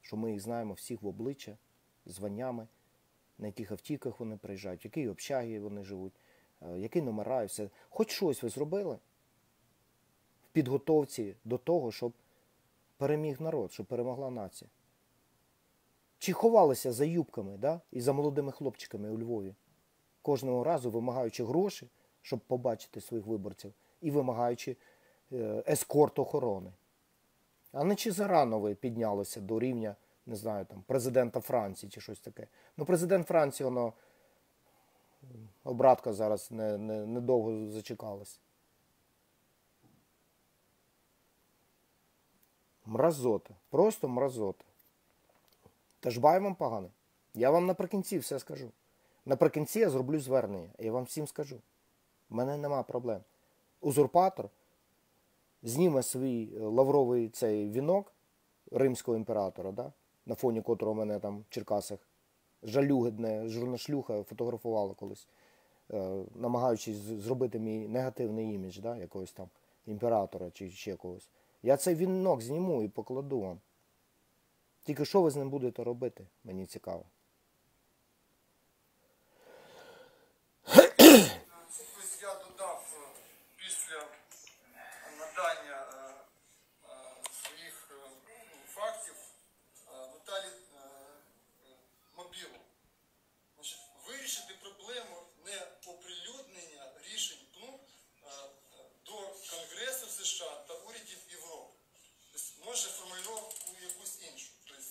Що ми їх знаємо всіх в обличчя, званнями, на яких автівках вони приїжджають, в якій общагі вони живуть, е, які номера і все. Хоч щось ви зробили в підготовці до того, щоб переміг народ, щоб перемогла нація. Чи ховалися за юбками да? і за молодими хлопчиками у Львові, кожного разу вимагаючи гроші, щоб побачити своїх виборців, і вимагаючи е, ескорт охорони. А не чи зарано ви піднялися до рівня, не знаю, там, президента Франції чи щось таке. Ну, президент Франції, воно обратка зараз не, не, недовго зачекалась. Мразота. Просто мразота. Та ж бай вам погано. Я вам наприкінці все скажу. Наприкінці я зроблю звернення. Я вам всім скажу. У мене нема проблем. Узурпатор зніме свій е, лавровий цей вінок римського імператора, да? на фоні котрого мене там в Черкасах жалюгидне журнашлюха фотографувала колись, е, намагаючись зробити мій негативний імідж да? якогось там імператора чи ще когось. Я цей вінок зніму і покладу вам. Тільки що ви з ним будете робити, мені цікаво. Ось я додав е, після надання е, е, своїх е, ну, фактів е, Наталі е, е, Мобілу. Значить, вирішити проблему не оприлюднення рішень ПНУ е, е, до Конгресу США та урядів Європи. Тобто, може формулювати якусь іншу. Тобто,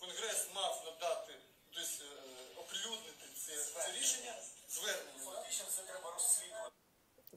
Конгрес мав надати, тобто, е, оприлюднити це, це рішення звернення.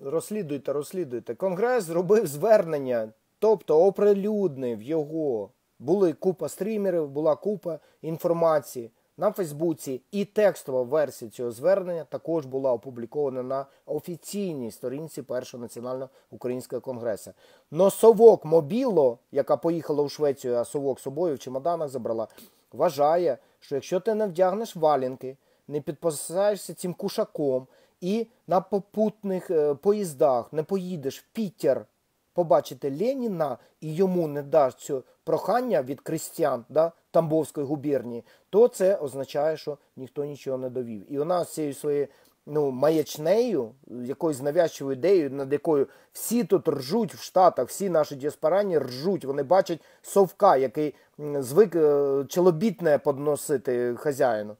Розслідуйте, розслідуйте. Конгрес зробив звернення, тобто оприлюднив його. Були купа стрімерів, була купа інформації на Фейсбуці, і текстова версія цього звернення також була опублікована на офіційній сторінці Першого національного українського конгресу. Но совок Мобіло, яка поїхала у Швецію, а совок собою в чемоданах забрала, вважає, що якщо ти не вдягнеш валінки, не підписаєшся цим кушаком і на попутних е, поїздах не поїдеш в Пітер побачити Леніна і йому не даш це прохання від крестьян да, Тамбовської губернії, то це означає, що ніхто нічого не довів. І вона з цією своєю ну, маячнею, якоюсь навязчивою ідеєю, над якою всі тут ржуть в Штатах, всі наші діаспорані ржуть. Вони бачать совка, який звик е, челобітне подносити хазяїну.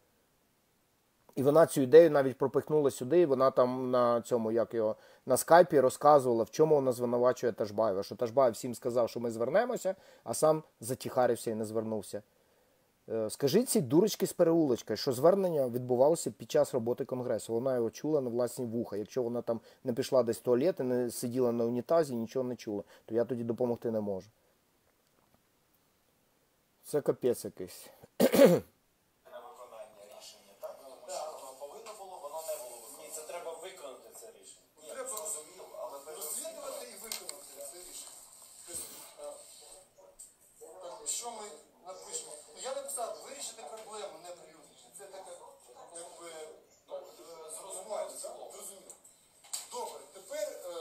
І вона цю ідею навіть пропихнула сюди, і вона там на цьому, як його, на скайпі розказувала, в чому вона звинувачує Ташбаєва. Що Ташбаєв всім сказав, що ми звернемося, а сам затіхарився і не звернувся. Е, Скажіть цій дурочки з переулочка, що звернення відбувалося під час роботи конгресу. Вона його чула на власні вуха. Якщо вона там не пішла десь в туалет і не сиділа на унітазі, нічого не чула, то я тоді допомогти не можу. Це капець якийсь. на виконання рішення, так? Тому що воно повинно було, воно не було виконано. Ні, це треба виконати це рішення. Ні, Треба зрозуміло, але розслідувати і виконати це рішення. Тобто, е, так, що ми напишемо? Ну, Я написав вирішити проблему не прилюднення. Це таке, якби, ну, е, зрозуміло. Зрозуміло. Добре, тепер е,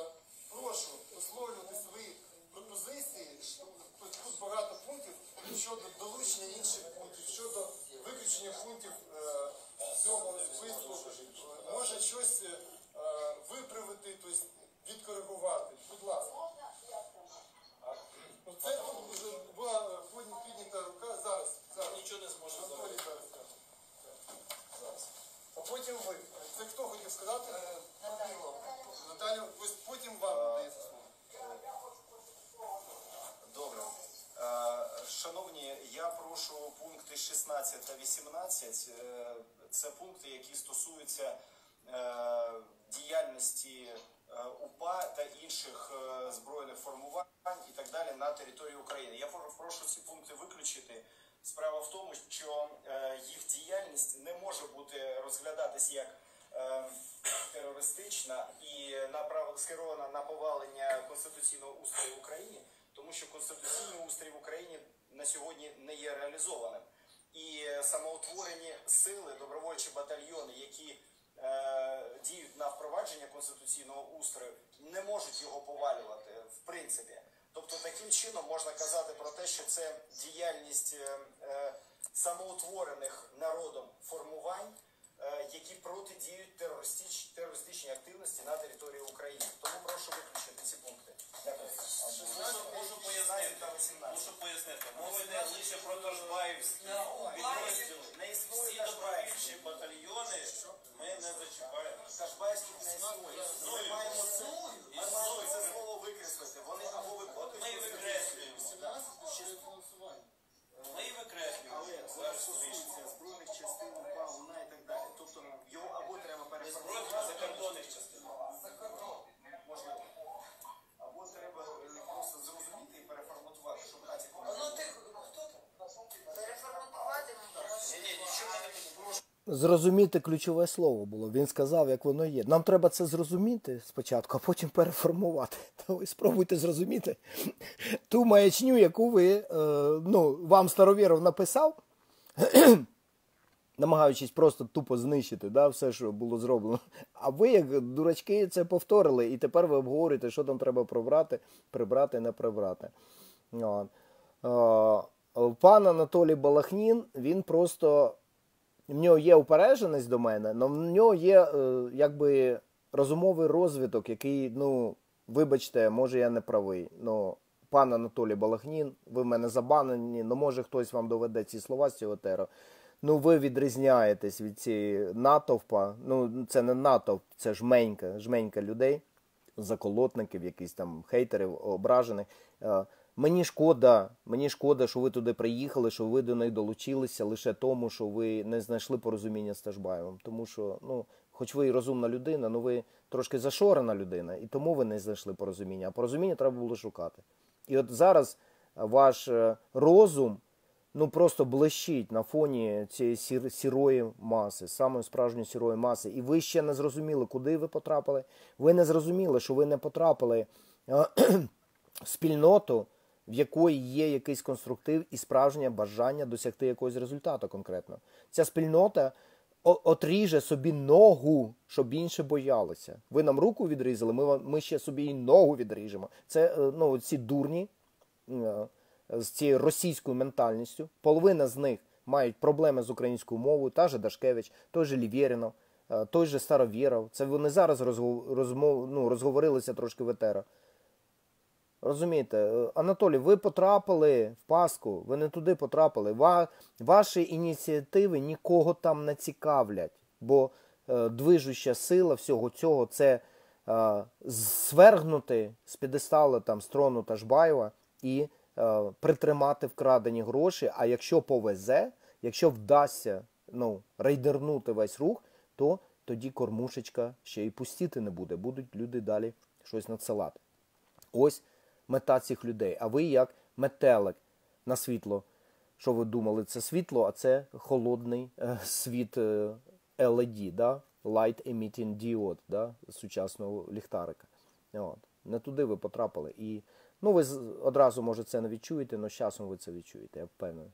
прошу висловлювати свої пропозиції. що- Тут тут багато пунктів щодо долучення інших пунктів, щодо виключення пунктів е, цього списку. Е, Може щось е, виправити, тобто відкоригувати. Будь ласка. Ну, Це вже була е, піднята рука. Зараз, зараз. Нічого не зможе. Зараз. А потім ви. Це хто хотів сказати? Наталя, ось потім вам надається слово. Добре. Е, Шановні, я прошу пункти 16 та 18. е, Це пункти, які стосуються е, діяльності е, УПА та інших збройних формувань і так далі на території України. Я прошу ці пункти виключити. Справа в тому, що їх діяльність не може бути розглядатись як терористична і направ... скерована на повалення конституційного устрою в Україні, що конституційний устрій в Україні на сьогодні не є реалізованим. І е, самоутворені сили, добровольчі батальйони, які е, діють на впровадження конституційного устрою, не можуть його повалювати в принципі. Тобто таким чином можна казати про те, що це діяльність е, е, самоутворених народом формувань, які протидіють терористич, терористичній активності на території України. Тому прошу виключити ці пункти. Дякую. Можу пояснити. 18. Пояснити. Мова йде лише про Ташбаївські підрозділи. Не існує Всі добровольчі батальйони ми не зачіпаємо. Кашбайських не існує. Ми маємо це, ми маємо це слово викреслити. Вони або виконують Ми викреслюємо. 17 через фінансування. Ми викреслюємо. Але це стосується збройних частин УПА, УНА і так далі. Тобто його або треба Збройних закордонних частин. можливо. Або треба е, просто зрозуміти і переформатувати, щоб хаті А ну ти хто там? Переформатувати Ні, ні, нічого не прошу. Зрозуміти ключове слово було. Він сказав, як воно є. Нам треба це зрозуміти спочатку, а потім переформувати. То ви спробуйте зрозуміти ту маячню, яку ви е, ну, вам старовіров написав, намагаючись просто тупо знищити да, все, що було зроблено. А ви, як дурачки, це повторили, і тепер ви обговорюєте, що там треба прибрати, прибрати, не прибрати. Е, Пан Анатолій Балахнін, він просто в нього є упередженість до мене, але в нього є е, якби розумовий розвиток, який, ну, вибачте, може я не правий. Ну, пан Анатолій Балахнін, ви в мене забанені, ну може хтось вам доведе ці слова з цього теру. Ну, ви відрізняєтесь від цієї натовпа. Ну, це не натовп, це жменька, жменька людей, заколотників, якісь там хейтерів, ображених. Е, Мені шкода, мені шкода, що ви туди приїхали, що ви до них долучилися лише тому, що ви не знайшли порозуміння з Ташбаєвим. Тому що, ну, хоч ви і розумна людина, ну ви трошки зашорена людина, і тому ви не знайшли порозуміння. А порозуміння треба було шукати. І от зараз ваш е, розум ну просто блищить на фоні цієї сір- сірої маси, самої справжньої сірої маси. І ви ще не зрозуміли, куди ви потрапили. Ви не зрозуміли, що ви не потрапили е, в спільноту, в якої є якийсь конструктив і справжнє бажання досягти якогось результату конкретно. Ця спільнота отріже собі ногу, щоб інше боялися. Ви нам руку відрізали, ми, ми ще собі і ногу відріжемо. Це е, ну, ці дурні е, з цією російською ментальністю. Половина з них мають проблеми з українською мовою, та же Дашкевич, той же Лівєрінов, е, той же Старовєров. Це вони зараз розгов- розмов, ну, розговорилися трошки в етеро. Розумієте, е, Анатолій, ви потрапили в паску, ви не туди потрапили. Ва, ваші ініціативи нікого там не цікавлять, бо е, движуща сила всього цього це е, свергнути з підесталу там з трону Ташбаєва і е, притримати вкрадені гроші. А якщо повезе, якщо вдасться ну, рейдернути весь рух, то тоді кормушечка ще й пустіти не буде. Будуть люди далі щось надсилати. Ось мета цих людей. А ви як метелик на світло. Що ви думали? Це світло, а це холодний е, світ е, LED, да? Light Emitting Diode, да? сучасного ліхтарика. От. Не туди ви потрапили. І ну, ви одразу, може, це не відчуєте, але з часом ви це відчуєте, я впевнений.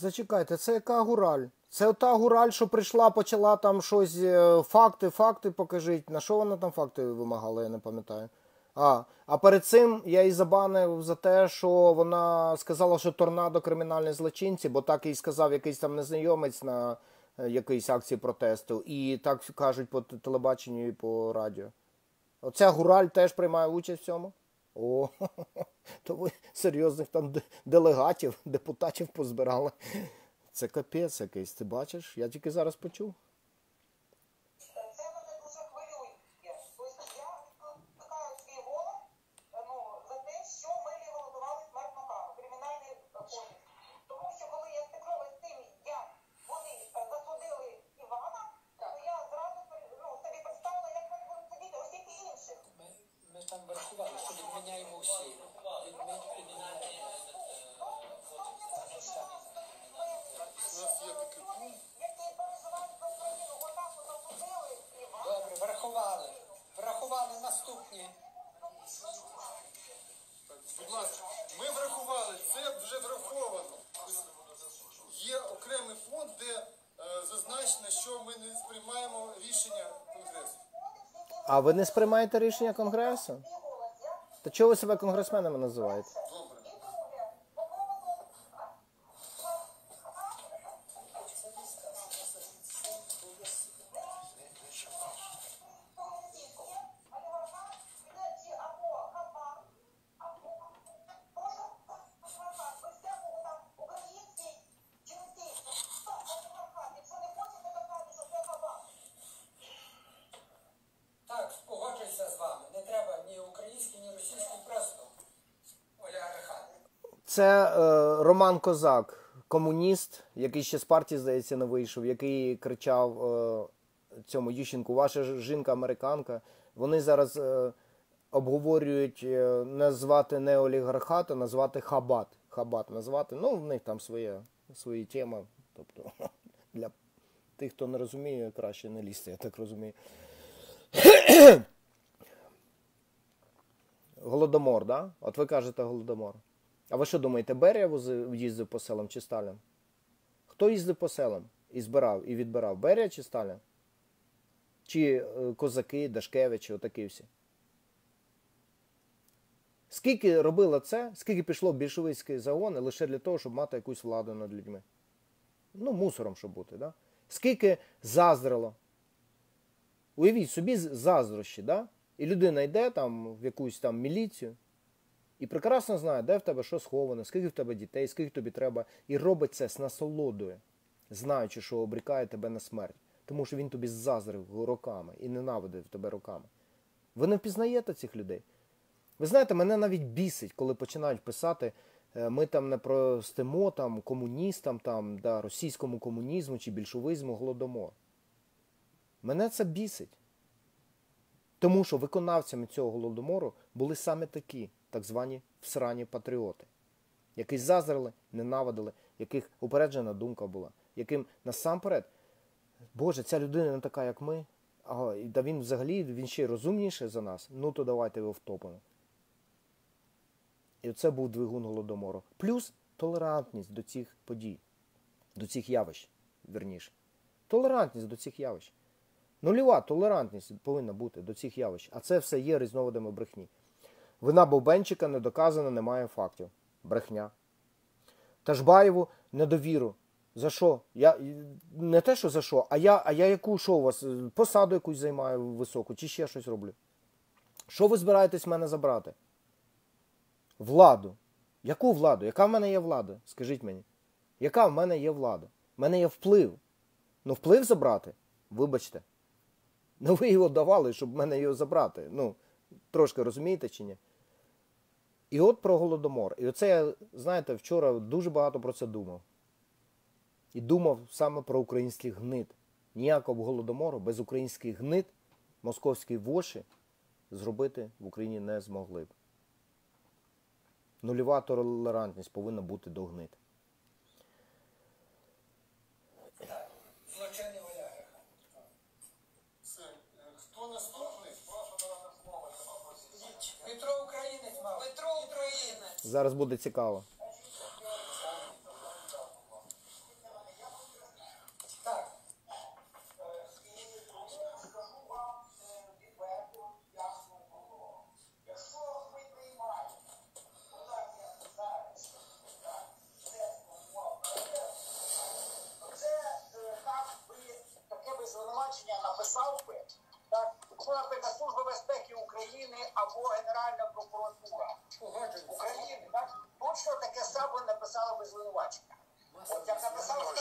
Зачекайте, це яка гураль? Це та гураль, що прийшла, почала там щось, е, факти, факти покажіть. На що вона там факти вимагала, я не пам'ятаю. А, а перед цим я її забанив за те, що вона сказала, що торнадо кримінальні злочинці, бо так їй сказав якийсь там незнайомець на е, якійсь акції протесту. І так кажуть по телебаченню і по радіо. Оця гураль теж приймає участь в цьому. О, то ви серйозних там делегатів, депутатів позбирали. Це капець якийсь, ти бачиш? Я тільки зараз почув. Там врахували, що відміняємо всі. Відміняємо. У нас є такий пункт. Добре, врахували. Врахували наступні. Будь ласка, ми врахували, це вже враховано. Є окремий пункт, де е, зазначено, що ми не сприймаємо рішення. А ви не сприймаєте рішення Конгресу? Та чого ви себе конгресменами називаєте? Козак, комуніст, який ще з партії, здається, не вийшов, який кричав е, цьому Ющенку, ваша жінка американка. Вони зараз е, обговорюють е, назвати не олігархат, а назвати хабат. Хабат назвати. Ну, в них там своє, свої теми. Тобто для тих, хто не розуміє, краще не лізти, я так розумію. Голодомор, да? От ви кажете голодомор. А ви що думаєте, Берія їздив по селам чи Сталін? Хто їздив по селам і збирав, і відбирав? Берія чи Сталін? Чи е, козаки, Дашкевичі, отакі всі? Скільки робило це, скільки пішло більшовицькі загони лише для того, щоб мати якусь владу над людьми? Ну, мусором, щоб бути, да? Скільки заздрило? Уявіть собі заздрощі, да? І людина йде там в якусь там міліцію і прекрасно знає, де в тебе що сховане, скільки в тебе дітей, скільки тобі треба, і робить це з насолодою, знаючи, що обрікає тебе на смерть. Тому що він тобі заздрив роками і ненавидив тебе роками. Ви не впізнаєте цих людей. Ви знаєте, мене навіть бісить, коли починають писати е, ми там не простимо там комуністам, там, да, російському комунізму чи більшовизму голодомор. Мене це бісить. Тому що виконавцями цього голодомору були саме такі, так звані всрані патріоти, які заздрили, ненавидили, яких упереджена думка була, яким насамперед, Боже, ця людина не така, як ми, а да він взагалі він ще розумніший за нас, ну то давайте його втопимо. І це був двигун голодомору. Плюс толерантність до цих подій, до цих явищ, верніше. Толерантність до цих явищ. Нульова толерантність повинна бути до цих явищ. А це все є різновидами брехні. Вина Бовбенчика не доказана, немає фактів. Брехня. Тажбаєву недовіру. За що? Я, не те, що за що, а я, а я яку що у вас? Посаду якусь займаю високу, чи ще щось роблю. Що ви збираєтесь в мене забрати? Владу. Яку владу? Яка в мене є влада? Скажіть мені. Яка в мене є влада? В мене є вплив. Ну, вплив забрати? Вибачте. Ну ви його давали, щоб в мене його забрати. Ну, трошки розумієте чи ні? І от про голодомор. І оце я, знаєте, вчора дуже багато про це думав. І думав саме про українських гнид. Ніякого голодомору без українських гнид московські воші зробити в Україні не змогли б. Нульова толерантність повинна бути до гнид. Злочинний Валяга. Все. Е, Хто наступний? Прошу дати слово. Петро Українець мав. Петро Українець. Зараз буде цікаво. Так. Якщо ми приймаємо питання зараз, це умова, це е, так би таке би звинувачення написав би, так, якщо, наприклад, Служба безпеки України або Генеральна прокуратура. України, точно таке саме написало би звинувачення. От як написав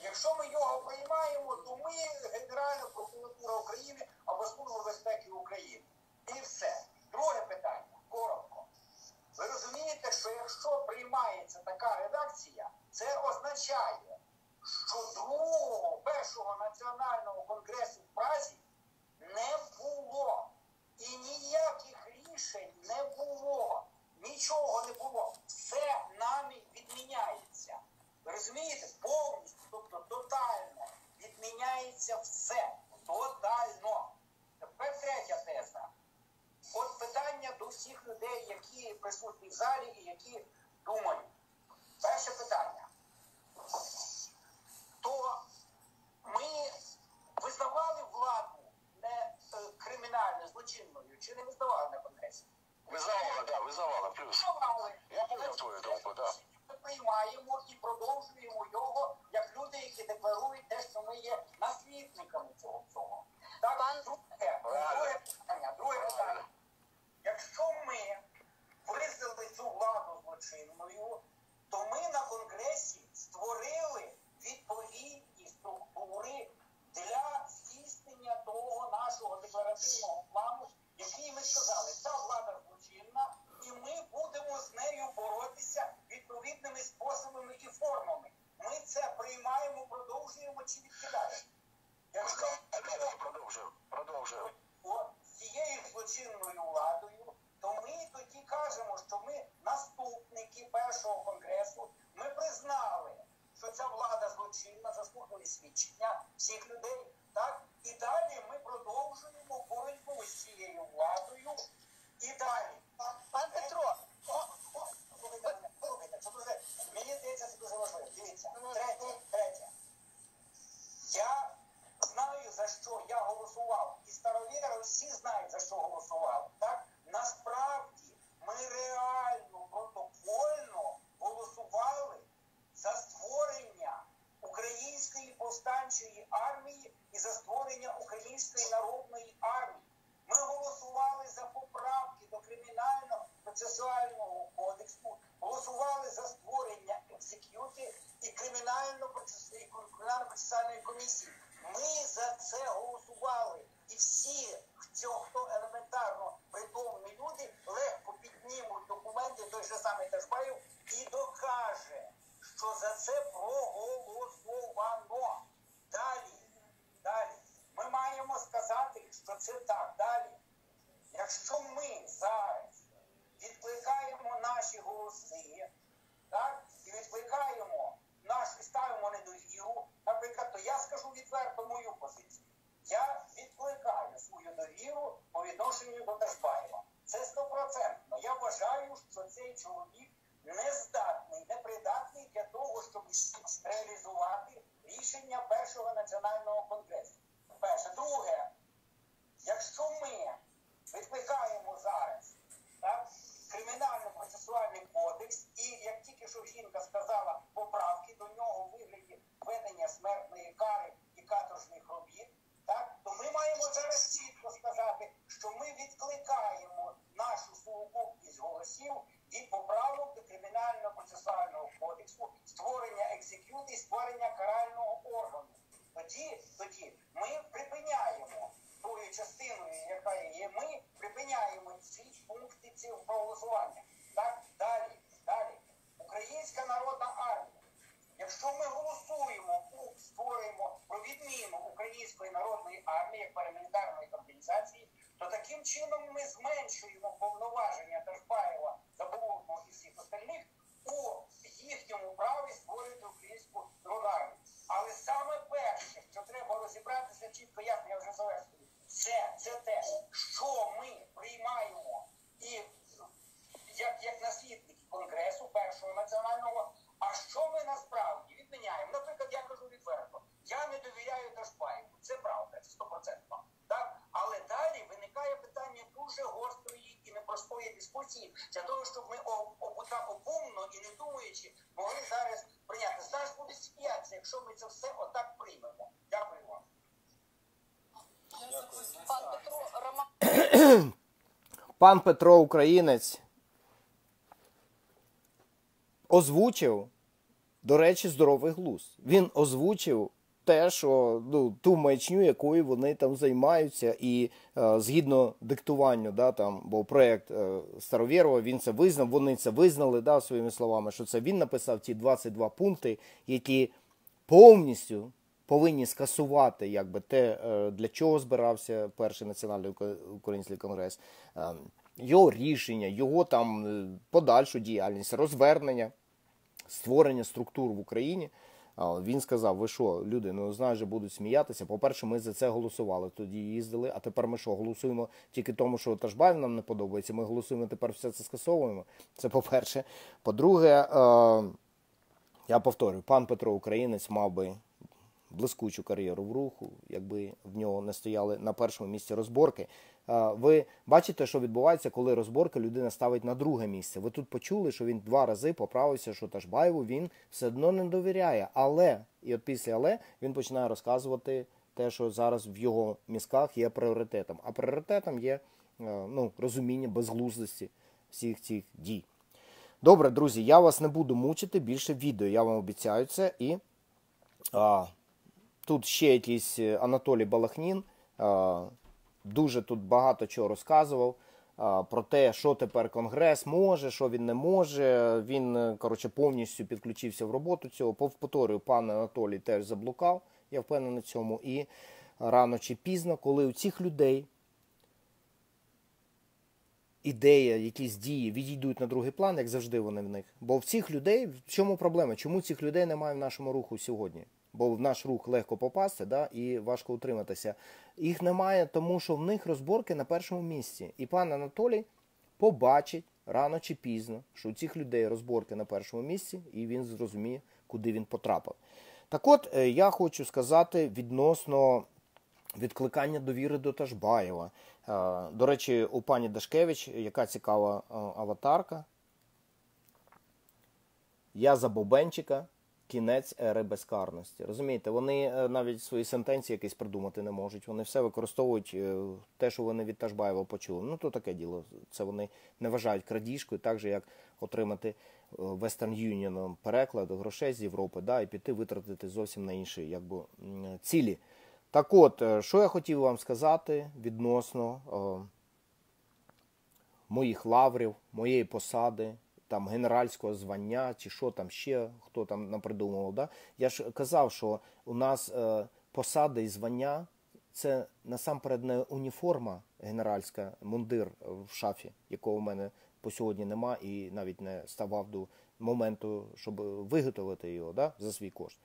Якщо ми його приймаємо, то ми Генеральна прокуратура України або Служба безпеки України. І все. Друге питання, коротко. Ви розумієте, що якщо приймається така редакція, це означає, що другого першого національного конгресу в Празі не було. І ніяких рішень не було. Нічого не було. Все нами Пан Петро Українець озвучив, до речі, здоровий глузд. Він озвучив те, що ну, ту маячню, якою вони там займаються, і е, згідно диктуванню, да, там, бо проєкт е, Старовєрова, він це визнав, вони це визнали да, своїми словами, що це він написав ті 22 пункти, які повністю повинні скасувати якби, те, е, для чого збирався перший національний український конгрес, е, його рішення, його там е, подальшу діяльність, розвернення створення структур в Україні. Він сказав: ви що, люди, ну знаєш, же будуть сміятися. По-перше, ми за це голосували. Тоді їздили. А тепер ми що, голосуємо тільки тому, що Ташбаєв нам не подобається. Ми голосуємо тепер все це скасовуємо. Це по-перше. По-друге, я повторюю, пан Петро Українець мав би блискучу кар'єру в руху, якби в нього не стояли на першому місці розборки. Ви бачите, що відбувається, коли розборки людина ставить на друге місце. Ви тут почули, що він два рази поправився, що Ташбаєву він все одно не довіряє. Але, і от після але він починає розказувати те, що зараз в його мізках є пріоритетом. А пріоритетом є ну, розуміння безглуздості всіх цих дій. Добре, друзі, я вас не буду мучити більше відео, я вам обіцяю це. І а, тут ще якийсь е, Анатолій Балахнін. Дуже тут багато чого розказував. Про те, що тепер Конгрес може, що він не може. Він е, коротше повністю підключився в роботу цього. Повторюю, пан Анатолій теж заблукав, я впевнений в цьому. І рано чи пізно, коли у цих людей ідея, якісь дії відійдуть на другий план, як завжди вони в них. Бо в цих людей в чому проблема? Чому цих людей немає в нашому руху сьогодні? Бо в наш рух легко попасти, да, і важко утриматися. Їх немає, тому що в них розборки на першому місці. І пан Анатолій побачить рано чи пізно, що у цих людей розборки на першому місці, і він зрозуміє, куди він потрапив. Так от, е, я хочу сказати відносно відкликання довіри до Ташбаєва. Е, До речі, у пані Дашкевич, яка цікава е, аватарка. Я за Бобенчика, кінець ери безкарності. Розумієте, вони е, навіть свої сентенції якісь придумати не можуть. Вони все використовують е, те, що вони від Ташбаєва почули. Ну, то таке діло. Це вони не вважають крадіжкою, так же, як отримати е, Western Union переклад грошей з Європи, да, і піти витратити зовсім на інші якби, цілі. Так от, що я хотів вам сказати відносно моїх лаврів, моєї посади, там генеральського звання, чи що там ще, хто там напридумував. Да? Я ж казав, що у нас е, посади і звання це насамперед не уніформа генеральська, мундир в шафі, якого в мене по сьогодні нема, і навіть не ставав до моменту, щоб виготовити його да, за свій кошт.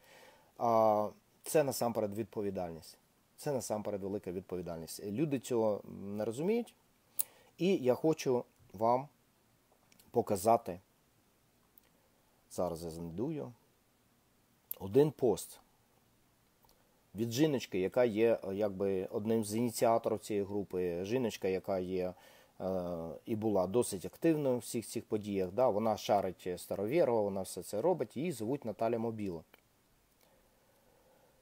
А це насамперед відповідальність. Це насамперед велика відповідальність. Люди цього не розуміють. І я хочу вам показати. Зараз я знайдую один пост від жіночки, яка є е, якби одним з ініціаторів цієї групи. Жіночка, яка є е, і була досить активною в всіх цих подіях. Да? Вона шарить старовірова, вона все це робить. Її звуть Наталя Мобіло.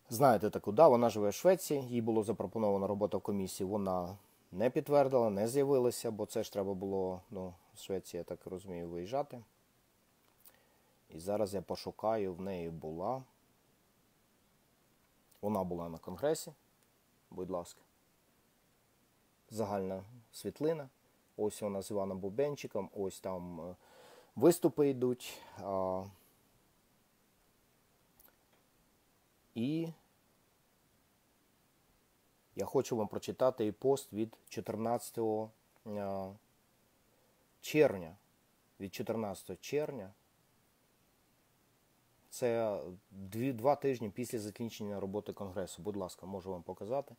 Знаєте таку, да, вона живе в Швеції, їй було запропоновано робота в комісії. Вона не підтвердила, не з'явилася, бо це ж треба було ну, Швеції, я так розумію, виїжджати. І зараз я пошукаю, в неї була. Вона була на конгресі, будь ласка. Загальна світлина. Ось вона з Іваном Бубенчиком, ось там е, виступи йдуть. І Я хочу вам прочитати і пост від 14 е, червня. Від 14 червня. Це дві, два тижні після закінчення роботи Конгресу. Будь ласка, можу вам показати.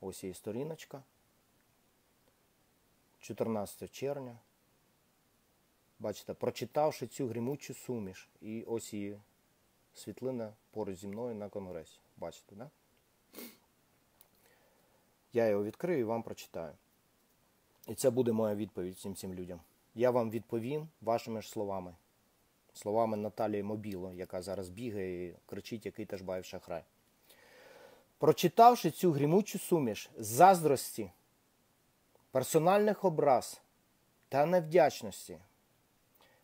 Ось її сторіночка. 14 червня. Бачите, прочитавши цю гримучу суміш. І ось її світлина поруч зі мною на конгресі. Бачите, да? Я його відкрию і вам прочитаю. І це буде моя відповідь всім цим людям. Я вам відповім вашими ж словами. Словами Наталії Мобіло, яка зараз бігає і кричить, який Ташбаєв шахрай. Прочитавши цю грімучу суміш заздрості, персональних образ та невдячності,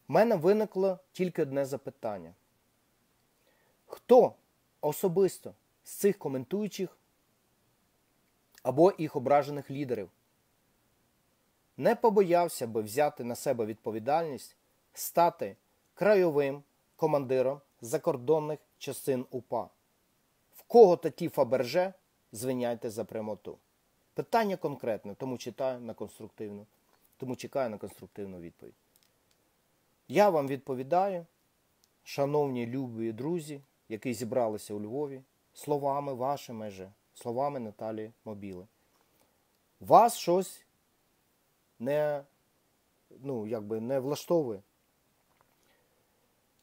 в мене виникло тільки одне запитання. Хто особисто з цих коментуючих або їх ображених лідерів не побоявся би взяти на себе відповідальність стати краєвим командиром закордонних частин УПА? В кого такі Фаберже, звиняйте за прямоту. Питання конкретне, тому читаю на конструктивну, тому чекаю на конструктивну відповідь. Я вам відповідаю, шановні любі друзі, які зібралися у Львові, словами вашими же, словами Наталії Мобіли. Вас щось не, ну, якби не влаштовує.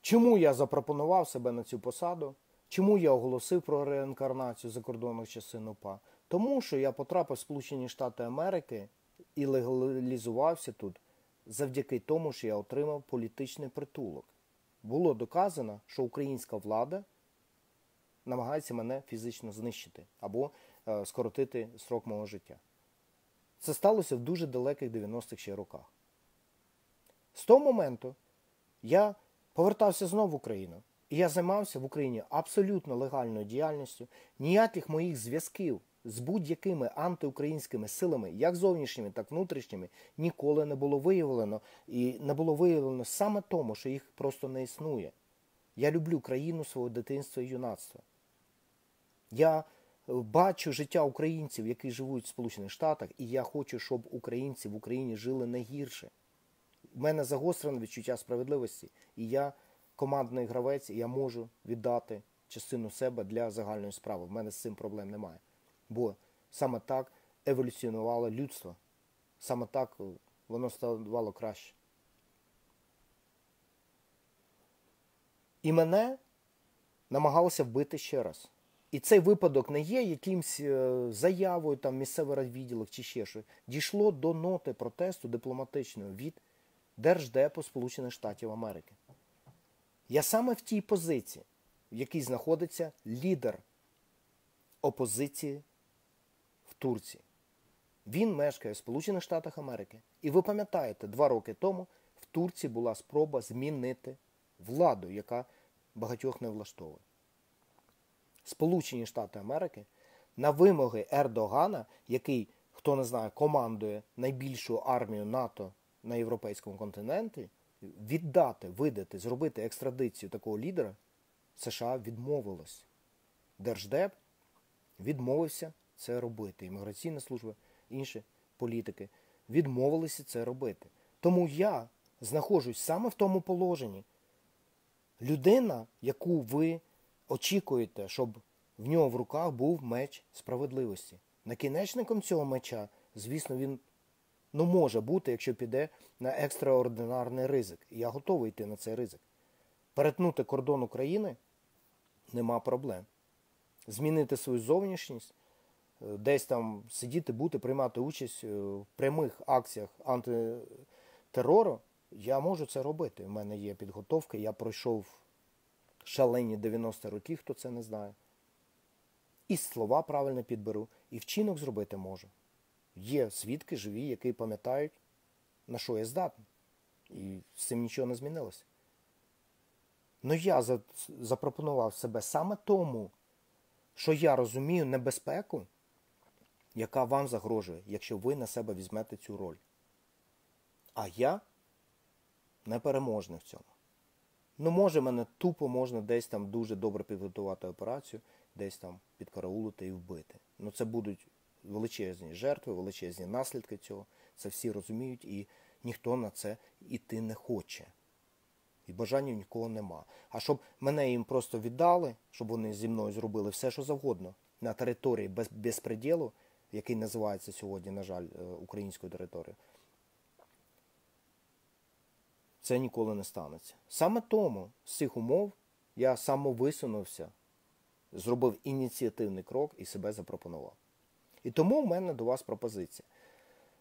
Чому я запропонував себе на цю посаду? Чому я оголосив про реінкарнацію закордонних частин УПА? Тому що я потрапив в Сполучені Штати Америки і легалізувався тут завдяки тому, що я отримав політичний притулок. Було доказано, що українська влада намагається мене фізично знищити або е, скоротити срок мого життя. Це сталося в дуже далеких 90-х ще роках. З того моменту я повертався знову в Україну. І я займався в Україні абсолютно легальною діяльністю, ніяких моїх зв'язків з будь-якими антиукраїнськими силами, як зовнішніми, так внутрішніми, ніколи не було виявлено. І не було виявлено саме тому, що їх просто не існує. Я люблю країну свого дитинства і юнацтва. Я бачу життя українців, які живуть в Сполучених Штатах, і я хочу, щоб українці в Україні жили не гірше. У мене загострене відчуття справедливості, і я командний гравець, і я можу віддати частину себе для загальної справи. В мене з цим проблем немає. Бо саме так еволюціонувало людство. Саме так воно ставало краще. І мене намагалося вбити ще раз. І цей випадок не є якимсь заявою там місцевий відділок чи ще щось. Дійшло до ноти протесту дипломатичної від Держдепу Сполучених Штатів Америки. Я саме в тій позиції, в якій знаходиться лідер опозиції в Турції. Він мешкає в Сполучених Штатах Америки. І ви пам'ятаєте, два роки тому в Турції була спроба змінити владу, яка багатьох не влаштовує. Сполучені Штати Америки на вимоги Ердогана, який, хто не знає, командує найбільшою армією НАТО на європейському континенті, віддати, видати, зробити екстрадицію такого лідера, США відмовилось. Держдеп відмовився це робити. Імміграційна служба, інші політики відмовилися це робити. Тому я знаходжусь саме в тому положенні. Людина, яку ви очікуєте, щоб в нього в руках був меч справедливості. Накінечником цього меча, звісно, він ну, може бути, якщо піде на екстраординарний ризик. І я готовий йти на цей ризик. Перетнути кордон України нема проблем. Змінити свою зовнішність, десь там сидіти, бути, приймати участь в прямих акціях антитерору, я можу це робити. У мене є підготовка, я пройшов шалені 90 років, хто це не знає. І слова правильно підберу, і вчинок зробити можу. Є свідки живі, які пам'ятають, на що я здатний. І з цим нічого не змінилося. Ну я запропонував себе саме тому, що я розумію небезпеку, яка вам загрожує, якщо ви на себе візьмете цю роль. А я непереможний в цьому. Ну, може, мене тупо можна десь там дуже добре підготувати операцію, десь там підкараулити і вбити. Ну, це будуть величезні жертви, величезні наслідки цього. Це всі розуміють, і ніхто на це іти не хоче. І бажання нікого нема. А щоб мене їм просто віддали, щоб вони зі мною зробили все, що завгодно, на території без безпреділу, який називається сьогодні, на жаль, е, українською територією, це ніколи не станеться. Саме тому з цих умов я самовисунувся, зробив ініціативний крок і себе запропонував. І тому в мене до вас пропозиція.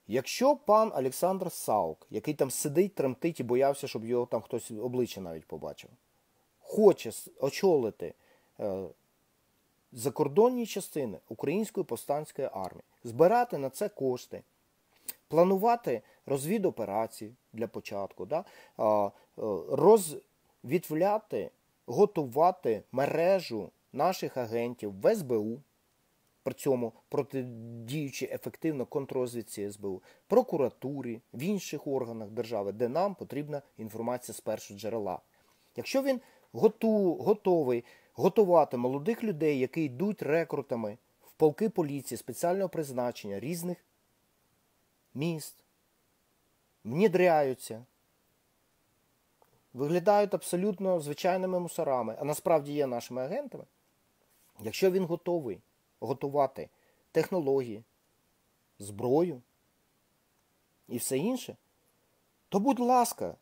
Якщо пан Олександр Саук, який там сидить, тремтить і боявся, щоб його там хтось обличчя навіть побачив, хоче очолити е, закордонні частини Української повстанської армії, збирати на це кошти, планувати розвідоперації для початку, да? е, розвідвляти, готувати мережу наших агентів в СБУ, при цьому протидіючи ефективно контррозвідці СБУ, прокуратурі, в інших органах держави, де нам потрібна інформація з першого джерела. Якщо він готу, готовий готувати молодих людей, які йдуть рекрутами в полки поліції спеціального призначення різних міст, внідряються, виглядають абсолютно звичайними мусорами, а насправді є нашими агентами. Якщо він готовий готувати технології, зброю і все інше, то, будь ласка,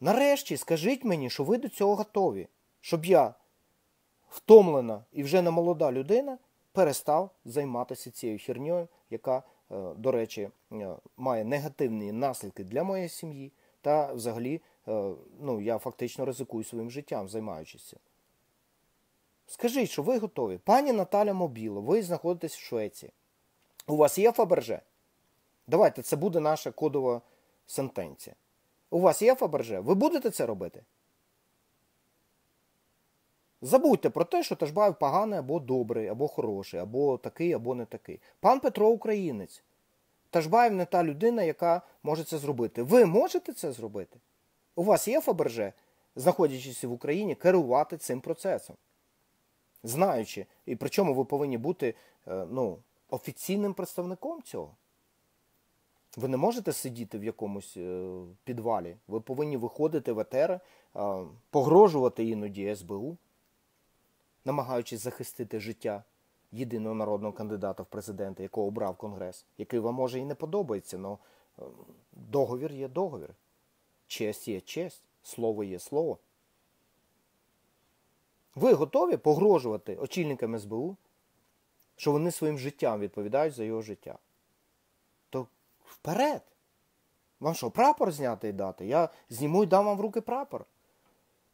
нарешті скажіть мені, що ви до цього готові, щоб я, втомлена і вже не молода людина, перестав займатися цією херньою, яка, до речі, е, має негативні наслідки для моєї сім'ї, та взагалі е, ну, я фактично ризикую своїм життям, займаючись. Скажіть, що ви готові. Пані Наталя Мобіло, ви знаходитесь в Швеції. У вас є Фаберже? Давайте, це буде наша кодова сентенція. У вас є Фаберже? Ви будете це робити? Забудьте про те, що Ташбаєв поганий або добрий, або хороший, або такий, або не такий. Пан Петро українець. Ташбаєв не та людина, яка може це зробити. Ви можете це зробити? У вас є Фаберже, знаходячись в Україні, керувати цим процесом? знаючи, і причому ви повинні бути е, ну, офіційним представником цього. Ви не можете сидіти в якомусь е, підвалі. Ви повинні виходити в етери, е, погрожувати іноді СБУ, намагаючись захистити життя єдиного народного кандидата в президенти, якого обрав Конгрес, який вам може і не подобається, але договір є договір. Честь є честь, слово є слово. Ви готові погрожувати очільникам СБУ, що вони своїм життям відповідають за його життя? То вперед! Вам що, прапор зняти і дати? Я зніму і дам вам в руки прапор.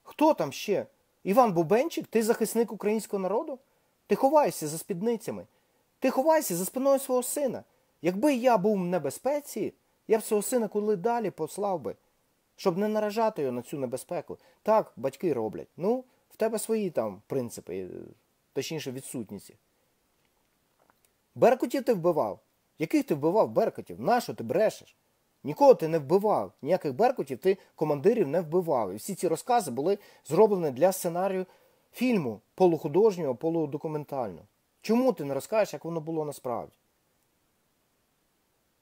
Хто там ще? Іван Бубенчик, ти захисник українського народу? Ти ховаєшся за спідницями. Ти ховаєшся за спиною свого сина. Якби я був в небезпеці, я б свого сина куди далі послав би, щоб не наражати його на цю небезпеку. Так, батьки роблять. Ну, в тебе свої там принципи, точніше відсутність. Беркутів ти вбивав. Яких ти вбивав беркутів? Нащо ти брешеш? Нікого ти не вбивав. Ніяких беркутів ти командирів не вбивав. І всі ці розкази були зроблені для сценарію фільму полухудожнього, полудокументального. Чому ти не розкажеш, як воно було насправді?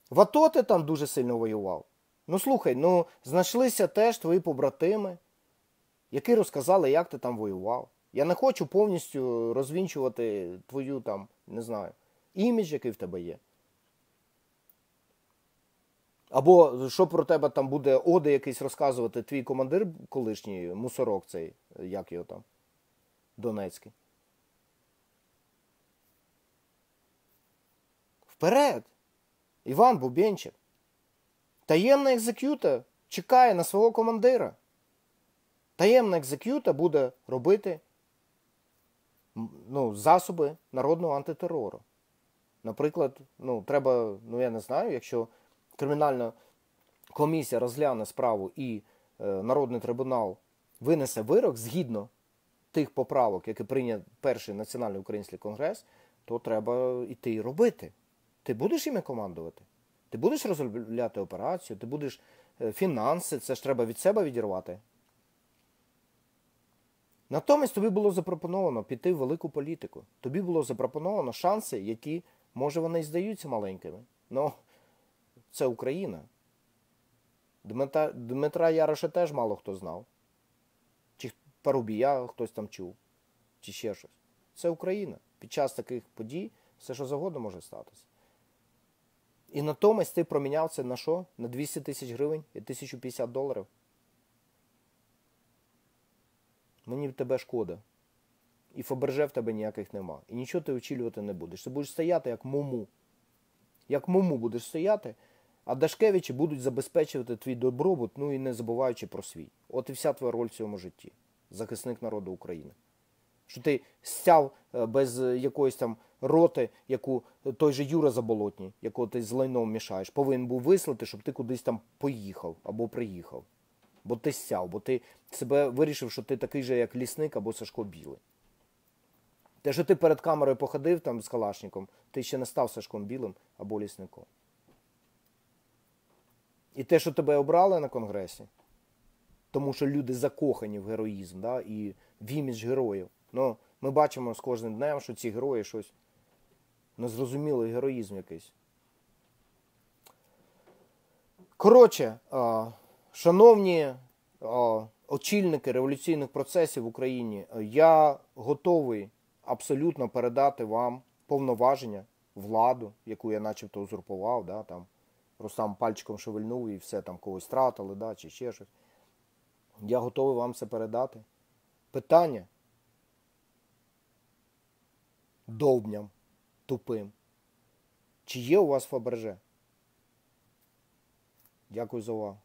В АТО ти там дуже сильно воював. Ну слухай, ну знайшлися теж твої побратими, які розказали, як ти там воював. Я не хочу повністю розвінчувати твою там, не знаю, імідж, який в тебе є. Або що про тебе там буде оди якийсь розказувати твій командир колишній, мусорок цей, як його там, Донецький. Вперед! Іван Бубенчик. Таємна екзекюта чекає на свого командира. Таємна екзекюта буде робити ну, засоби народного антитерору. Наприклад, ну, треба, ну я не знаю, якщо кримінальна комісія розгляне справу і е, Народний трибунал винесе вирок згідно тих поправок, які прийняв перший національний український конгрес, то треба йти і робити. Ти будеш іми командувати? Ти будеш розробляти операцію, ти будеш е, фінанси, це ж треба від себе відірвати. Натомість тобі було запропоновано піти в велику політику. Тобі було запропоновано шанси, які Може вони і здаються маленькими. Ну, це Україна. Дмитра, Дмитра Яроша теж мало хто знав. Чи Парубія хтось там чув, чи ще щось. Це Україна. Під час таких подій все, що завгодно може статися. І натомість ти проміняв це на що? На 200 тисяч гривень і 1050 доларів. Мені тебе шкода. І Фаберже в тебе ніяких нема. І нічого ти очілювати не будеш. Ти будеш стояти як муму. Як муму будеш стояти, а Дашкевичі будуть забезпечувати твій добробут, ну і не забуваючи про свій. От і вся твоя роль в цьому житті. Захисник народу України. Що ти стяв е, без е, якоїсь там роти, яку той же Юра Заболотній, якого ти з лайном мішаєш, повинен був вислати, щоб ти кудись там поїхав або приїхав. Бо ти стяв, бо ти себе вирішив, що ти такий же, як лісник або Сашко Білий. Те, що ти перед камерою походив там з Калашником, ти ще не став Сашком Білим або лісником. І те, що тебе обрали на конгресі, тому що люди закохані в героїзм да, і в імідж героїв. Ну, ми бачимо з кожним днем, що ці герої щось незрозумілий героїзм якийсь. Коротше, шановні очільники революційних процесів в Україні, я готовий абсолютно передати вам повноваження, владу, яку я начебто узурпував, да, там, Рустам пальчиком шевельнув і все там когось тратили, да, чи ще щось. Я готовий вам це передати. Питання довбням тупим. Чи є у вас Фаберже? Дякую за увагу.